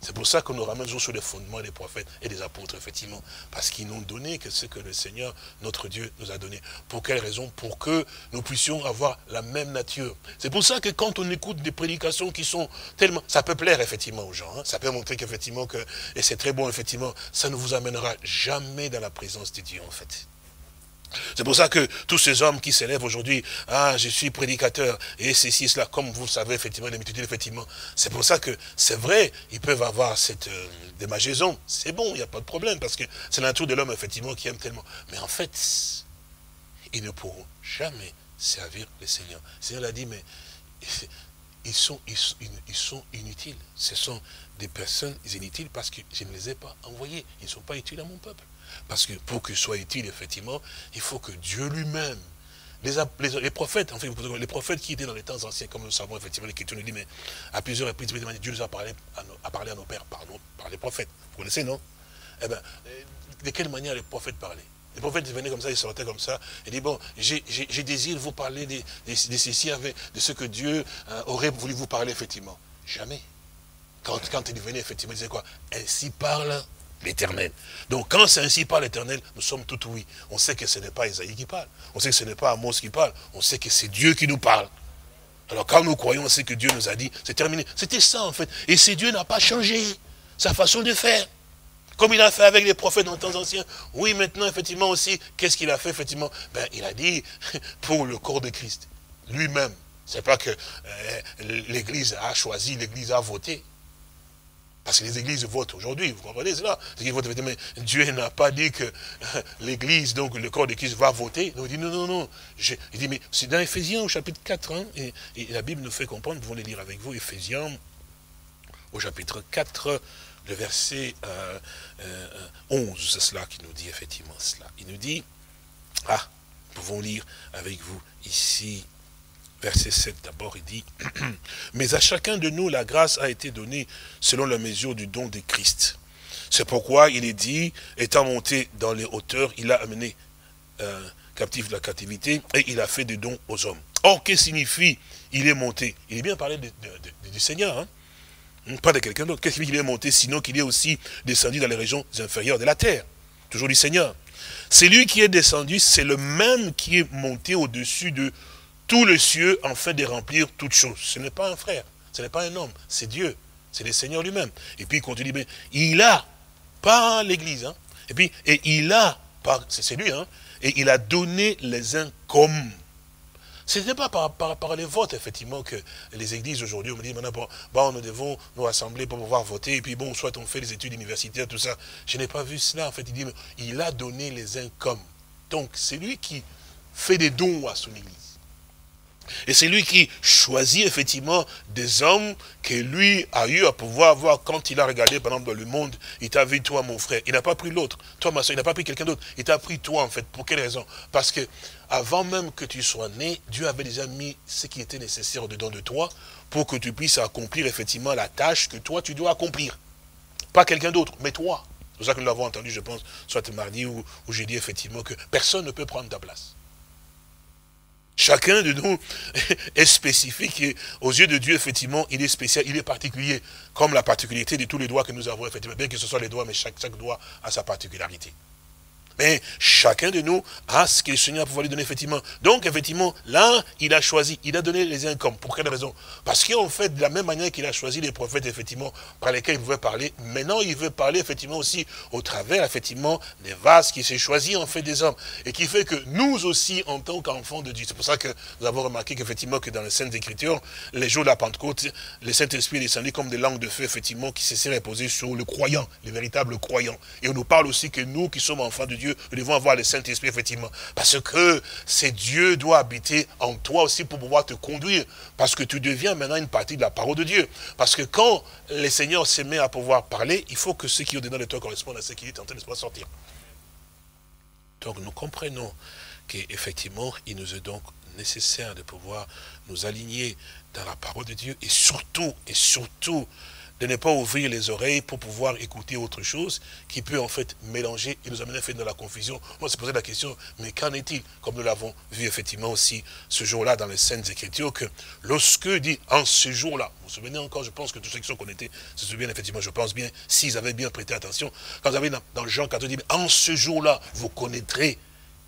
C'est pour ça qu'on nous ramène toujours sur les fondements des prophètes et des apôtres, effectivement. Parce qu'ils n'ont donné que ce que le Seigneur, notre Dieu, nous a donné. Pour quelle raison? Pour que nous puissions avoir la même nature. C'est pour ça que quand on écoute des prédications qui sont tellement... Ça peut plaire, effectivement, aux gens. Hein. Ça peut montrer qu'effectivement, que, et c'est très bon, effectivement, ça ne vous amènera jamais dans la présence de Dieu, en fait. C'est pour ça que tous ces hommes qui s'élèvent aujourd'hui, ah, je suis prédicateur, et ceci, cela, comme vous le savez, effectivement, l'habitude, effectivement. C'est pour ça que, c'est vrai, ils peuvent avoir cette euh. C'est bon, il n'y a pas de problème, parce que c'est l'intérêt de l'homme, effectivement, qui aime tellement. Mais en fait, ils ne pourront jamais servir le Seigneur. Le Seigneur l'a dit, mais <laughs> ils sont, ils, sont inutiles. Ce sont des personnes inutiles parce que je ne les ai pas envoyés. Ils ne sont pas utiles à mon peuple. Parce que pour qu'il soit utile, effectivement, il faut que Dieu lui-même, les, les, prophètes, en fait, les prophètes qui étaient dans les temps anciens, comme nous savons, effectivement, l'Écriture nous dit, mais à plusieurs reprises, Dieu nous a parlé à nos, a parlé à nos pères par, par les prophètes. Vous connaissez, non? Eh bien, de quelle manière les prophètes parlaient? Les prophètes venaient comme ça, ils sortaient comme ça, et dit, bon, j'ai désir vous parler de, de, ceci, de ce que Dieu euh, aurait voulu vous parler, effectivement. Jamais. Quand, quand il venait, effectivement, il disait quoi? Ainsi parle l'éternel. Donc quand c'est ainsi par l'éternel, nous sommes tout oui. On sait que ce n'est pas Isaïe qui parle. On sait que ce n'est pas Amos qui parle. On sait que c'est Dieu qui nous parle. Alors quand nous croyons, c'est que Dieu nous a dit, c'est terminé. C'était ça en fait. Et ce Dieu n'a pas changé sa façon de faire. Comme il a fait avec les prophètes dans le temps ancien. Oui, maintenant, effectivement aussi, qu'est-ce qu'il a fait, effectivement? Ben, Il a dit, <laughs> pour le corps de Christ, lui-même. C'est pas que euh, l'Église a choisi, l'Église a voté. Parce que les églises votent aujourd'hui, vous comprenez cela? Dieu n'a pas dit que <laughs> l'église, donc le corps de Christ va voter. il dit non, non, non. il dit, mais c'est dans Ephésiens au chapitre 4, hein, et, la Bible nous fait comprendre, nous pouvons les lire avec vous, Ephésiens au chapitre 4, le verset 11, euh, euh, c'est cela qui nous dit effectivement cela. Il nous dit, ah, nous pouvons lire avec vous ici verset 7 d'abord, il dit, <clears throat> mais à chacun de nous, la grâce a été donnée selon la mesure du don de Christ. C'est pourquoi il est dit, étant monté dans les hauteurs, il a amené euh, captif de la captivité et il a fait des dons aux hommes. Or, que signifie il est monté? Il est bien parlé du Seigneur, hein pas de quelqu'un d'autre. Qu'est-ce qu'il est monté Sinon qu'il est aussi descendu dans les régions inférieures de la terre? Toujours du Seigneur. C'est lui qui est descendu, c'est le même qui est monté au-dessus de tous les cieux fait de remplir toutes choses. Ce n'est pas un frère, ce n'est pas un homme, c'est Dieu, c'est le Seigneur lui-même. Et puis il continue, mais il a, pas l'Église, hein, et puis, et il a, c'est lui, hein, et il a donné les uns comme. Ce n'est pas par, par, les votes, effectivement, que les églises aujourd'hui, on me dit, maintenant, bon, nous devons nous rassembler pour pouvoir voter, et puis bon, soit on fait les études universitaires, tout ça. Je n'ai pas vu cela, en fait. Il dit, il a donné les uns comme. Donc, c'est lui qui fait des dons à son église. Et c'est lui qui choisit effectivement des hommes que lui a eu à pouvoir voir quand il a regardé, par exemple, dans le monde, il t'a vu toi, mon frère. Il n'a pas pris l'autre. Toi, ma soeur, il n'a pas pris quelqu'un d'autre. Il t'a pris toi, en fait. Pour quelle raison? Parce que avant même que tu sois né, Dieu avait déjà mis ce qui était nécessaire dedans de toi pour que tu puisses accomplir effectivement la tâche que toi, tu dois accomplir. Pas quelqu'un d'autre, mais toi. C'est pour ça que nous l'avons entendu, je pense, soit mardi ou, dit effectivement que personne ne peut prendre ta place. Chacun de nous <laughs> est spécifique et aux yeux de Dieu, effectivement, il est spécial, il est particulier, comme la particularité de tous les doigts que nous avons, effectivement, bien que ce soit les doigts, mais chaque, chaque doigt a sa particularité. Mais chacun de nous a ce que le Seigneur pouvoir lui donner, effectivement. Donc, effectivement, là, il a choisi, il a donné les incomes. Pour quelle raison? Parce qu'en fait, de la même manière qu'il a choisi les prophètes, effectivement, par lesquels il pouvait parler, maintenant, il veut parler, effectivement, aussi au travers, effectivement, des vases qui s'est choisi, en fait, des hommes. Et qui fait que nous aussi, en tant qu'enfants de Dieu, c'est pour ça que nous avons remarqué qu'effectivement, que dans les Saintes Écritures, les jours de la Pentecôte, le Saint-Esprit est descendu comme des langues de feu, effectivement, qui s'est reposé sur le croyant, les véritables croyants. Et on nous parle aussi que nous, qui sommes enfants de Dieu, Nous devons avoir le Saint-Esprit, effectivement. Parce que c'est Dieu doit habiter en toi aussi pour pouvoir te conduire. Parce que tu deviens maintenant une partie de la parole de Dieu. Parce que quand le Seigneur se met à pouvoir parler, il faut que ce qui est au-dedans de toi corresponde à ce qui est en train de sortir. Donc nous comprenons qu'effectivement, il nous est donc nécessaire de pouvoir nous aligner dans la parole de Dieu et surtout, et surtout, de ne pas ouvrir les oreilles pour pouvoir écouter autre chose qui peut en fait mélanger et nous amener dans la confusion. Moi, c'est posé la question, mais qu'en est-il? Comme nous l'avons vu effectivement aussi ce jour-là dans les scènes Écritures, que lorsque dit en ce jour-là, vous vous souvenez encore, je pense que tous ceux qui sont connectés se souviennent effectivement, je pense bien, s'ils avaient bien prêté attention, quand vous avez dans, dans Jean 14 dit, en ce jour-là, vous connaîtrez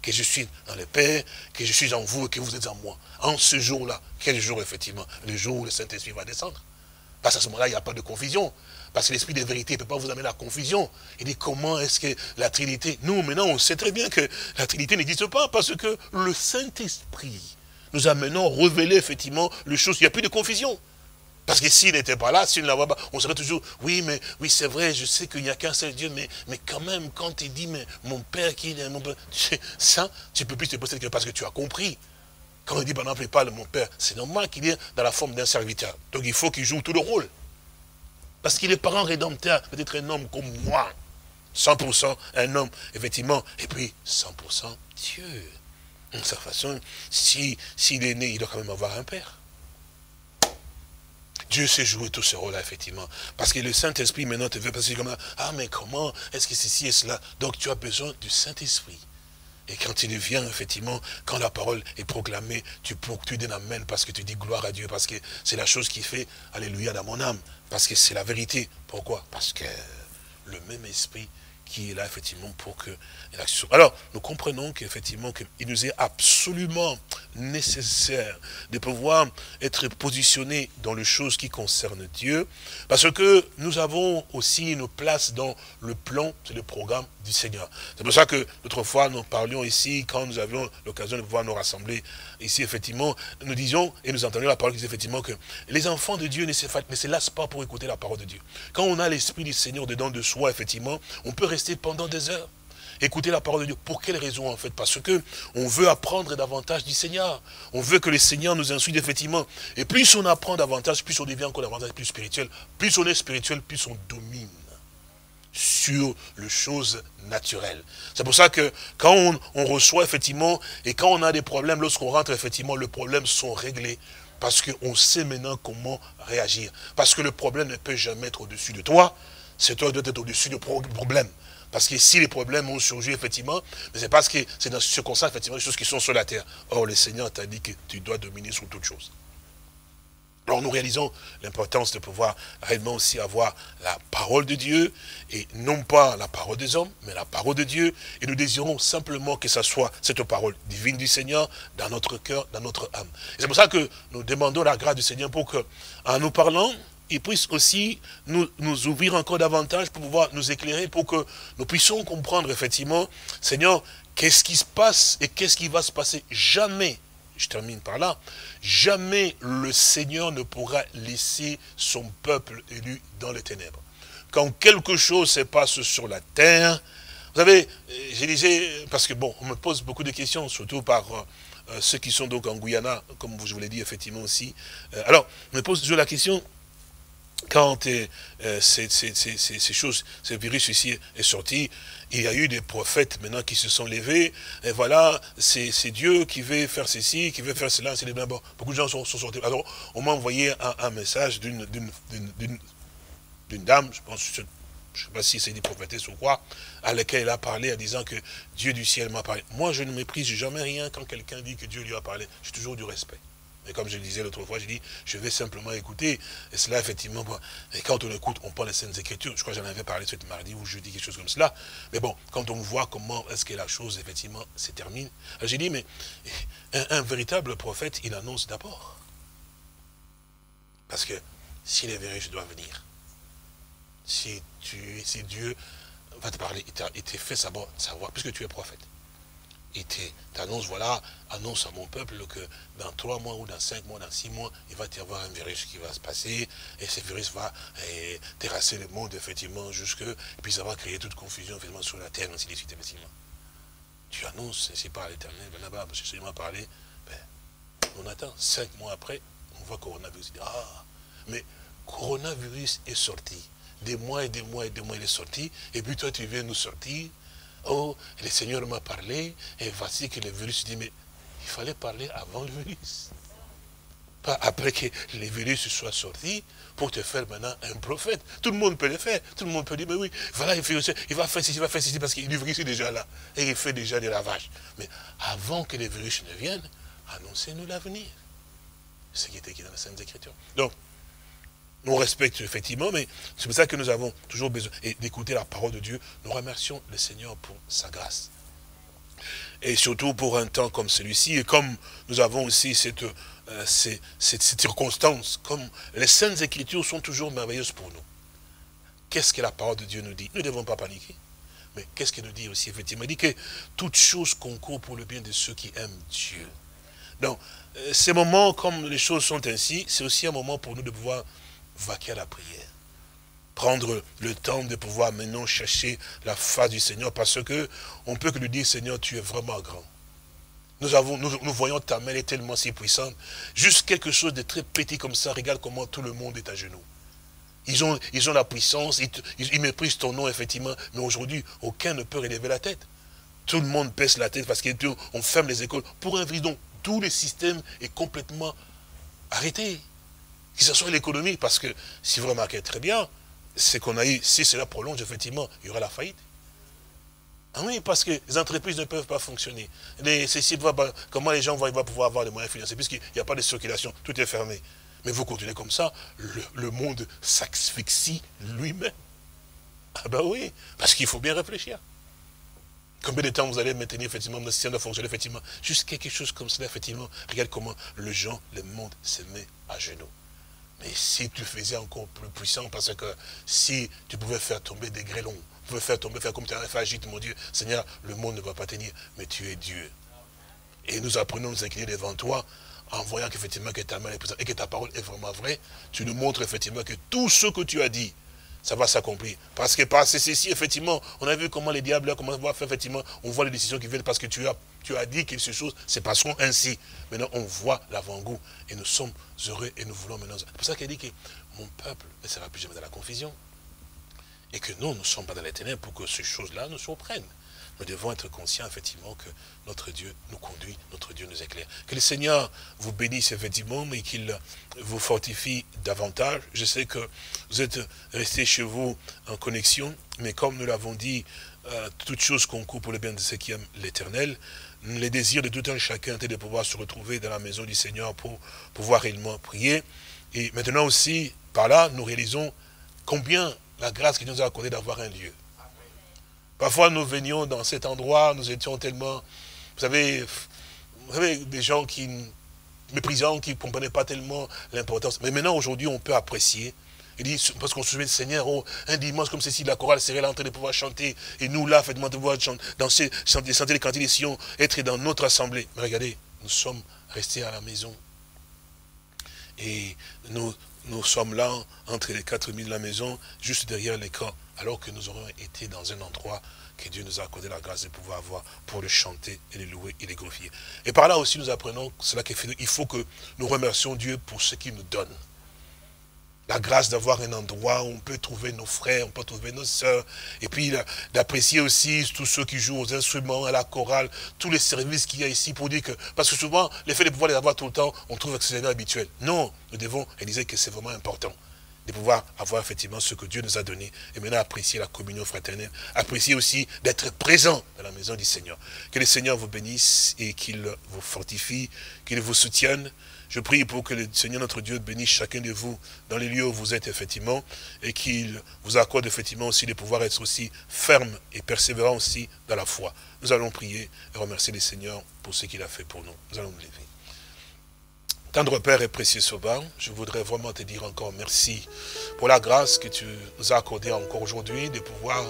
que je suis dans le Père, que je suis en vous et que vous êtes en moi. En ce jour-là, quel jour effectivement? Le jour où le Saint-Esprit va descendre. Parce ce moment-là, il n'y a pas de confusion. Parce que l'esprit de vérité ne peut pas vous amener à la confusion. Il dit comment est-ce que la Trinité... Nous, maintenant, on sait très bien que la Trinité n'existe pas parce que le Saint-Esprit nous a maintenant révélé effectivement les choses. Il n'y a plus de confusion. Parce que s'il n'était pas là, s'il ne l'avait pas, on serait toujours, oui, mais oui, c'est vrai, je sais qu'il n'y a qu'un seul Dieu, mais, quand même, quand il dit, mais mon Père qui est mon Père, ça, tu peux plus te poser parce que tu as compris. Quand il dit, par exemple, il parle mon Père, c'est normal qu'il est dans la forme d'un serviteur. Donc il faut qu'il joue tout le rôle. Parce qu'il est parent rédempteur, peut-être un homme comme moi. 100% un homme, effectivement, et puis 100% Dieu. De sa façon, s'il si, est né, il doit quand même avoir un père. Dieu sait jouer tous ces rôles-là, effectivement. Parce que le Saint-Esprit, maintenant, te veut passer comme Ah, mais comment Est-ce que ceci et cela? Donc, tu as besoin du Saint-Esprit. Et quand il vient, effectivement, quand la parole est proclamée, tu, tu donnes Amen parce que tu dis gloire à Dieu, parce que c'est la chose qui fait Alléluia dans mon âme, parce que c'est la vérité. Pourquoi? Parce que le même esprit qui est là, effectivement, pour que... Alors, nous comprenons qu'effectivement, qu'il nous est absolument nécessaire de pouvoir être positionné dans les choses qui concernent Dieu, parce que nous avons aussi une place dans le plan, c'est le programme du Seigneur. C'est pour ça que l'autre fois, nous parlions ici, quand nous avions l'occasion de pouvoir nous rassembler ici, effectivement, nous disions, et nous entendions la parole qui disait effectivement que les enfants de Dieu ne se lassent pas pour écouter la parole de Dieu. Quand on a l'Esprit du Seigneur dedans de soi, effectivement, on peut rester pendant des heures écouter la parole de Dieu. Pour quelle raison en fait? Parce que on veut apprendre davantage du Seigneur. On veut que le Seigneur nous instruise effectivement. Et plus on apprend davantage, plus on devient encore davantage plus spirituel. Plus on est spirituel, plus on domine sur les choses naturelles. C'est pour ça que quand on, on, reçoit effectivement, et quand on a des problèmes, lorsqu'on rentre effectivement, les problèmes sont réglés. Parce qu'on sait maintenant comment réagir. Parce que le problème ne peut jamais être au-dessus de toi. C'est toi qui dois être au-dessus du problème. Parce que si les problèmes ont surgi, effectivement, c'est parce que c'est dans ce circonstance, effectivement, les choses qui sont sur la terre. Or, le Seigneur t'a dit que tu dois dominer sur toutes choses. Alors nous réalisons l'importance de pouvoir réellement aussi avoir la parole de Dieu, et non pas la parole des hommes, mais la parole de Dieu. Et nous désirons simplement que ce soit cette parole divine du Seigneur dans notre cœur, dans notre âme. C'est pour ça que nous demandons la grâce du Seigneur pour que, en nous parlant, il puisse aussi nous, nous, ouvrir encore davantage pour pouvoir nous éclairer, pour que nous puissions comprendre effectivement, Seigneur, qu'est-ce qui se passe et qu'est-ce qui va se passer. Jamais, je termine par là, jamais le Seigneur ne pourra laisser son peuple élu dans les ténèbres. Quand quelque chose se passe sur la terre, vous savez, je disais, parce que bon, on me pose beaucoup de questions, surtout par euh, ceux qui sont donc en Guyana, comme je vous l'ai dit effectivement aussi. Euh, alors, on me pose toujours la question, quand euh, euh, ces, choses, ce virus ici est sorti, il y a eu des prophètes maintenant qui se sont levés, et voilà, c'est Dieu qui veut faire ceci, qui veut faire cela, c'est bon, beaucoup de gens sont, sortis. Alors, on m'a envoyé un, message d'une dame, je pense, je ne sais pas si c'est des prophétesses ou quoi, à laquelle elle a parlé en disant que Dieu du ciel m'a parlé. Moi, je ne méprise jamais rien quand quelqu'un dit que Dieu lui a parlé. J'ai toujours du respect. Et comme je le disais l'autre fois, je dis, je vais simplement écouter. Et cela, effectivement, quand on écoute, on prend les scènes écritures. Je crois que j'en avais parlé ce mardi ou jeudi, quelque chose comme cela. Mais bon, quand on voit comment est-ce que la chose, effectivement, se termine. J'ai dit, mais un, véritable prophète, il annonce d'abord. Parce que s'il est vrai, je dois venir. Si, Dieu va te parler, il t'a fait savoir, puisque tu es prophète il t'annonce, voilà, annonce à mon peuple que dans trois mois ou dans cinq mois, dans six mois, il va y avoir un virus qui va se passer, et ce virus va eh, terrasser le monde, effectivement, jusque, et puis ça va créer toute confusion, effectivement, sur la terre, ainsi de suite, effectivement. Tu annonces ainsi par l'éternel, là-bas, parce que m'a parlé. Ben, on attend. Cinq mois après, on voit coronavirus. Ah, mais coronavirus est sorti. Des mois et des mois et des mois, il est sorti. Et puis toi, tu viens nous sortir. Oh, le Seigneur m'a parlé. Et voici que le virus dit, mais il fallait parler avant le virus. Pas après que le virus soit sorti pour te faire maintenant un prophète. Tout le monde peut le faire. Tout le monde peut dire, mais oui, voilà, il, fait, il va faire ceci, il va faire ceci, parce que le virus est déjà là. Et il fait déjà des ravages. Mais avant que le virus ne vienne, annoncez-nous l'avenir. Ce qui est écrit dans la Sainte Écriture. Donc, on respecte effectivement, mais c'est pour ça que nous avons toujours besoin d'écouter la parole de Dieu. Nous remercions le Seigneur pour sa grâce. Et surtout pour un temps comme celui-ci, et comme nous avons aussi cette, euh, cette, circonstance, comme les Saintes Écritures sont toujours merveilleuses pour nous. Qu'est-ce que la parole de Dieu nous dit? Nous ne devons pas paniquer. Mais qu'est-ce qu'elle nous dit aussi, effectivement? Il dit que toute chose concourt pour le bien de ceux qui aiment Dieu. Donc, euh, ces moments, comme les choses sont ainsi, c'est aussi un moment pour nous de pouvoir vaquer à la prière. Prendre le temps de pouvoir maintenant chercher la face du Seigneur parce que on peut que lui dire, Seigneur, tu es vraiment grand. Nous, voyons ta main, est tellement si puissante. Juste quelque chose de très petit comme ça, regarde comment tout le monde est à genoux. Ils ont, la puissance, ils, ils, méprisent ton nom, effectivement, mais aujourd'hui, aucun ne peut relever la tête. Tout le monde baisse la tête parce qu'on ferme les écoles. Pour un donc tout le système est complètement arrêté que ce soit l'économie, parce que si vous remarquez très bien, c'est qu'on a eu, si cela prolonge, effectivement, il y aura la faillite. Ah oui, parce que les entreprises ne peuvent pas fonctionner. Les, comment les gens vont, pouvoir avoir les moyens financiers, puisqu'il n'y a pas de circulation, tout est fermé. Mais vous continuez comme ça, le, monde s'asphyxie lui-même. Ah ben oui, parce qu'il faut bien réfléchir. Combien de temps vous allez maintenir effectivement le système de fonctionner effectivement Juste quelque chose comme cela, effectivement. Regarde comment le gens, le monde se met à genoux. Mais si tu faisais encore plus puissant, parce que si tu pouvais faire tomber des grêlons, tu pouvais faire tomber, faire comme tu as fait agite, mon Dieu, Seigneur, le monde ne va pas tenir, mais tu es Dieu. Et nous apprenons à nous incliner devant toi, en voyant qu'effectivement que ta main est puissante et que ta parole est vraiment vraie. Tu nous montres effectivement que tout ce que tu as dit, ça va s'accomplir. Parce que par ceci, effectivement, on a vu comment les diables, comment on faire, effectivement, on voit les décisions qui viennent parce que tu as tu as dit que ces choses se passeront ainsi. Maintenant, on voit l'avant-goût et nous sommes heureux et nous voulons maintenant. C'est pour ça qu'elle dit que mon peuple ne sera plus jamais dans la confusion. Et que nous, nous ne sommes pas dans les ténèbres pour que ces choses-là nous surprennent. Nous devons être conscients, effectivement, que notre Dieu nous conduit, notre Dieu nous éclaire. Que le Seigneur vous bénisse, effectivement, et qu'il vous fortifie davantage. Je sais que vous êtes restés chez vous en connexion, mais comme nous l'avons dit, euh, toute chose concourt pour le bien de ceux qui aiment l'éternel les désirs de tout un chacun était de pouvoir se retrouver dans la maison du Seigneur pour pouvoir réellement prier. Et maintenant aussi, par là, nous réalisons combien la grâce qui nous a accordé d'avoir un lieu. Parfois, nous venions dans cet endroit, nous étions tellement, vous savez, vous des gens qui méprisants, qui ne comprenaient pas tellement l'importance. Mais maintenant, aujourd'hui, on peut apprécier il dit, parce qu'on se souvient du Seigneur, oh, un dimanche comme ceci, la chorale serait là en train de pouvoir chanter. Et nous, là, faites-moi de pouvoir danser, chanter, chanter les cantiques des Sion, être dans notre assemblée. Mais regardez, nous sommes restés à la maison. Et nous, nous sommes là, entre les quatre mille de la maison, juste derrière l'écran, alors que nous aurons été dans un endroit que Dieu nous a accordé la grâce de pouvoir avoir pour le chanter et le louer et le glorifier. Et par là aussi, nous apprenons cela qu'il faut que nous remercions Dieu pour ce qu'il nous donne la grâce d'avoir un endroit où on peut trouver nos frères, on peut trouver nos sœurs, et puis d'apprécier aussi tous ceux qui jouent aux instruments, à la chorale, tous les services qu'il y a ici pour dire que, parce que souvent, l'effet de pouvoir les avoir tout le temps, on trouve que c'est habituel. Non, nous devons réaliser que c'est vraiment important de pouvoir avoir effectivement ce que Dieu nous a donné, et maintenant apprécier la communion fraternelle, apprécier aussi d'être présent dans la maison du Seigneur. Que le Seigneur vous bénisse et qu'il vous fortifie, qu'il vous soutienne, je prie pour que le Seigneur notre Dieu bénisse chacun de vous dans les lieux où vous êtes effectivement et qu'il vous accorde effectivement aussi de pouvoir être aussi ferme et persévérant aussi dans la foi. Nous allons prier et remercier le Seigneur pour ce qu'il a fait pour nous. Nous allons nous lever. Tendre Père et précieux Sauveur, je voudrais vraiment te dire encore merci pour la grâce que tu nous as accordée encore aujourd'hui de pouvoir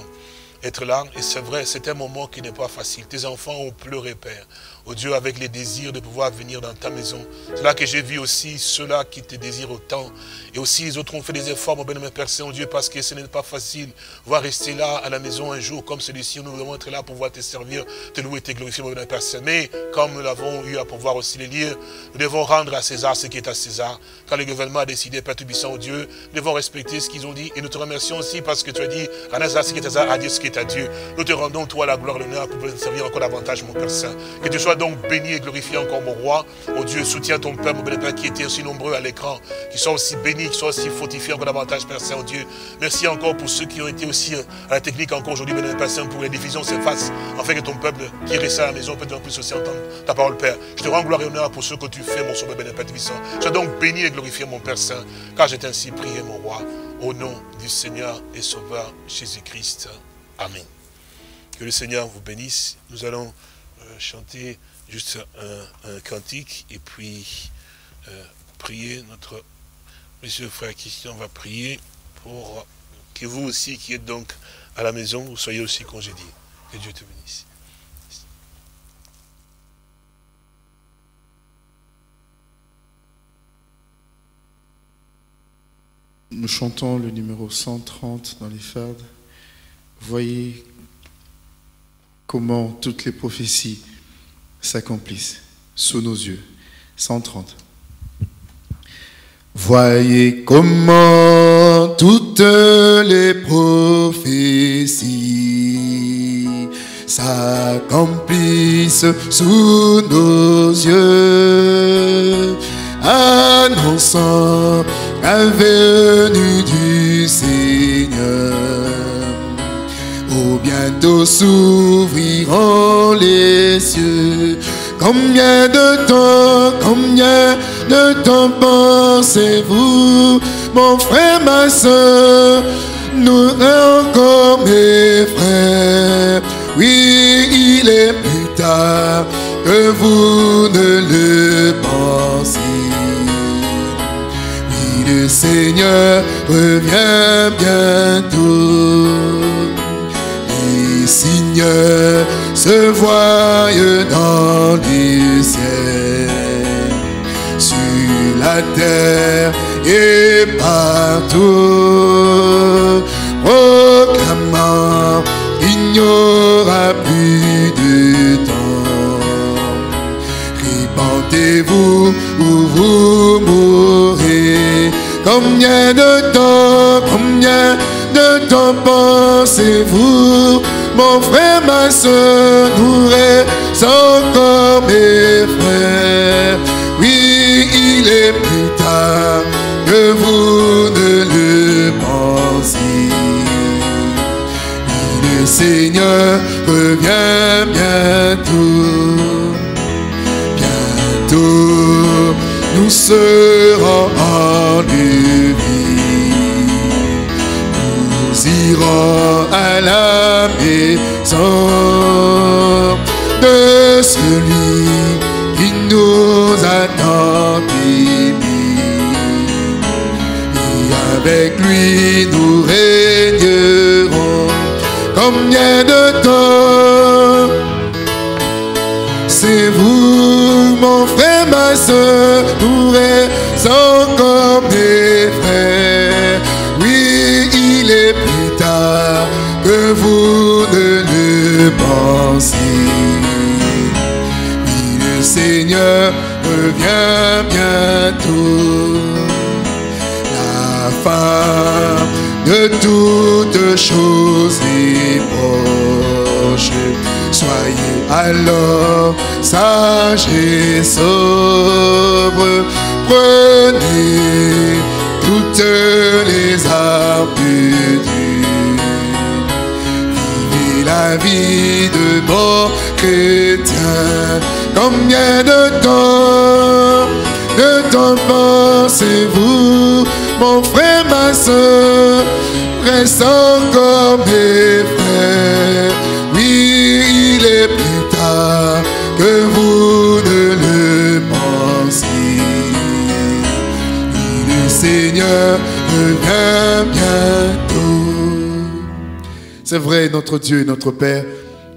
être là. Et c'est vrai, c'est un moment qui n'est pas facile. Tes enfants ont pleuré, Père oh Dieu, avec les désirs de pouvoir venir dans ta maison. C'est là que j'ai vu aussi ceux-là qui te désirent autant. Et aussi les autres ont fait des efforts, mon bien-aimé Père Saint-Dieu, parce que ce n'est pas facile. Voir rester là à la maison un jour comme celui-ci, nous devons être là pour pouvoir te servir, te louer, te glorifier, mon bien Père Saint. Mais comme nous l'avons eu à pouvoir aussi les lire, nous devons rendre à César ce qui est à César. Quand le gouvernement a décidé, Père Tubissant, au Dieu, nous devons respecter ce qu'ils ont dit. Et nous te remercions aussi parce que tu as dit, à César ce qui est à César, à Dieu ce qui est à Dieu. Nous te rendons, toi, la gloire, l'honneur pour te servir encore davantage, mon Père Saint. Que tu sois donc béni et glorifié encore, mon roi. Oh Dieu, soutiens ton peuple, mon Père, qui était aussi nombreux à l'écran, qui sont aussi bénis, qui sont aussi fortifiés encore davantage, Père Saint, oh. Merci encore pour ceux qui ont été aussi euh, à la technique encore aujourd'hui, Père Saint, pour les diffusions s'effacent, afin que ton peuple qui est à la maison peut en plus aussi entendre ta parole, Père. Je te rends gloire et honneur pour ce que tu fais, mon sauveur, Père Tubissant. Sois donc béni et glorifié, mon Père Saint, car j'ai ainsi prié, mon roi, au nom du Seigneur et Sauveur Jésus-Christ. Amen. Que le Seigneur vous bénisse. Nous allons euh, chanter juste un, cantique et puis euh, prier notre monsieur frère Christian va prier pour que vous aussi qui êtes donc à la maison, vous soyez aussi congédiés. Que Dieu te bénisse. Nous chantons le numéro 130 dans les fades. Voyez comment toutes les prophéties s'accomplissent sous nos yeux. 130. Voyez comment toutes les prophéties s'accomplissent sous nos yeux, annonçant la venue bientôt s'ouvriront les cieux. Combien de temps, combien de temps pensez-vous, mon frère, ma soeur, nous encore mes frères. Oui, il est plus tard que vous ne le pensez. Oui, le Seigneur revient bientôt se voient dans les ciels, sur la terre et partout, proclamant qu'il n'y aura plus de temps. Répentez-vous ou vous mourrez. Combien de temps, combien de temps pensez-vous mon frère, ma soeur, nous encore mes frères. Oui, il est plus tard que vous ne le pensez. le Seigneur revient bientôt. Bientôt, nous serons enlevés irons à la maison de celui qui nous attend Et avec lui nous régnerons. De toutes choses est proche. Soyez alors sages et sobres. Prenez toutes les armes la vie de bon chrétien. Combien de temps, de temps pensez-vous, mon frère, ma soeur, reste encore mes frères. Oui, il est plus tard que vous ne le pensez. le Seigneur revient bientôt. C'est vrai, notre Dieu et notre Père,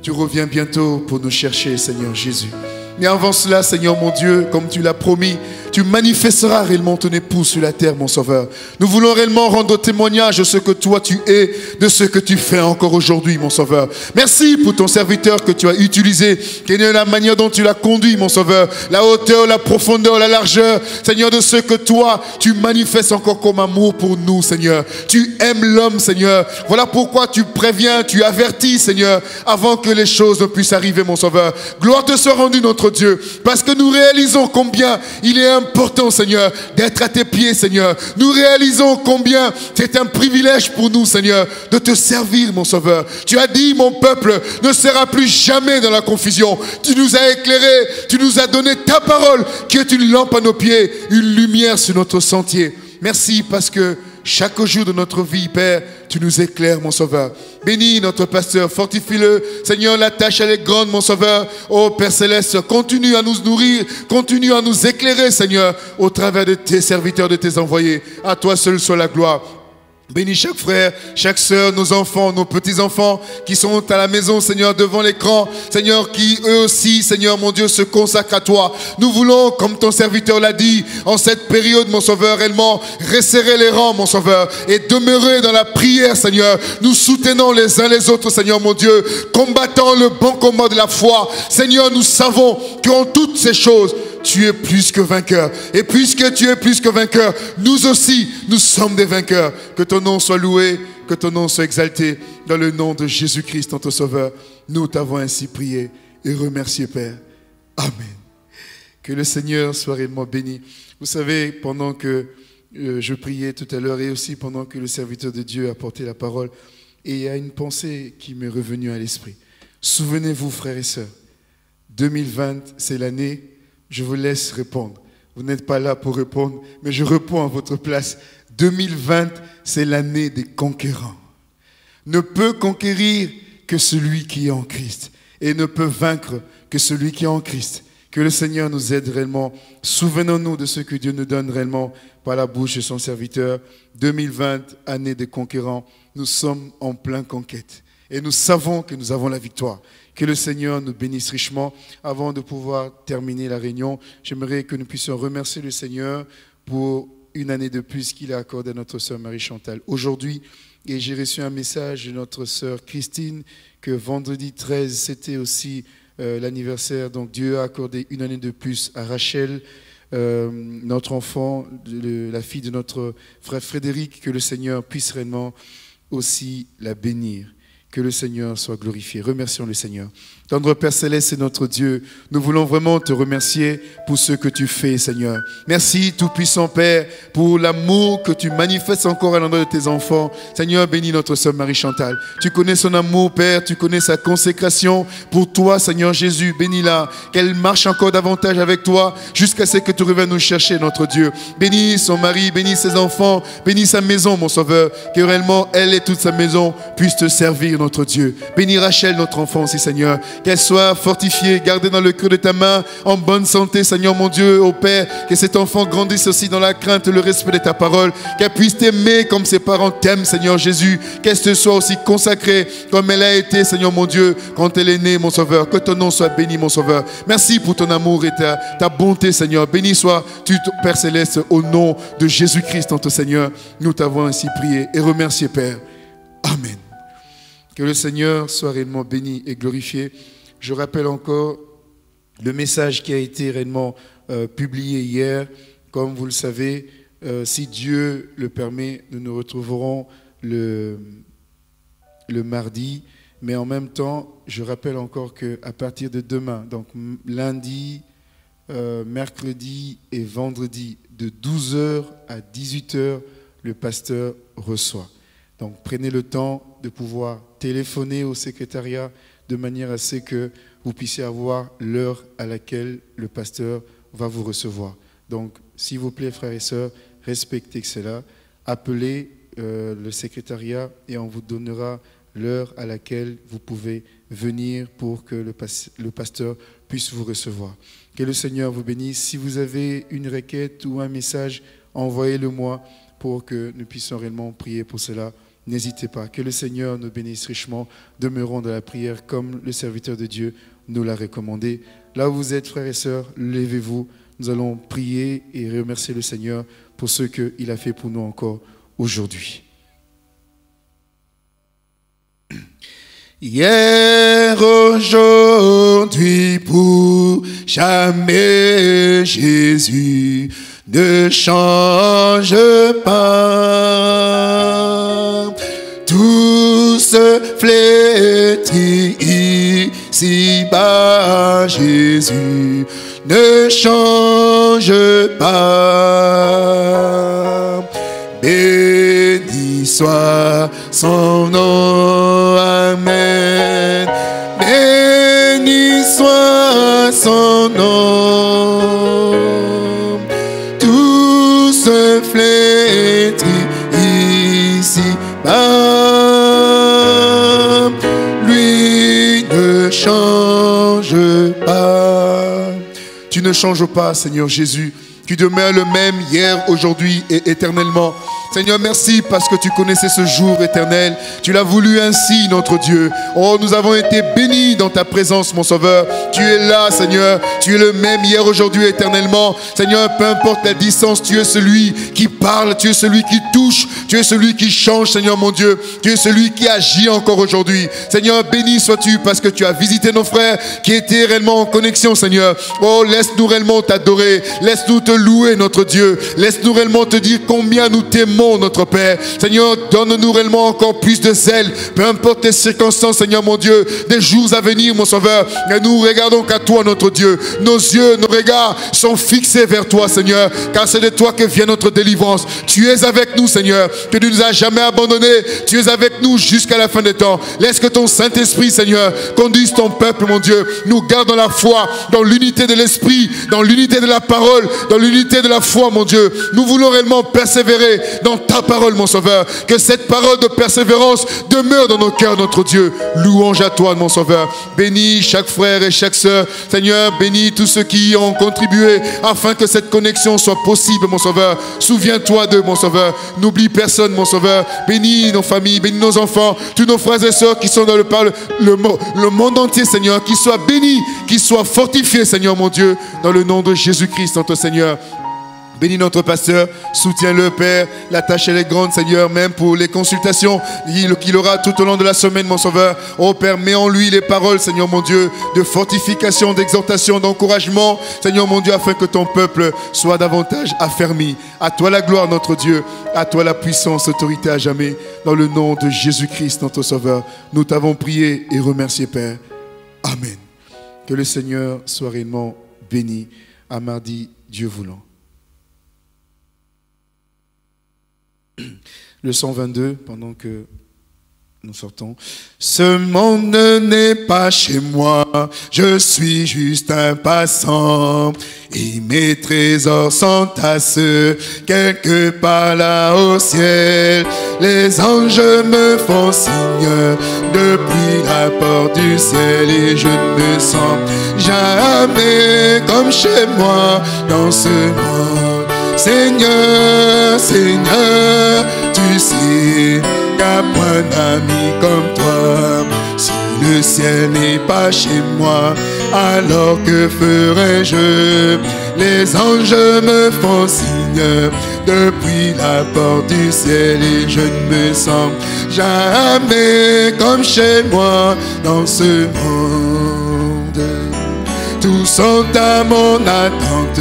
tu reviens bientôt pour nous chercher, Seigneur Jésus. Mais avant cela, Seigneur mon Dieu, comme tu l'as promis, tu manifesteras réellement ton époux sur la terre, mon Sauveur. Nous voulons réellement rendre témoignage de ce que toi tu es, de ce que tu fais encore aujourd'hui, mon Sauveur. Merci pour ton serviteur que tu as utilisé, Seigneur, la manière dont tu l'as conduit, mon Sauveur, la hauteur, la profondeur, la largeur, Seigneur, de ce que toi tu manifestes encore comme amour pour nous, Seigneur. Tu aimes l'homme, Seigneur. Voilà pourquoi tu préviens, tu avertis, Seigneur, avant que les choses ne puissent arriver, mon Sauveur. Gloire te soit rendue, notre Dieu, parce que nous réalisons combien il est important, Seigneur, d'être à tes pieds, Seigneur. Nous réalisons combien c'est un privilège pour nous, Seigneur, de te servir, mon Sauveur. Tu as dit, mon peuple ne sera plus jamais dans la confusion. Tu nous as éclairés, tu nous as donné ta parole, qui est une lampe à nos pieds, une lumière sur notre sentier. Merci parce que chaque jour de notre vie, Père, tu nous éclaires, mon Sauveur. Bénis notre pasteur, fortifie-le. Seigneur, la tâche, elle est grande, mon Sauveur. Oh Père Céleste, continue à nous nourrir, continue à nous éclairer, Seigneur, au travers de tes serviteurs, de tes envoyés. À toi seul soit la gloire. Bénis chaque frère, chaque sœur, nos enfants, nos petits-enfants qui sont à la maison, Seigneur, devant l'écran. Seigneur, qui eux aussi, Seigneur, mon Dieu, se consacrent à toi. Nous voulons, comme ton serviteur l'a dit, en cette période, mon Sauveur, réellement, resserrer les rangs, mon Sauveur, et demeurer dans la prière, Seigneur. Nous soutenons les uns les autres, Seigneur, mon Dieu, combattant le bon combat de la foi. Seigneur, nous savons qu'en toutes ces choses, tu es plus que vainqueur. Et puisque tu es plus que vainqueur, nous aussi, nous sommes des vainqueurs. Que ton nom soit loué, que ton nom soit exalté. Dans le nom de Jésus-Christ, notre Sauveur, nous t'avons ainsi prié et remercié, Père. Amen. Que le Seigneur soit réellement béni. Vous savez, pendant que euh, je priais tout à l'heure et aussi pendant que le serviteur de Dieu a porté la parole, il y a une pensée qui m'est revenue à l'esprit. Souvenez-vous, frères et sœurs, 2020, c'est l'année je vous laisse répondre. Vous n'êtes pas là pour répondre, mais je réponds à votre place. 2020, c'est l'année des conquérants. Ne peut conquérir que celui qui est en Christ et ne peut vaincre que celui qui est en Christ. Que le Seigneur nous aide réellement. Souvenons-nous de ce que Dieu nous donne réellement par la bouche de son serviteur. 2020, année des conquérants, nous sommes en plein conquête. Et nous savons que nous avons la victoire. Que le Seigneur nous bénisse richement. Avant de pouvoir terminer la réunion, j'aimerais que nous puissions remercier le Seigneur pour une année de plus qu'il a accordé à notre sœur Marie Chantal. Aujourd'hui, et j'ai reçu un message de notre sœur Christine que vendredi 13, c'était aussi euh, l'anniversaire. Donc Dieu a accordé une année de plus à Rachel, euh, notre enfant, la fille de notre frère Frédéric, que le Seigneur puisse réellement aussi la bénir. Que le Seigneur soit glorifié. Remercions le Seigneur. Tendre Père Céleste, c'est notre Dieu. Nous voulons vraiment te remercier pour ce que tu fais, Seigneur. Merci, Tout-Puissant Père, pour l'amour que tu manifestes encore à l'endroit de tes enfants. Seigneur, bénis notre sœur Marie-Chantal. Tu connais son amour, Père. Tu connais sa consécration pour toi, Seigneur Jésus. Bénis-la. Qu'elle marche encore davantage avec toi jusqu'à ce que tu reviennes nous chercher, notre Dieu. Bénis son mari, bénis ses enfants, bénis sa maison, mon Sauveur. Que réellement, elle et toute sa maison puissent te servir, notre Dieu. Bénis Rachel, notre enfant aussi, Seigneur qu'elle soit fortifiée, gardée dans le creux de ta main, en bonne santé, Seigneur mon Dieu, au Père, que cet enfant grandisse aussi dans la crainte et le respect de ta parole, qu'elle puisse t'aimer comme ses parents t'aiment, Seigneur Jésus, qu'elle se soit aussi consacrée comme elle a été, Seigneur mon Dieu, quand elle est née, mon Sauveur, que ton nom soit béni, mon Sauveur. Merci pour ton amour et ta, bonté, Seigneur. Béni soit tu, Père Céleste, au nom de Jésus-Christ, notre Seigneur. Nous t'avons ainsi prié et remercié, Père. Amen. Que le Seigneur soit réellement béni et glorifié. Je rappelle encore le message qui a été réellement euh, publié hier. Comme vous le savez, euh, si Dieu le permet, nous nous retrouverons le, le mardi. Mais en même temps, je rappelle encore qu'à partir de demain, donc lundi, euh, mercredi et vendredi, de 12h à 18h, le pasteur reçoit. Donc prenez le temps de pouvoir téléphoner au secrétariat de manière à ce que vous puissiez avoir l'heure à laquelle le pasteur va vous recevoir. Donc, s'il vous plaît, frères et sœurs, respectez cela. Appelez euh, le secrétariat et on vous donnera l'heure à laquelle vous pouvez venir pour que le, le pasteur puisse vous recevoir. Que le Seigneur vous bénisse. Si vous avez une requête ou un message, envoyez-le moi pour que nous puissions réellement prier pour cela n'hésitez pas. Que le Seigneur nous bénisse richement. Demeurons dans la prière comme le serviteur de Dieu nous l'a recommandé. Là où vous êtes, frères et sœurs, levez-vous. Nous allons prier et remercier le Seigneur pour ce qu'il a fait pour nous encore aujourd'hui. <clears throat> Hier, aujourd'hui, pour jamais, Jésus ne change pas. Tout se flétrit ici-bas, Jésus ne change pas. Béni soit son nom, ne changes pas, Seigneur Jésus. Tu demeures le même hier, aujourd'hui et éternellement. Seigneur, merci parce que tu connaissais ce jour éternel. Tu l'as voulu ainsi, notre Dieu. Oh, nous avons été bénis dans ta présence, mon Sauveur. Tu es là, Seigneur. Tu es le même hier, aujourd'hui, éternellement. Seigneur, peu importe la distance, tu es celui qui parle, tu es celui qui touche, tu es celui qui change, Seigneur mon Dieu. Tu es celui qui agit encore aujourd'hui. Seigneur, béni sois-tu parce que tu as visité nos frères qui étaient réellement en connexion, Seigneur. Oh, laisse-nous réellement t'adorer. Laisse-nous te louer, notre Dieu. Laisse-nous réellement te dire combien nous t'aimons notre Père. Seigneur, donne-nous réellement encore plus de zèle, peu importe les circonstances, Seigneur mon Dieu, des jours à venir, mon Sauveur. Et nous regardons qu'à toi, notre Dieu. Nos yeux, nos regards sont fixés vers toi, Seigneur, car c'est de toi que vient notre délivrance. Tu es avec nous, Seigneur, que tu ne nous as jamais abandonnés. Tu es avec nous jusqu'à la fin des temps. Laisse que ton Saint-Esprit, Seigneur, conduise ton peuple, mon Dieu. Nous garde dans la foi, dans l'unité de l'Esprit, dans l'unité de la parole, dans l'unité de la foi, mon Dieu. Nous voulons réellement persévérer dans ta parole, mon Sauveur. Que cette parole de persévérance demeure dans nos cœurs, notre Dieu. Louange à toi, mon Sauveur. Bénis chaque frère et chaque sœur. Seigneur, bénis tous ceux qui ont contribué afin que cette connexion soit possible, mon Sauveur. Souviens-toi d'eux, mon Sauveur. N'oublie personne, mon Sauveur. Bénis nos familles, bénis nos enfants, tous nos frères et sœurs qui sont dans le, le, le monde entier, Seigneur. Qu'ils soient bénis, qu'ils soient fortifiés, Seigneur, mon Dieu. Dans le nom de Jésus-Christ, notre Seigneur. Bénis notre pasteur, soutiens-le, Père. La tâche, elle est grande, Seigneur, même pour les consultations qu'il aura tout au long de la semaine, mon Sauveur. Oh Père, mets en lui les paroles, Seigneur mon Dieu, de fortification, d'exhortation, d'encouragement, Seigneur mon Dieu, afin que ton peuple soit davantage affermi. À toi la gloire, notre Dieu. À toi la puissance, autorité à jamais. Dans le nom de Jésus-Christ, notre Sauveur, nous t'avons prié et remercié, Père. Amen. Que le Seigneur soit réellement béni. À mardi, Dieu voulant. <clears throat> le 122 pendant que nous sortons. Ce monde n'est pas chez moi, je suis juste un passant. Et mes trésors sont à ceux quelque part là au ciel. Les anges me font signe depuis la porte du ciel et je ne me sens jamais comme chez moi dans ce monde. Seigneur, Seigneur, tu sais qu'à point d'amis comme toi, si le ciel n'est pas chez moi, alors que ferai-je Les anges me font signe depuis la porte du ciel et je ne me sens jamais comme chez moi dans ce monde tous sont à mon attente,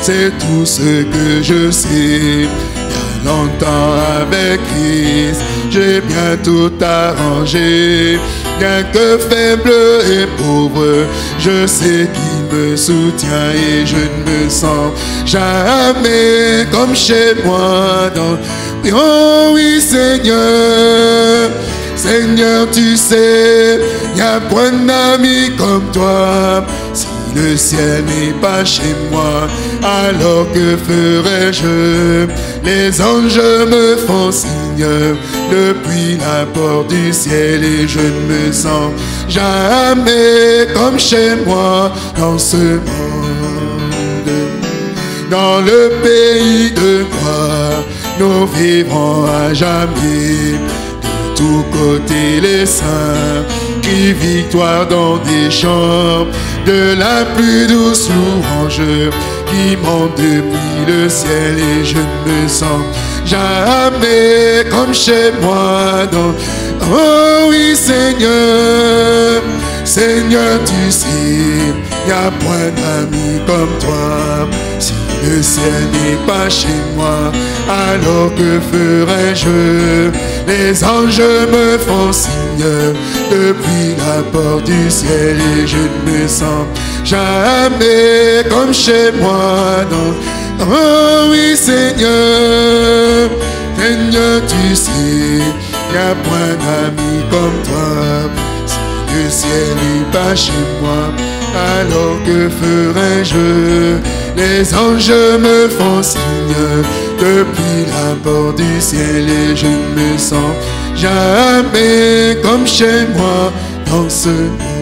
c'est tout ce que je sais. Il y a longtemps avec Christ, j'ai bien tout arrangé. Bien que faible et pauvre, je sais qu'il me soutient et je ne me sens jamais comme chez moi. Oh oui Seigneur, Seigneur tu sais, il a point d'amis comme toi le ciel n'est pas chez moi, alors que ferais-je Les anges me font signe depuis la porte du ciel et je ne me sens jamais comme chez moi dans ce monde. Dans le pays de gloire, nous vivrons à jamais tous côtés les saints, qui victoire dans des chants de la plus douce louange qui monte depuis le ciel et je ne me sens jamais comme chez moi. Oh oui Seigneur, Seigneur tu sais, y a point d'amis comme toi. Le ciel n'est pas chez moi, alors que ferais-je? Les anges me font signe depuis la porte du ciel et je ne me sens jamais comme chez moi. Non. Oh oui Seigneur, Seigneur tu sais, y a point d'amis comme toi. Si le ciel n'est pas chez moi, alors que ferais-je Les anges me font signe depuis la porte du ciel et je ne me sens jamais comme chez moi dans ce monde.